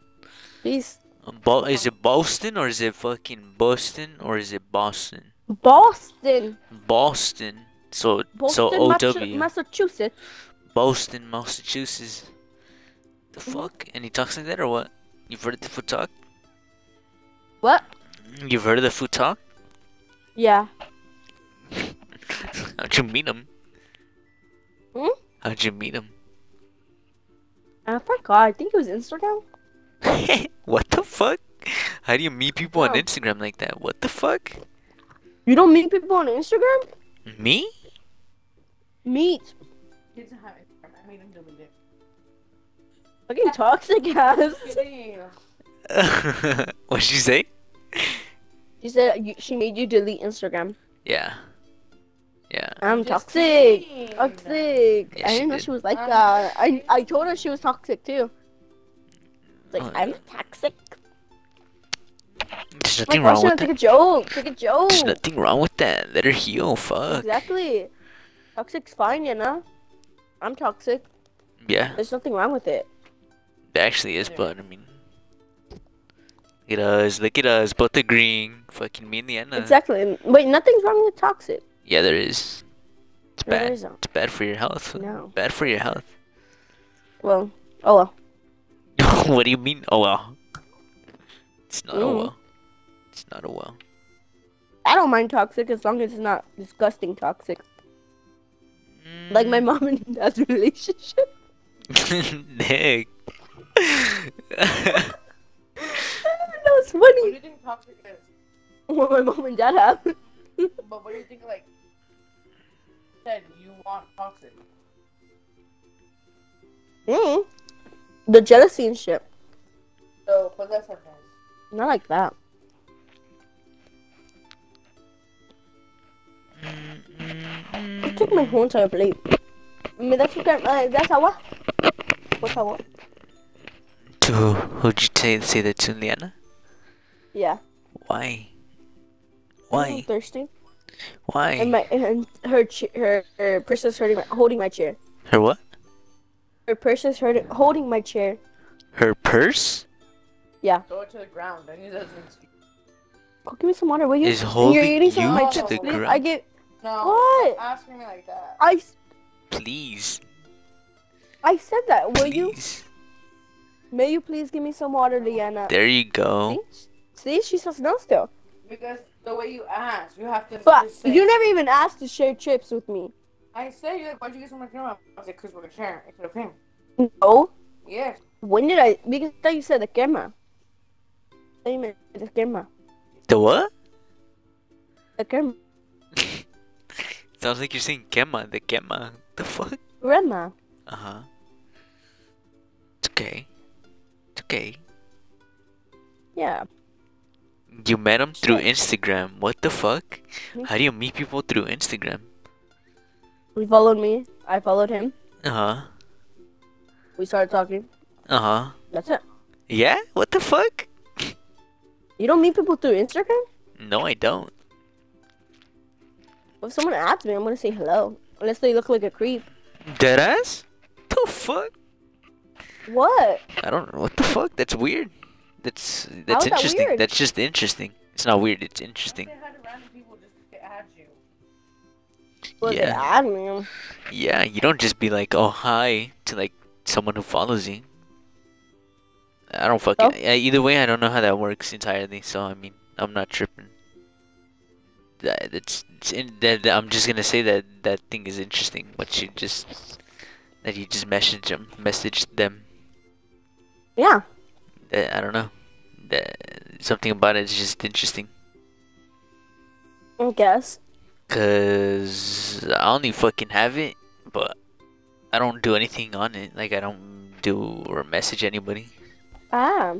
Please. Bo- is it Boston or is it fucking Boston or is it Boston? Boston. Boston. So Boston, so O Massachu- W. Massachusetts. Boston, Massachusetts. The fuck? And he talks like that or what? You've heard the foot talk? What? You've heard of the foot talk? Yeah. *laughs* How'd you meet him? Hmm? How'd you meet him? I forgot. I think it was Instagram. *laughs* what the fuck? How do you meet people on. Instagram like that? What the fuck? You don't meet people on Instagram? Me? Meet. He doesn't have Instagram. I made him delete it. Fucking toxic ass. *laughs* *laughs* What'd you say? She said you, she made you delete Instagram. Yeah. Yeah. I'm toxic. kidding. Toxic. Yeah, I she didn't know she was like Um, that. I I told her she was toxic too. Like Oh, I'm yeah. toxic. There's My nothing wrong question, with take that. a joke. Take a joke. There's nothing wrong with that. Let her heal. Fuck. Exactly. Toxic's fine, you know. I'm toxic. Yeah, There's nothing wrong with it. it actually is, but I mean. Look at us. Look at us. Both agreeing. Fucking me and Leanna. Exactly. Wait, nothing's wrong with toxic. Yeah, there is. It's No, there bad. isn't. It's bad for your health. No. Bad for your health. Well, oh well. *laughs* what do you mean? Oh well. It's not a Mm. well. It's not a well. I don't mind toxic as long as it's not disgusting toxic. Like my Mm. mom and *laughs* dad's relationship. *laughs* Nick. that was What do funny. you think toxic is? What my mom and dad have. But what do you think, like, said you want toxic? mm. The jealousy and shit. So, put that sentence. Not like that. I took my whole entire plate. Me da chicken, uh, that's how what? What's how what? to who? Who'd you say, say that to, Leanna? Yeah. Why? Why? I'm Why? And my and her cha- her her purse is holding my, holding my chair. Her what? Her purse is hurting, holding my chair. Her purse? Yeah. Throw it to the ground. Then he doesn't speak. Go give me some water, will you? Is holding You're eating some of my you chips. to the ground. I get No. what? Asking me like that. I s- Please. I said that. Will you? Please. May you please give me some water, Leanna? There you go. See, she says no still. Because the way you ask, you have to. But say, you never even asked to share chips with me. I said, you're like, why'd you get so much camera? I was like, because we're sharing. It could have him. No. Yes. When did I? Because I thought you said the camera. I meant the camera. The what? The camera. *laughs* Sounds like you're saying Gemma. The Gemma. The fuck? Grandma. Uh huh. It's okay. It's okay. Yeah. You met him through Instagram. What the fuck? Hmm. How do you meet people through Instagram? He followed me. I followed him. Uh huh. We started talking. Uh huh. That's it. Yeah? What the fuck? You don't meet people through Instagram? No, I don't. If someone asks me, I'm gonna say hello. Unless they look like a creep. Deadass? The fuck? What? I don't know. What the fuck? That's weird. That's that's that interesting. weird? That's just interesting. It's not weird. It's interesting. Say hi to random people just to add you. Was it Yeah. Yeah, you don't just be like, "Oh, hi" to like someone who follows you. I don't fucking. Oh. yeah, either way, I don't know how that works entirely. So I mean, I'm not tripping. That that's it's in, that, that- I'm just gonna say that that thing is interesting. What you just that you just message them, message them. Yeah. That, I don't know. That something about it is just interesting. I guess. Cause I only fucking have it, but I don't do anything on it. Like I don't do or message anybody. Ah.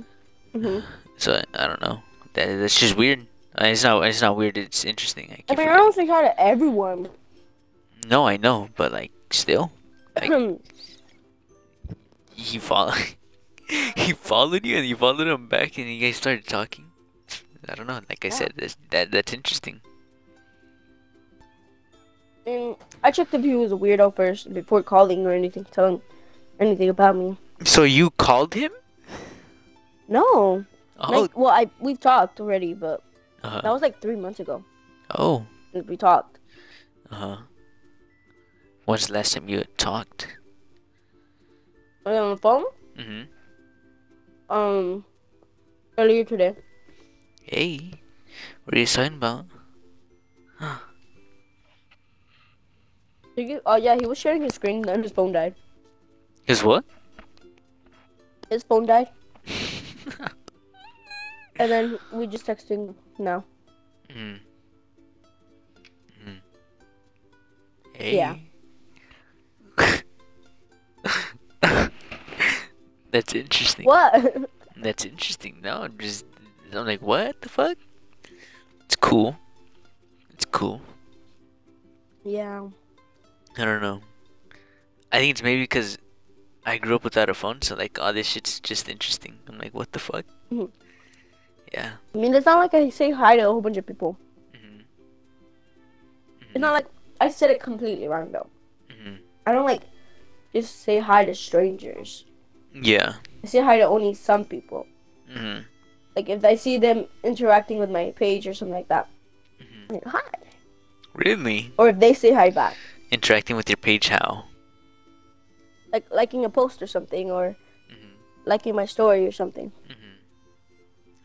hmm *sighs* So I don't know. That that's just weird. Uh, It's not. It's not weird. It's interesting. I I mean, I don't say hi to everyone. No, I know, but like still, Like- *clears throat* he follow. *laughs* *laughs* he followed you, and you followed him back, and you guys started talking. I don't know. Like I Yeah. said, that's, that that's interesting. and I checked if he was a weirdo first before calling or anything, telling anything about me. So you called him? No. Oh, Like, well, I we talked already, but uh that was like three months ago. oh, We talked. uh huh. When's the last time you had talked? On the phone. Mm-hmm. Um. Earlier today. Hey, what are you talking about? You, oh yeah, he was sharing his screen, then his phone died. His what? His phone died, *laughs* and then we just texting now. Mm. Mm. Hey. Yeah. That's interesting. What? *laughs* That's interesting. No, I'm just I'm like, what the fuck? It's cool. It's cool. yeah. I don't know. I think it's maybe because I grew up without a phone, so like all this shit's just interesting. I'm like, what the fuck? Mhm. Yeah. I mean, it's not like I say hi to a whole bunch of people. hmm It's not like I said it completely wrong though. hmm I don't like just say hi to strangers. Yeah. I say hi to only some people. hmm Like if I see them interacting with my page or something like that, hmm like hi. Really? Or if they say hi back, Interacting with your page how? like liking a post or something, or hmm liking my story or something. hmm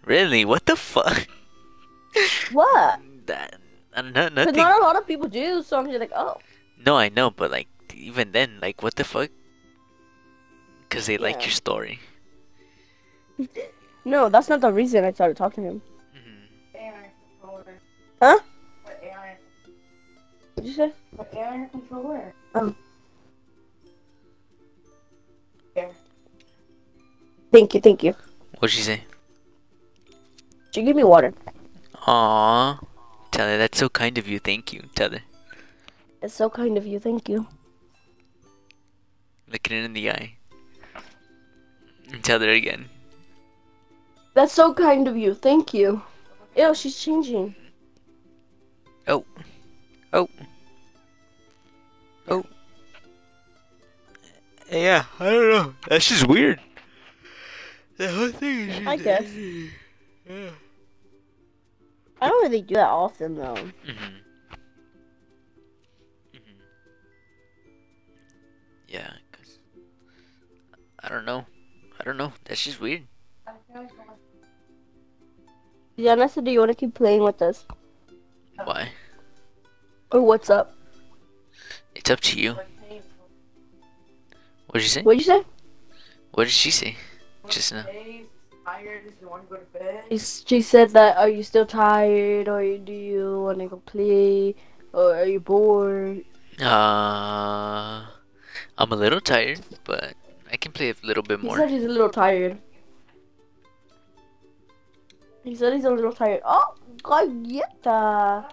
Really? What the fuck? *laughs* What? that, uh, no, But nothing. not a lot of people do, so I'm just like, oh, No, I know, but like even then, like what the fuck? Because they like your story. *laughs* no, that's not the reason I started talking to him. hmm AI. Huh? What AI? What'd you say? What AI controller? Thank you, thank you. What'd she say? She give me water. Aw. Tell her that's so kind of you. Thank you. Tell her. It's so kind of you. Thank you. Looking her in the eye. And tell her again. That's so kind of you. Thank you. Ew, she's changing. Oh. Oh. Oh. Yeah, I don't know. That's just weird. The whole thing is just. I guess. Yeah. I don't really do that often though. Mm-hmm. Mm-hmm. Yeah, cause I don't know. I don't know. That's just weird. Yeah, Nessa, do you want to keep playing with us? Why? Or what's up? It's up to you. What did you say? What did you say? What did she say? Just now. Tired? Does you want to go to bed? She- She said that, are you still tired? Or do you want to go play? Or are you bored? Uh, I'm a little tired, but I can play a little bit He more. said he's a little tired. He said he's a little tired. Oh, galleta.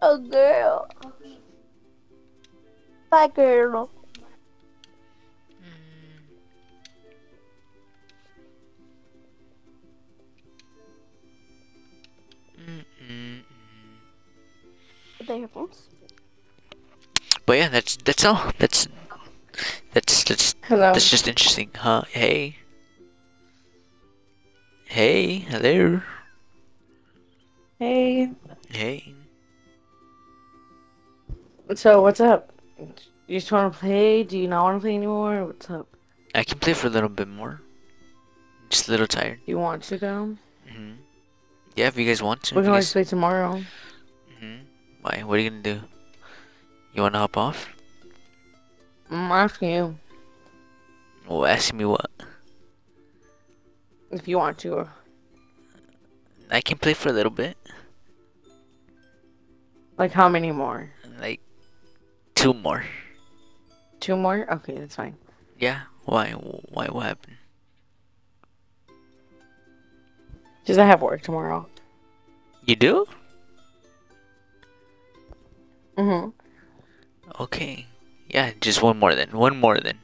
A girl. Bye, girl. Mm-mm-mm. Are they headphones? But yeah, that's that's all. That's that's that's Hello. that's just interesting, huh? Hey, hey, hello, Hey. hey. So what's up? You just want to play? Do you not want to play anymore? What's up? I can play for a little bit more. Just a little tired. You want to go? hmm Yeah, if you guys want to. We can always guys- play tomorrow. Mhm. Why? What are you gonna do? You wanna hop off? I'm asking you Well, ask me what. if you want to. I can play for a little bit, Like how many more? like two more. Two more? Okay, that's fine. Yeah. Why? Why? What happened? Just I have work tomorrow. You do? Mhm. Okay. Yeah, just one more then. One more then.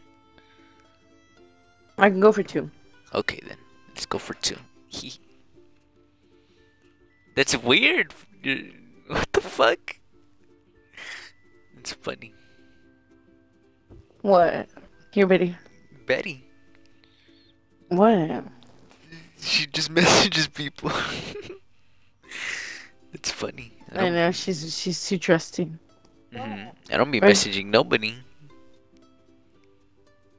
I can go for two. Okay then. Let's go for two. That's weird. *laughs* What the fuck? It's funny. What? Here, Betty. Betty. What? She just *laughs* messages people. *laughs* It's funny. I I know she's she's too trusting. Mhm. I don't be Right. messaging nobody.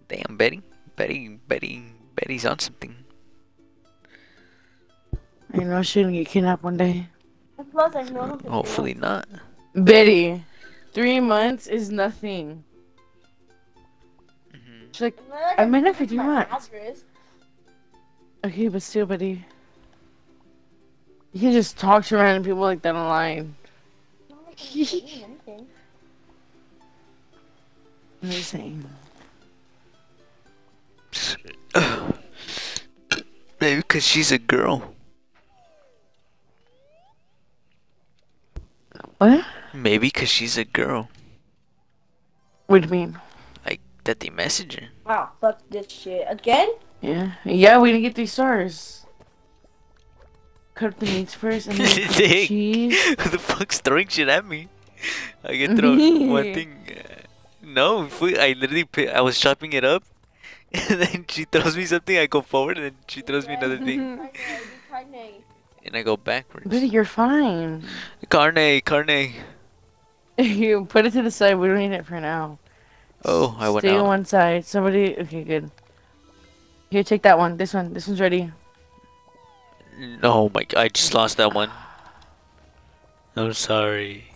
Damn, Betty. Betty, Betty, Betty's on something. I know she's gonna get kidnapped one day. Plus, I know. Hopefully not. Betty, three months is nothing. Mhm. She's like, I might not for three months. Okay, but still, Betty. You can just talk to random people like that online. I'm just saying. Maybe because she's a girl. What? Maybe because she's a girl. What do you mean? Like, that they message her. Wow, fuck this shit. Again? Yeah. Yeah, we didn't get three stars. Cut the meats first and then *laughs* put the cheese. *laughs* Who the fuck's throwing shit at me? I get thrown one *laughs* thing. No, fu- I literally pi- I was chopping it up, *laughs* and then she throws me something. I go forward, and then she throws me another thing, *laughs* and I go backwards. But you're fine. Carne, carne. *laughs* you put it to the side. We don't need it for now. Oh, I went Stay on one side. Somebody. Okay, good. Here, take that one. This one. This one's ready. No, my! I just lost that one. I'm sorry.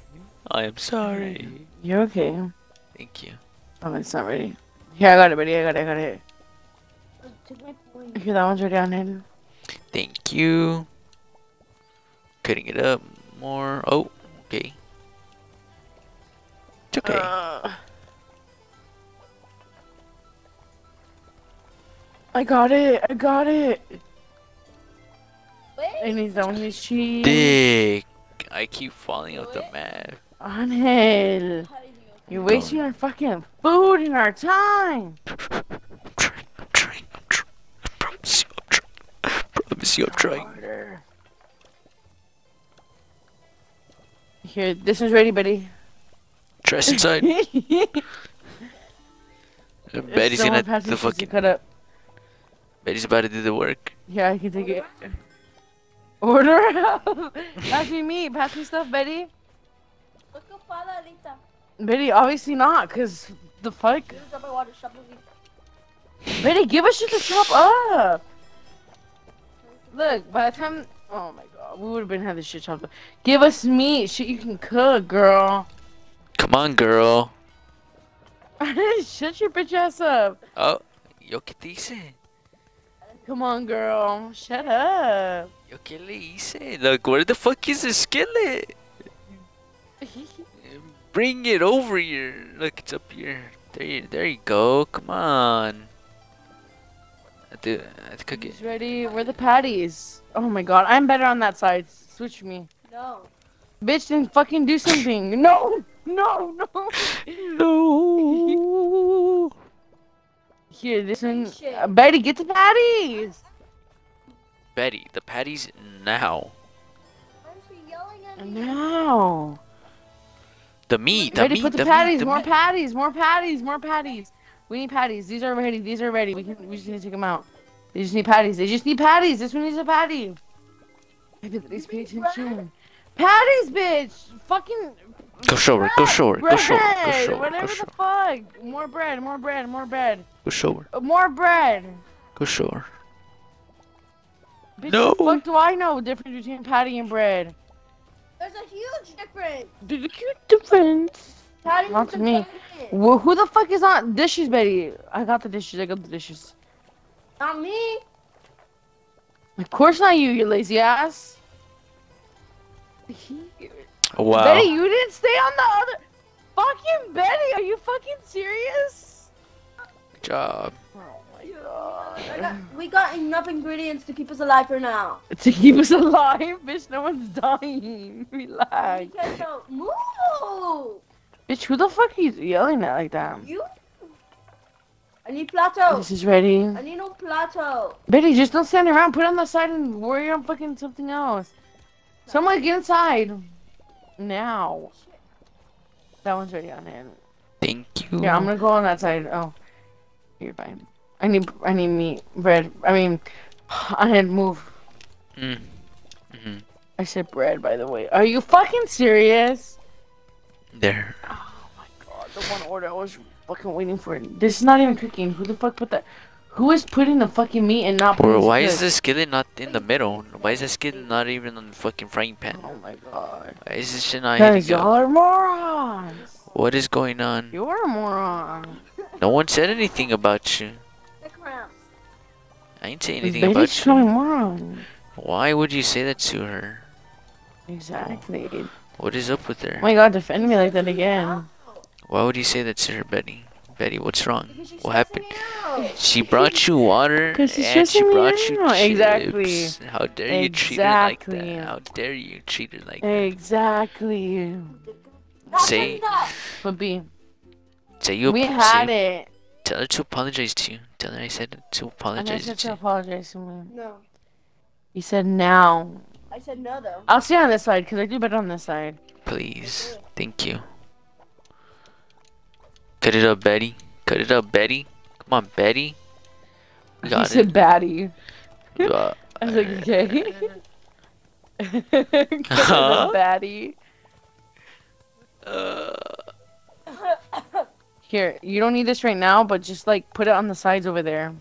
I am sorry. You're okay. Thank you. Oh, it's not ready. Yeah, I got it ready. I got it. I got it. Take my that one's ready on it. Thank you. Cutting it up more. Oh, okay. It's okay. Uh, I got it. I got it. I Wait. need that one. Needs cheese. Dick. I keep falling off the map. Angel. You're wasting our fucking food and our time. I'm trying. I'm trying. I'm trying. I promise you. I'm trying. I promise you. I'm trying. Harder. Here, this one's ready, buddy. Dress inside. *laughs* If Betty's gonna passes the fucking. cut up. Betty's about to do the work. Yeah, I can take it. Order *laughs* out. Pass me meat. Pass me stuff, Betty. Let's go follow Alita. Betty, obviously not, cause the fuck. This is my water shop with me. Betty, give us shit to chop up. Look, by the time, oh my god, we would have been having shit chopped up. Give us meat, shit you can cook, girl. Come on, girl. *laughs* Shut your bitch ass up. Oh, yo qué te hice? Come on, girl. Shut up. Yo qué le hice? Look, where the fuck is the skillet? *laughs* Bring it over here. Look, it's up here. There you, there you go. Come on. I have to, I have to cook it. He's ready. Where are the patties? Oh my god, I'm better on that side. Switch me. No. Bitch, then fucking do something. No, no, no. No. *laughs* Here, this one. Uh, Betty, get the patties. Betty, the patties now. Why The meat, the Betty, meat, put the, the patties. meat, more patties. More patties. More patties. We need patties. These are ready. These are ready. We can. We just need to take them out. They just need patties. They just need patties. This one needs a patty. Maybe please pay attention. Patties, bitch. Fucking Go show her, go show her, go bread. show her, go show her, go Whatever the fuck. More bread. More bread. More bread. go show her, Uh, More bread. go show her. Bitch, No. fuck do I know the difference between patty and bread? There's a huge difference. There's a huge difference. Patty Not is to the me. best. Wh- who the fuck is on dishes, Betty? I got the dishes. I got the dishes. Not me. Of course not you, you lazy ass. Wow. Betty, you didn't stay on the other. Fucking Betty, are you fucking serious? Good job. My I god. got, we got enough ingredients to keep us alive for now. to keep us alive, bitch, no one's dying. *laughs* Relax. Because so move. Bitch, who the fuck is yelling at like that? You. I need plateau. This is ready. I need no plateau. Betty, just don't stand around. Put it on the side and worry on fucking something else. Someone get inside. Now. That one's ready on it. Thank you. Yeah, I'm gonna go on that side. Oh, you're fine. I need, I need meat, bread. I mean, *sighs* I had move. Mm. hmm I said bread, by the way. Are you fucking serious? There. Oh my god, the one order I was fucking waiting for. This is not even cooking. Who the fuck put that? Who is putting the fucking meat and not putting Bro, why is the skillet not in the middle? Why is the skillet not even on the fucking frying pan? Oh my god. Why is this shit not Guys, y'all are morons. What is going on? You're a moron. No one said anything about you. The cramps. I ain't say anything Betty's about showing you. moron. Why would you say that to her? Exactly. Oh What is up with her? Oh my god, defend me like that again. Why would you say that to her, Betty? Betty, what's wrong? What happened? stressing me out. She brought you water *laughs* and she brought you out. chips. Exactly. How dare you treat her like that? How dare you treat her like that? Exactly. Say- enough. But B, Say you we say, had it. Tell her to apologize to you. Tell her I said to And I apologize said to to apologize to me. No. You said now. I said no though. I'll stay on this side because I do better on this side. Please. Thank you. Cut it up, Betty. Cut it up, Betty. Come on, Betty. You got said it. baddie. Uh, *laughs* I was like, okay. Cut Huh? it up, *laughs* baddie. uh, *laughs* Here, you don't need this right now, but just like put it on the sides over there.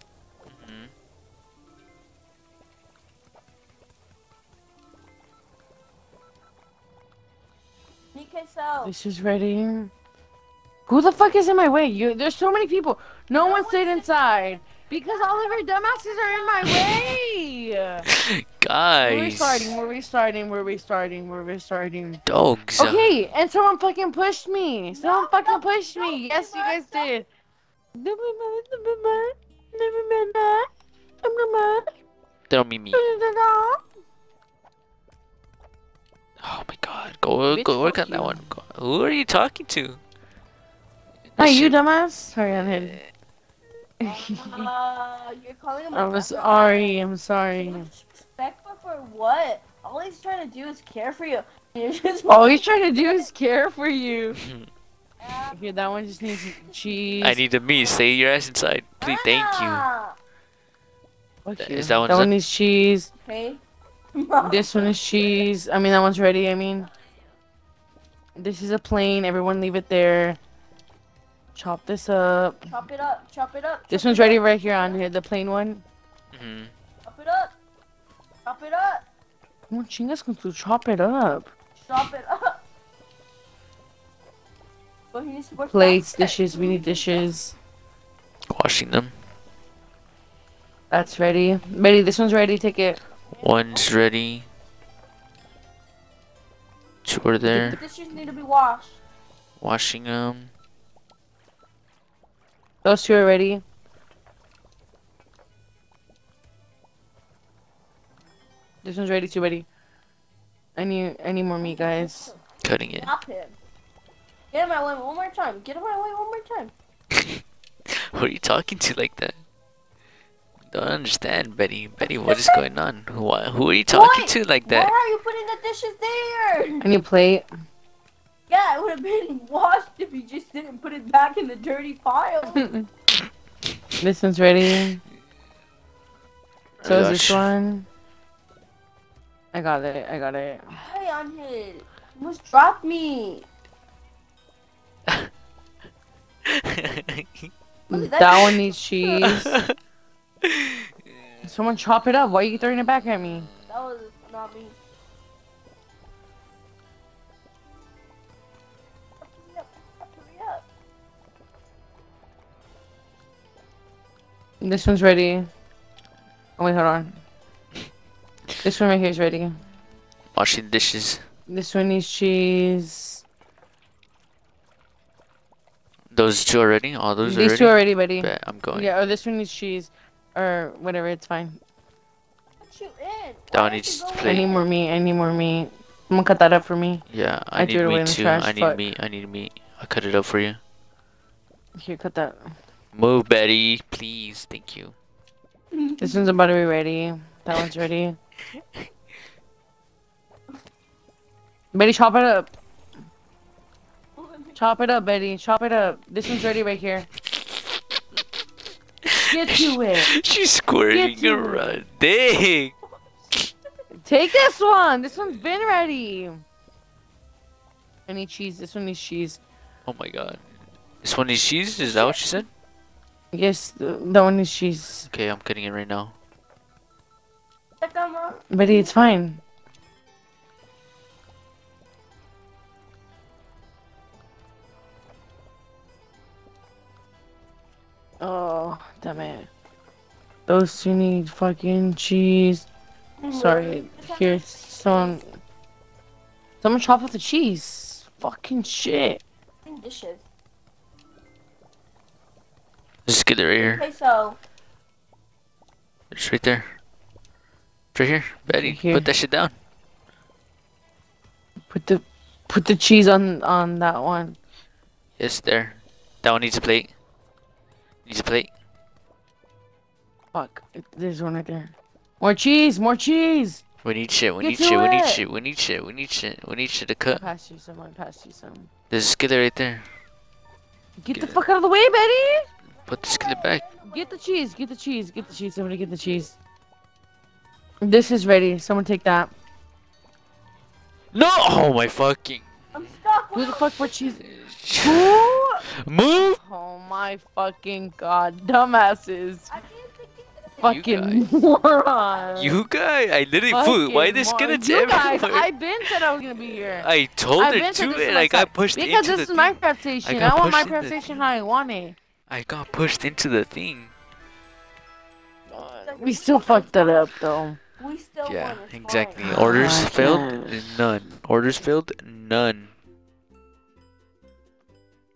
This is ready. Who the fuck is in my way? You, there's so many people. No, one stayed inside because all of your dumbasses are in my way. *laughs* *laughs* We're Guys. restarting. We're restarting. We're restarting. We're restarting. Dogs. Okay, and someone fucking pushed me. Someone fucking pushed me. Yes, you guys did. Don't mean me. Oh my god. Go Bitch, go work on that one. Go- Who are you talking to? Hey, you dumbass. Sorry, I'm hit. Uh, you're calling him a I'm sorry. I'm sorry. Disrespectful for what? All he's trying to do is care for you. *laughs* You're just All he's trying to do is care for you. *laughs* Here, that one just needs cheese. I need a me. Stay your ass inside. Please, thank you. Is that one that one needs cheese. Okay. *laughs* This one is cheese. I mean, that one's ready. I mean, this is a plain. Everyone leave it there. Chop this up. Chop it up. Chop it up. This chop one's ready up, right here on here. The plain one. hmm Chop it up. Chop it up. Come on, chingas con tu chop it up. Chop it up. *laughs* But he needs to work Plates, faster. dishes. We need dishes. Washing them. That's ready. Ready, this one's ready. Take it. One's ready. Two are there. The dishes need to be washed. Washing them. Those two are ready. This one's ready too, Betty. I need, I need more meat, guys. Cutting it. Stop him. Get in my way one more time. Get in my way one more time. *laughs* Who are you talking to like that? Don't understand, Betty. Betty, what is going on? Who, who are you talking Boy, to like that? Why are you putting the dishes there? I need a plate. Yeah, it would have been washed if you just didn't put it back in the dirty pile. *laughs* this one's ready. So is this one. I got it. I got it. hey, I'm hit. You almost dropped me. Look That one needs cheese. *laughs* Someone chop it up. Why are you throwing it back at me? That was not me. Hurry up, hurry up. This one's ready. Oh wait, hold on. This one right here is ready. Washing dishes. This one needs cheese. Those two are ready? All those These are two ready? are ready, buddy. Bet, I'm going. Yeah, or this one needs cheese. Or whatever, it's fine. Put you in. That Why one did needs you I need more meat. I need more meat. Someone cut that up for me. Yeah, I, I need threw it away in meat the too. trash, I need fuck. meat. I need meat. I'll cut it up for you. Here, cut that. Move, Betty. Please. Thank you. This one's about to be ready. That one's ready. Betty, chop it up. Chop it up, Betty. Chop it up. This one's ready right here. Get to *laughs* it. She's squirting Get to it. around. Dang. Take this one. This one's been ready. I need cheese. This one needs cheese. Oh my god. This one is cheese? Is that what she said? Yes, th- that one needs cheese. Okay, I'm cutting it right now. Come on. Betty, it's fine. Oh, damn it. Those two need fucking cheese. Sorry, here, someone. Someone chop up the cheese. Fucking shit. Dishes. Just get it right here. Okay, so It's right there. Right here. Betty, Here. put that shit down. Put the put the cheese on on that one. Yes, there. That one needs a plate. Use a plate. Fuck. There's one right there. More cheese. More cheese. We need shit. We need shit. We need shit. We need shit. We need shit. We need shit to cut. passed you some. I passed you some. There's a skillet right there. Get Get the it. fuck out of the way, Betty. Put the skillet back. Get the cheese. Get the cheese. Get the cheese. Somebody get the cheese. This is ready. Someone take that. No! Oh my fucking. I'm stuck. Who the fuck put cheese? *laughs* Move! Oh my fucking god, dumbasses. I didn't Fucking guys. morons. You guy, I literally put. Why Fucking this mor- skeleton You guys, everywhere? I been said I was gonna be here. I told I've it been said to this it. is I my got side. pushed Because into this is thing. Minecraft station. I, got want my pushed Minecraft station how I want it. I got pushed into the thing. We still fucked that up though. We still Yeah, won. exactly. fine. Orders my failed? gosh. None. Orders failed? None.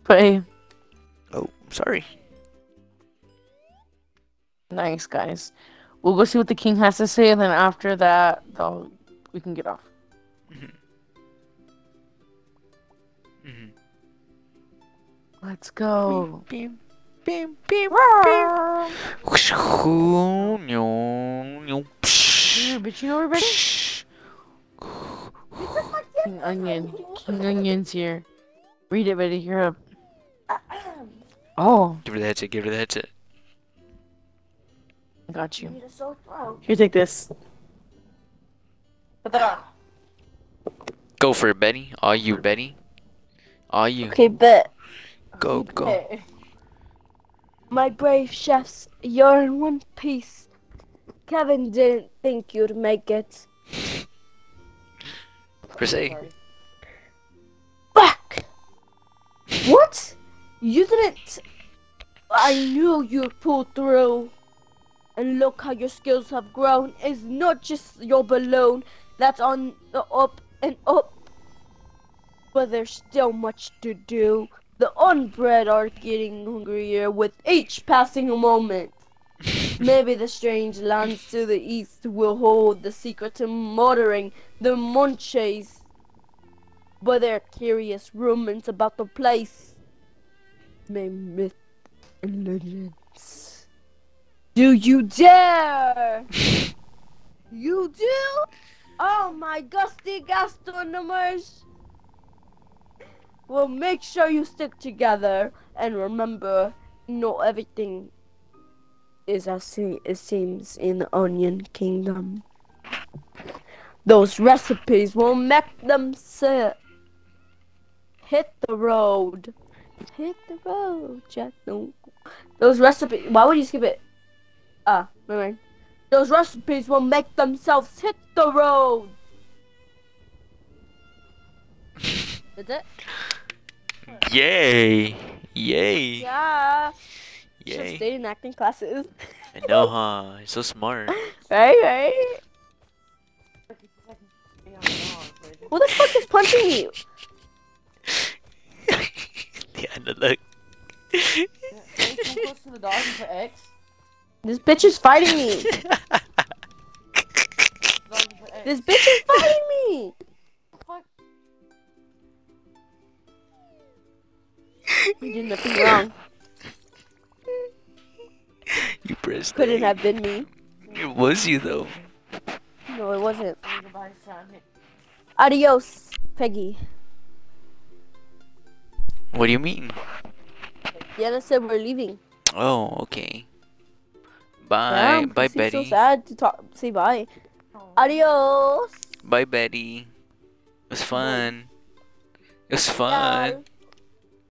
But hey, Oh, sorry. nice guys. We'll go see what the king has to say, and then after that, though, we can get off. Mhm. Let's go. Rawr. Whoosh, hoo, nyo, nyo, psh, Here, bitch, you know everybody? psh. King Onion. King Onion's here. Read it, Betty. You're up. Oh, Give her the headset, give her the headset. I got you. Need a sore throat. Here, take this. Put that on. Go for it, Betty. Are you, Betty? Are you? Okay, bet. Go, go. My brave chefs, you're in one piece. Kevin didn't think you'd make it. Se. Back! What? You didn't. I knew you'd pull through. And look how your skills have grown. It's not just your balloon that's on the up and up. But there's still much to do. The Unbread are getting hungrier with each passing moment. Maybe the strange lands to the east will hold the secret to murdering the Munchies. But there are curious rumors about the place. May myth and legends. Do you dare? *laughs* you do? Oh my gusty gastronomers! Well, make sure you stick together and remember, not everything is as se- it seems in the Onion Kingdom. Those recipes will make them sit. Hit the road. Hit the road, Jack. No. Those recipes. Why would you skip it? Ah, never mind. Those recipes will make themselves hit the road. That's it? Yay! Yay! Yeah. Should Yay! stay in acting classes. I know, *laughs* huh? You're so smart. Right, right. Who the fuck is punching you? yeah, no, look. close to the dog and put X. This bitch is fighting me. *laughs* This bitch is fighting me. Fuck. I did nothing wrong. *laughs* you pressed Couldn't A. have been me. It was you, though. No, it wasn't. Adios, Peggy. What do you mean? Yana said we're leaving. Oh, okay. Bye. Damn, bye, it Betty. so sad to talk. Say bye. Adios. Bye, Betty. It was fun. It was fun.